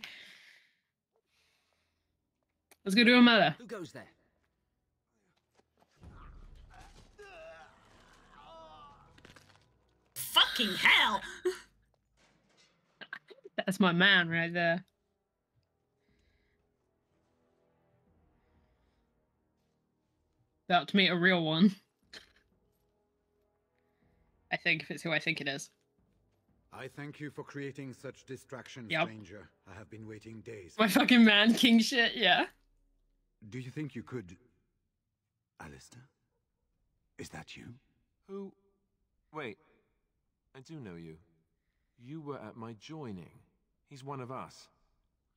Let's go do a murder. Who goes there? Fucking hell! That's my man right there. About to meet a real one. I think if it's who I think it is. I thank you for creating such distraction, Yep. stranger. I have been waiting days. My fucking man king shit, yeah. Do you think you could... Alistair? Is that you? Who? Wait. I do know you. You were at my joining. He's one of us.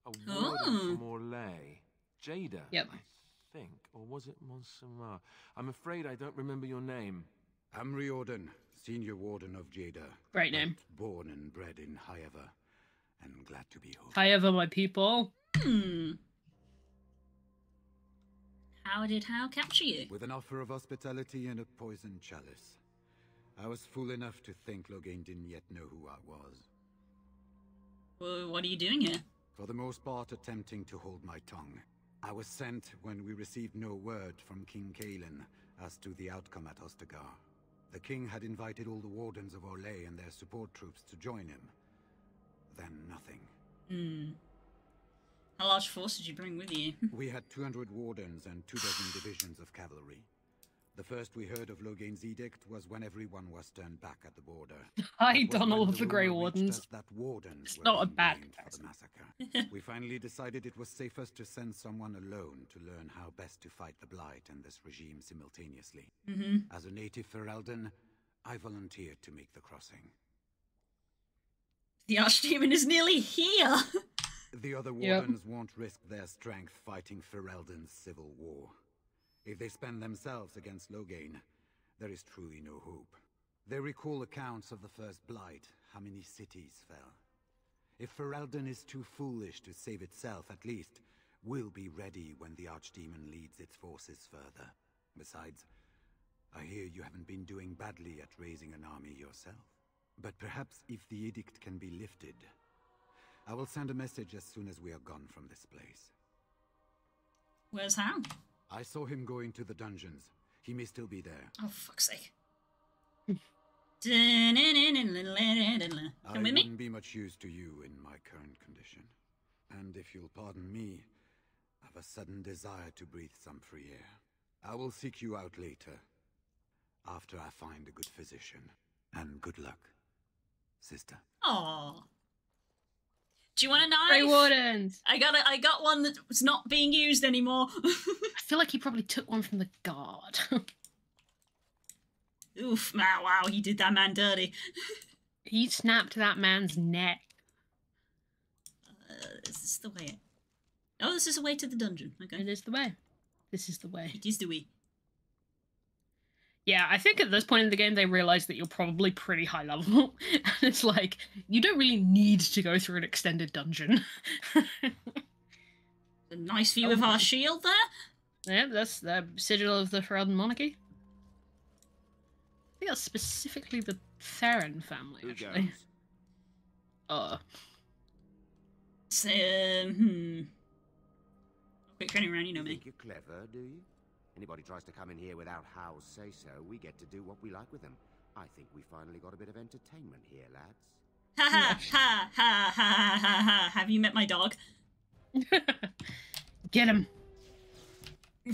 A warden Oh. from Orlais. Jader. Yep. I think. Or was it Montsimmard? I'm afraid I don't remember your name. I'm Riordan, senior warden of Jader. Great name. Born and bred in Highever, and glad to be home. However, my people. Hmm. How did Howe capture you? With an offer of hospitality and a poisoned chalice. I was fool enough to think Loghain didn't yet know who I was. Well, what are you doing here? For the most part, attempting to hold my tongue. I was sent when we received no word from King Cailan as to the outcome at Ostagar. The king had invited all the wardens of Orlais and their support troops to join him. Then nothing. Hmm. How large force did you bring with you? we had 200 wardens and two dozen divisions of cavalry. The first we heard of Loghain's edict was when everyone was turned back at the border. Hi, Donald of the Grey Wardens. That wardens It's were not a bad for the massacre. we finally decided it was safest to send someone alone to learn how best to fight the Blight and this regime simultaneously. Mhm. As a native Ferelden, I volunteered to make the crossing. The Archdemon is nearly here! The other Yep. wardens won't risk their strength fighting Ferelden's civil war. If they spend themselves against Loghain, there is truly no hope. They recall accounts of the First Blight, how many cities fell. If Ferelden is too foolish to save itself, at least, we'll be ready when the Archdemon leads its forces further. Besides, I hear you haven't been doing badly at raising an army yourself. But perhaps if the edict can be lifted, I will send a message as soon as we are gone from this place. Where's Howe? I saw him going to the dungeons. He may still be there. Oh, fuck's sake. Come I with me? wouldn't be much use to you in my current condition. And if you'll pardon me, I've a sudden desire to breathe some free air. I will seek you out later, after I find a good physician. And good luck, sister. Aw. Do you want a knife? Grey Wardens. I got a, I got one that was not being used anymore. I feel like he probably took one from the guard. Oof, wow, wow, he did that man dirty. he snapped that man's neck. Uh, is this the way? Oh, this is the way to the dungeon. Okay. It is the way. This is the way. It is the way. Yeah, I think at this point in the game they realize that you're probably pretty high level. and it's like, you don't really need to go through an extended dungeon. A nice view Oh, of our shield there. yeah, that's the sigil of the Ferelden monarchy. I think that's specifically the Theirin family, Who actually. goes? Uh, So, um, hmm. Quick turning around, you know You me. think you're clever, do you? Anybody tries to come in here without Howe's say-so, we get to do what we like with them. I think we finally got a bit of entertainment here, lads. Ha ha ha ha ha ha ha! Have you met my dog? Get him.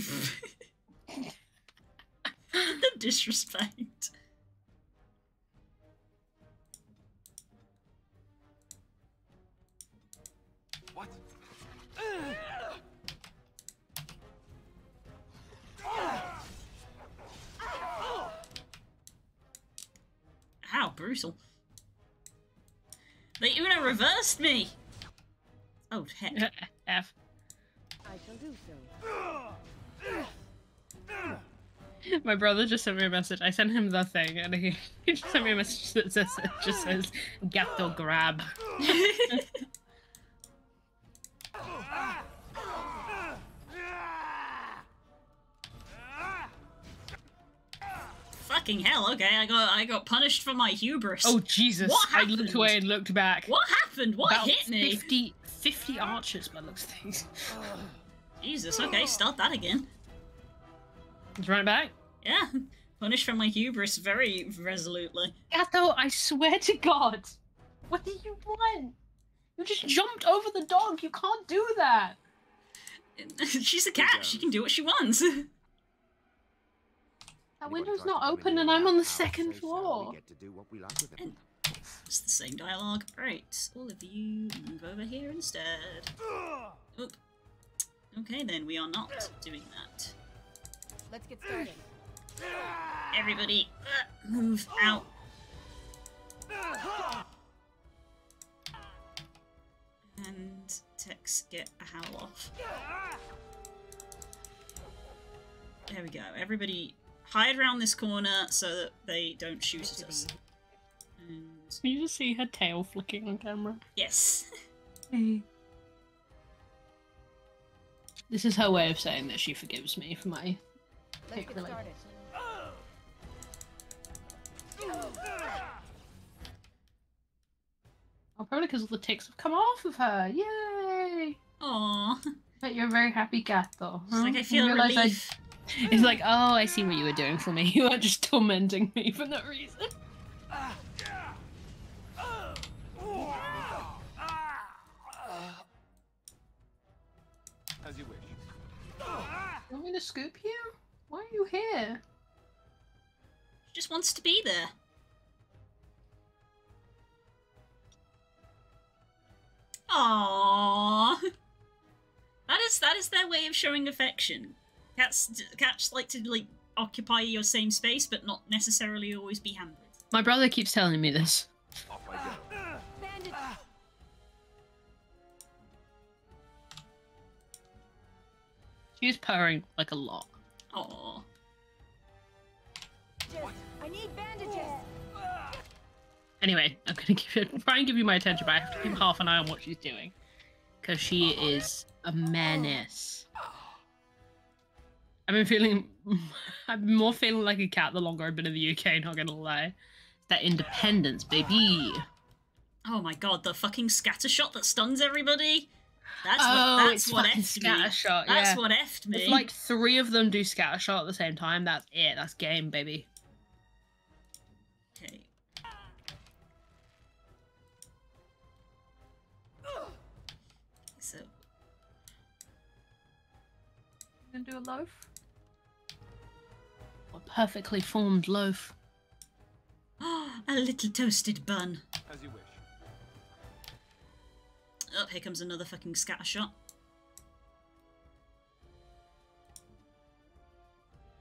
the disrespect. What? How brutal. They Uno reversed me! Oh, heck. F. I shall do so. My brother just sent me a message. I sent him the thing, and he, he just sent me a message that says, it just says, "Gato grab." Fucking hell, okay, I got I got punished for my hubris. oh Jesus! What happened? I looked away and looked back. What happened? What About hit me? 50, 50 archers by looks things. Jesus, okay, start that again. Let's run it back. Yeah. Punished for my hubris very resolutely. Gato, I swear to God, what do you want? You just jumped over the dog. You can't do that. She's a cat, she can do what she wants. That window's not open, and I'm on the second floor. get to do what we like with them. It's the same dialogue. Right, all of you move over here instead. Oop. Okay, then we are not doing that. Let's get started. Everybody, uh, move out. And Tex, get a howl off. There we go. Everybody hide around this corner so that they don't shoot at us. And Can you just see her tail flicking on camera? yes. This is her way of saying that she forgives me for my Let's get started. Oh, probably because all the ticks have come off of her. Yay! Aww. Bet you're a very happy cat, though. It's like huh? I You feel realise I- relief. It's like, oh, I see what you were doing for me. You weren't just tormenting me for no reason. As you wish. You want me to scoop you? Why are you here? She just wants to be there. Aww. That is that is their way of showing affection. Cats cats like to like occupy your same space, but not necessarily always be handled. My brother keeps telling me this. Off I go. She's purring like a lot. Aww. Just, I need bandages. Anyway, I'm gonna give try and give you my attention, but I have to keep half an eye on what she's doing. Because she is a menace. I've been feeling, I've been more feeling like a cat the longer I've been in the UK, not gonna lie. That independence, baby. Oh my god, the fucking scattershot that stuns everybody. That's oh, what that's it's what fucking effed me. scattershot. That's yeah. what effed me. If like three of them do scattershot at the same time, that's it. That's game, baby. Okay. So You gonna do a loaf? A perfectly formed loaf. a little toasted bun. As you wish. Oh, here comes another fucking scatter shot.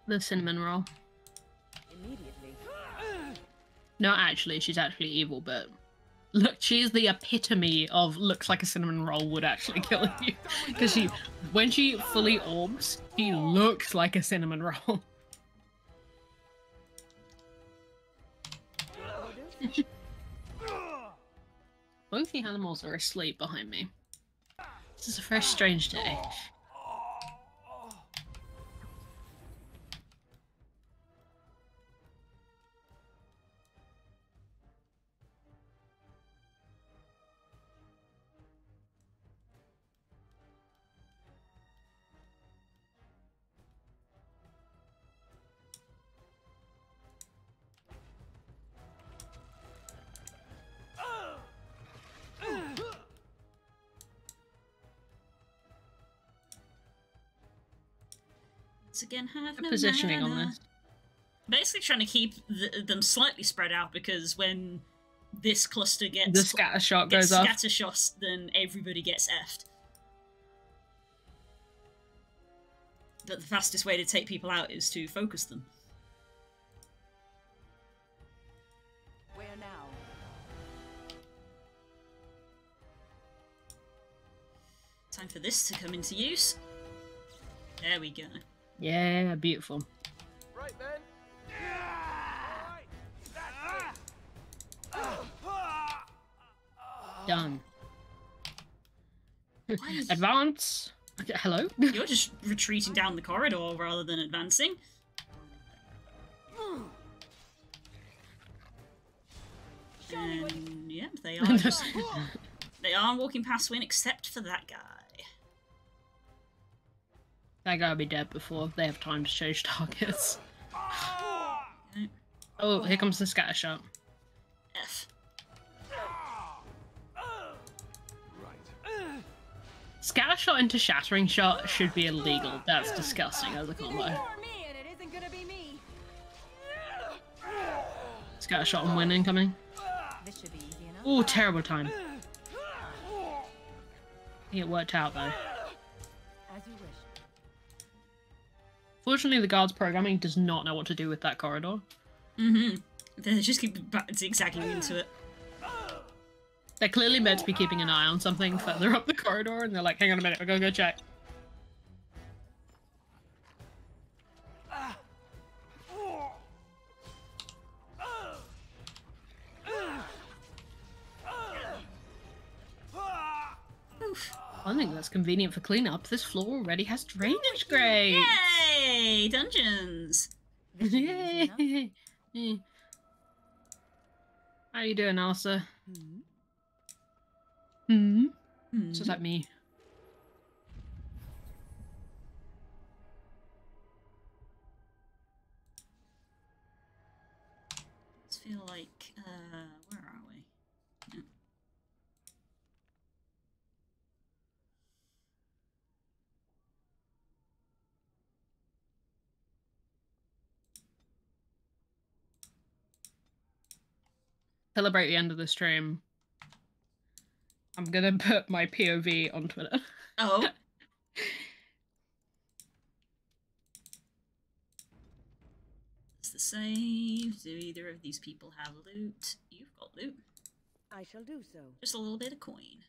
The cinnamon roll. Immediately. No, actually, she's actually evil, but look, she's the epitome of looks like a cinnamon roll would actually kill you. Because she, when she fully orbs, she looks like a cinnamon roll. Both the animals are asleep behind me. This is a very strange day. didn't have no positioning on this. Basically, trying to keep them slightly spread out because when this cluster gets the scatter shot goes scatter off, scatter shots, then everybody gets effed. But the fastest way to take people out is to focus them. Where now? Time for this to come into use. There we go. Yeah, beautiful. Right then. Done. Advance. Okay, hello. You're just retreating down the corridor rather than advancing. And yeah, they are just, they are walking past Wynne except for that guy. That gotta be dead before they have time to change targets. Oh, here comes the scatter shot. F. Scatter shot into shattering shot should be illegal. That's disgusting as a combo. me, and it isn't gonna be me. Scatter shot and win incoming. This should be easy enough. Oh, terrible time. It worked out though. Fortunately, the guard's programming does not know what to do with that corridor. Mm-hmm. They just keep zigzagging into it. They're clearly meant to be keeping an eye on something further up the corridor, and they're like, hang on a minute, we're gonna go check. I think that's convenient for cleanup. This floor already has drainage grates. Yay! Dungeons! Yay! How are you doing, Elsa? Hmm. So is that me? Let's feel like, uh, where are we? Yeah. Celebrate the end of the stream. I'm gonna put my POV on Twitter. Oh. It's the same. Do either of these people have loot? You've got loot. I shall do so. Just a little bit of coin.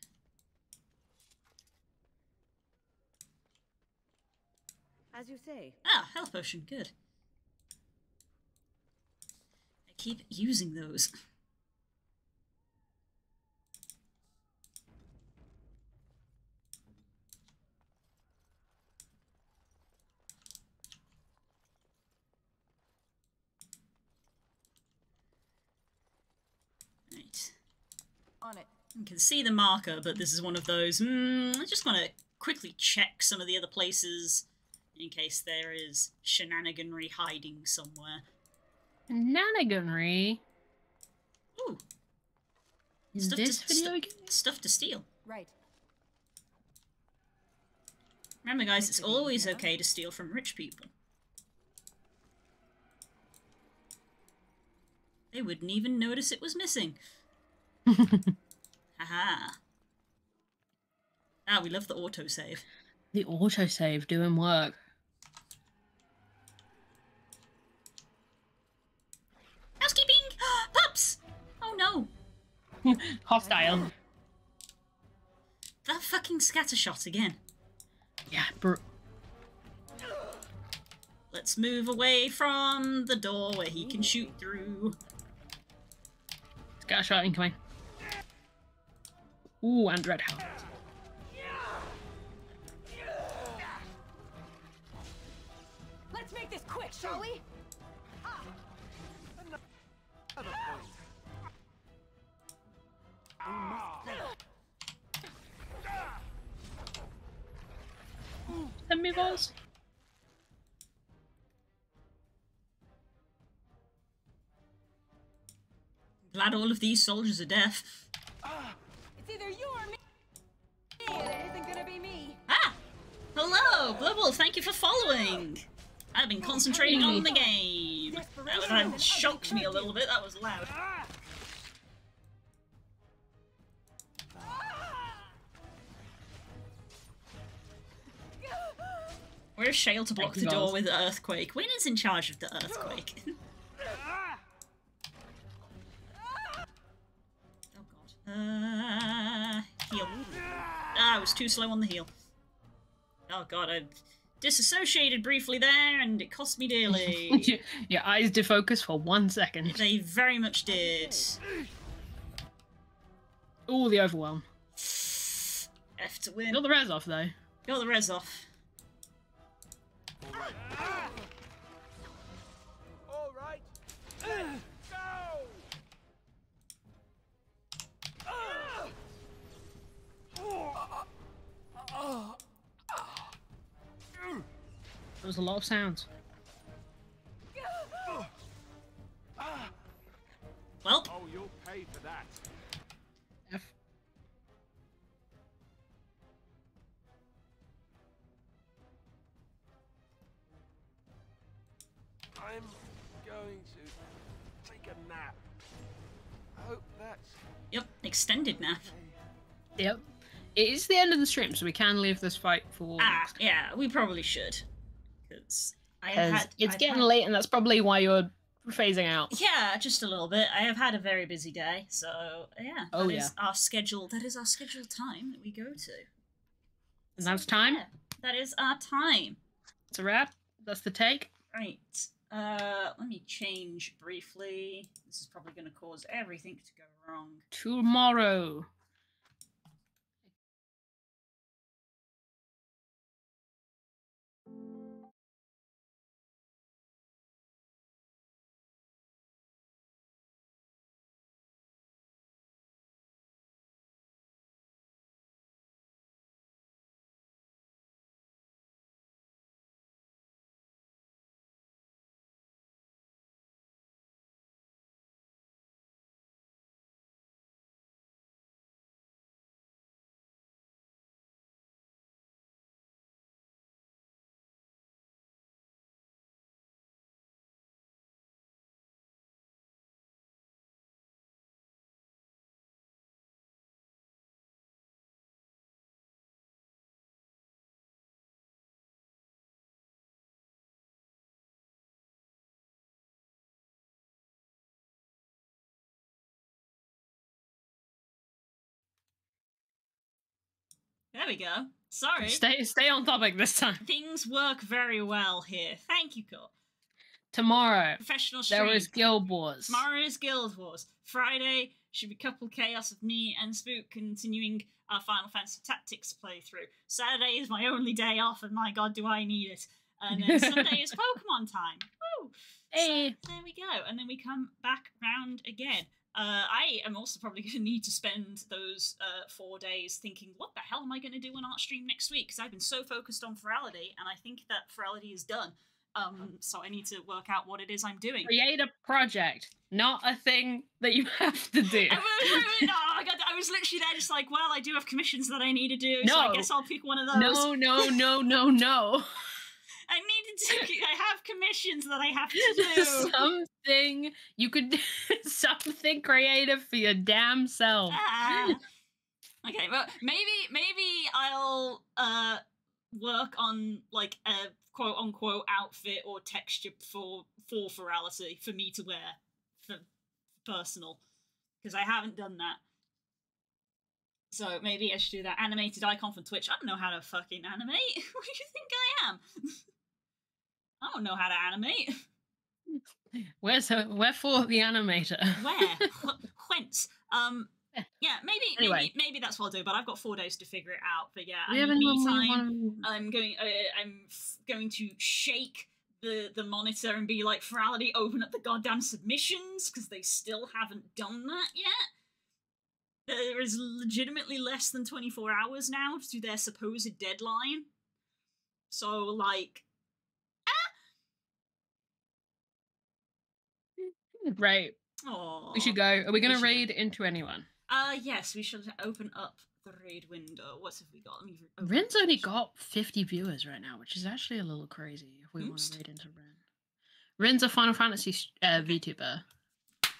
As you say. Ah, health potion. Good. I keep using those. Right. On it. You can see the marker, but this is one of those. Hmm, I just want to quickly check some of the other places in case there is shenaniganry hiding somewhere. Nanagonry. Ooh. In Stuff this to, video stu- game? stuff to steal. Right. Remember, guys, it's always okay to steal from rich people. They wouldn't even notice it was missing. Haha. Ah, we love the autosave. The autosave doing work. Housekeeping! Pups! Oh no! Hostile. That fucking scattershot again. Yeah, br- Let's move away from the door where he can shoot through. Scatter shot incoming. Ooh, and red hound. Let's make this quick, shall we? Send me balls. Glad all of these soldiers are deaf. It's either you or me. It isn't gonna be me. Ah! Hello, Blubble, thank you for following! I've been concentrating on the game. That, that shocked me a little bit, that was loud. Where's Shale to block the door with the earthquake? Wynne is in charge of the earthquake. oh god. Uh, heal. Ah, I was too slow on the heal. Oh god, I disassociated briefly there, and it cost me dearly. Your eyes defocus for one second. they very much did. All the overwhelm. F to Wynne. Got the res off though. Got the res off. All right. Go! There was a lot of sounds. Well. Oh, you'll pay for that. F. I'm going to take a nap. I hope that's. Yep, extended nap. Yep. It is the end of the stream, so we can leave this fight for. Ah, yeah, we probably should. Because I have had. it's I've getting had- late, and that's probably why you're phasing out. Yeah, just a little bit. I have had a very busy day, so yeah. Oh, that is yeah. our schedule. That is our scheduled time that we go to. And that's time. Yeah, That is our time. It's a wrap. That's the take. Right. Uh, let me change briefly. This is probably going to cause everything to go wrong. Tomorrow. There we go. Sorry. Stay stay on topic this time. Things work very well here. Thank you, Cole. Tomorrow. Professional There stream. is Guild Wars. Tomorrow is Guild Wars. Friday should be Couple Chaos of me and Spook continuing our Final Fantasy Tactics playthrough. Saturday is my only day off, and my god, do I need it. And then Sunday is Pokemon time. Woo! Hey. So eh. there we go. And then we come back round again. Uh, I am also probably going to need to spend those uh, four days thinking, what the hell am I going to do on Art Stream next week? Because I've been so focused on Ferality, and I think that Ferality is done. Um, so I need to work out what it is I'm doing. Create a project, not a thing that you have to do. I was, no, I, got, I was literally there just like, well, I do have commissions that I need to do, so I guess I'll pick one of those. No, no, no, no, no. I need to I have commissions that I have to do. something you could do something creative for your damn self. Ah. Okay, well, maybe maybe I'll uh work on like a quote unquote outfit or texture for for Ferality for me to wear for personal because I haven't done that. So maybe I should do that animated icon from Twitch. I don't know how to fucking animate. what do you think I am? I don't know how to animate. Where's her, wherefore the animator? Where? Whence? Um. Yeah, maybe, Anyway. maybe maybe that's what I'll do. But I've got four days to figure it out. But yeah, Do I we have need me anyone we time. I'm going. Uh, I'm f- going to shake the the monitor and be like, "Ferality, open up the goddamn submissions," because they still haven't done that yet. There is legitimately less than 24 hours now to their supposed deadline. So like, Right. oh, We should go. Are we going to should go. raid into anyone? Uh, yes, we should open up the raid window. What have we got? Let re- Ren's only got 50 viewers right now, which is actually a little crazy if we want to raid into Ren. Ren's a Final Fantasy uh, VTuber,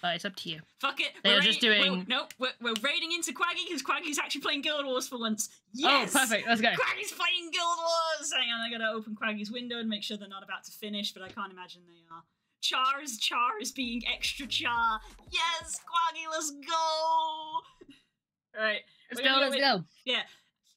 but it's up to you. Fuck it. They're we're just doing- We're, nope, we're, we're raiding into Quaggy because Quaggy's actually playing Guild Wars for once. Yes! Oh, perfect. Let's go. Quaggy's playing Guild Wars! hang on, I gotta open Quaggy's window and make sure they're not about to finish, but I can't imagine they are. Char's char is being extra char. Yes, Quaggy, let's go! Alright. Let's go, let's go. Yeah.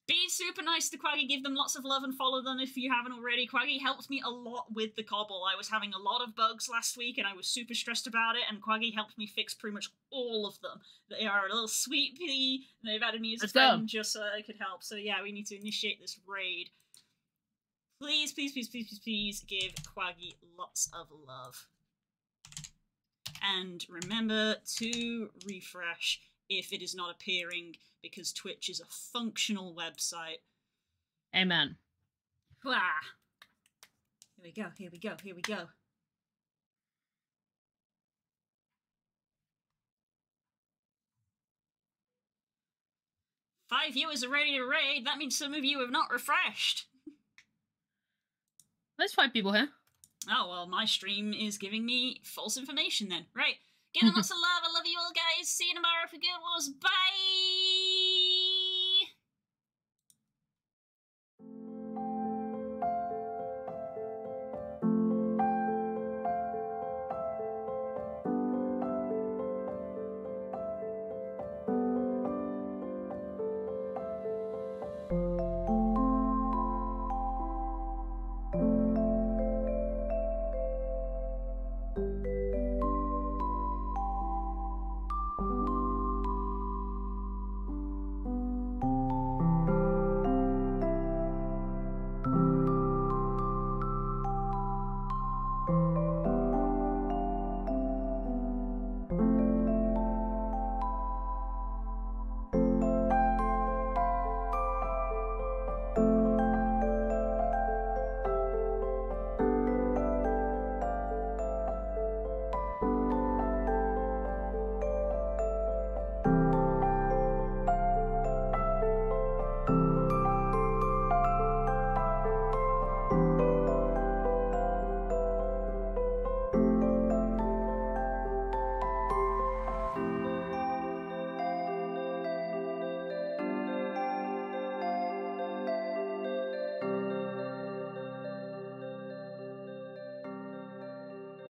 Be super nice to Quaggy, give them lots of love and follow them if you haven't already. Quaggy helped me a lot with the cobble. I was having a lot of bugs last week and I was super stressed about it, and Quaggy helped me fix pretty much all of them. They are a little sweet pea, and they've added me as a friend just so I could help. So yeah, we need to initiate this raid. Please, please, please, please, please, please give Quaggy lots of love. And remember to refresh if it is not appearing because Twitch is a functional website. Amen. Wah. Here we go, here we go, here we go. Five viewers are ready to raid. That means some of you have not refreshed. There's five people here. Oh, well, my stream is giving me false information then. Right. Them lots of love. I love you all, guys. See you tomorrow for Guild Wars. Bye!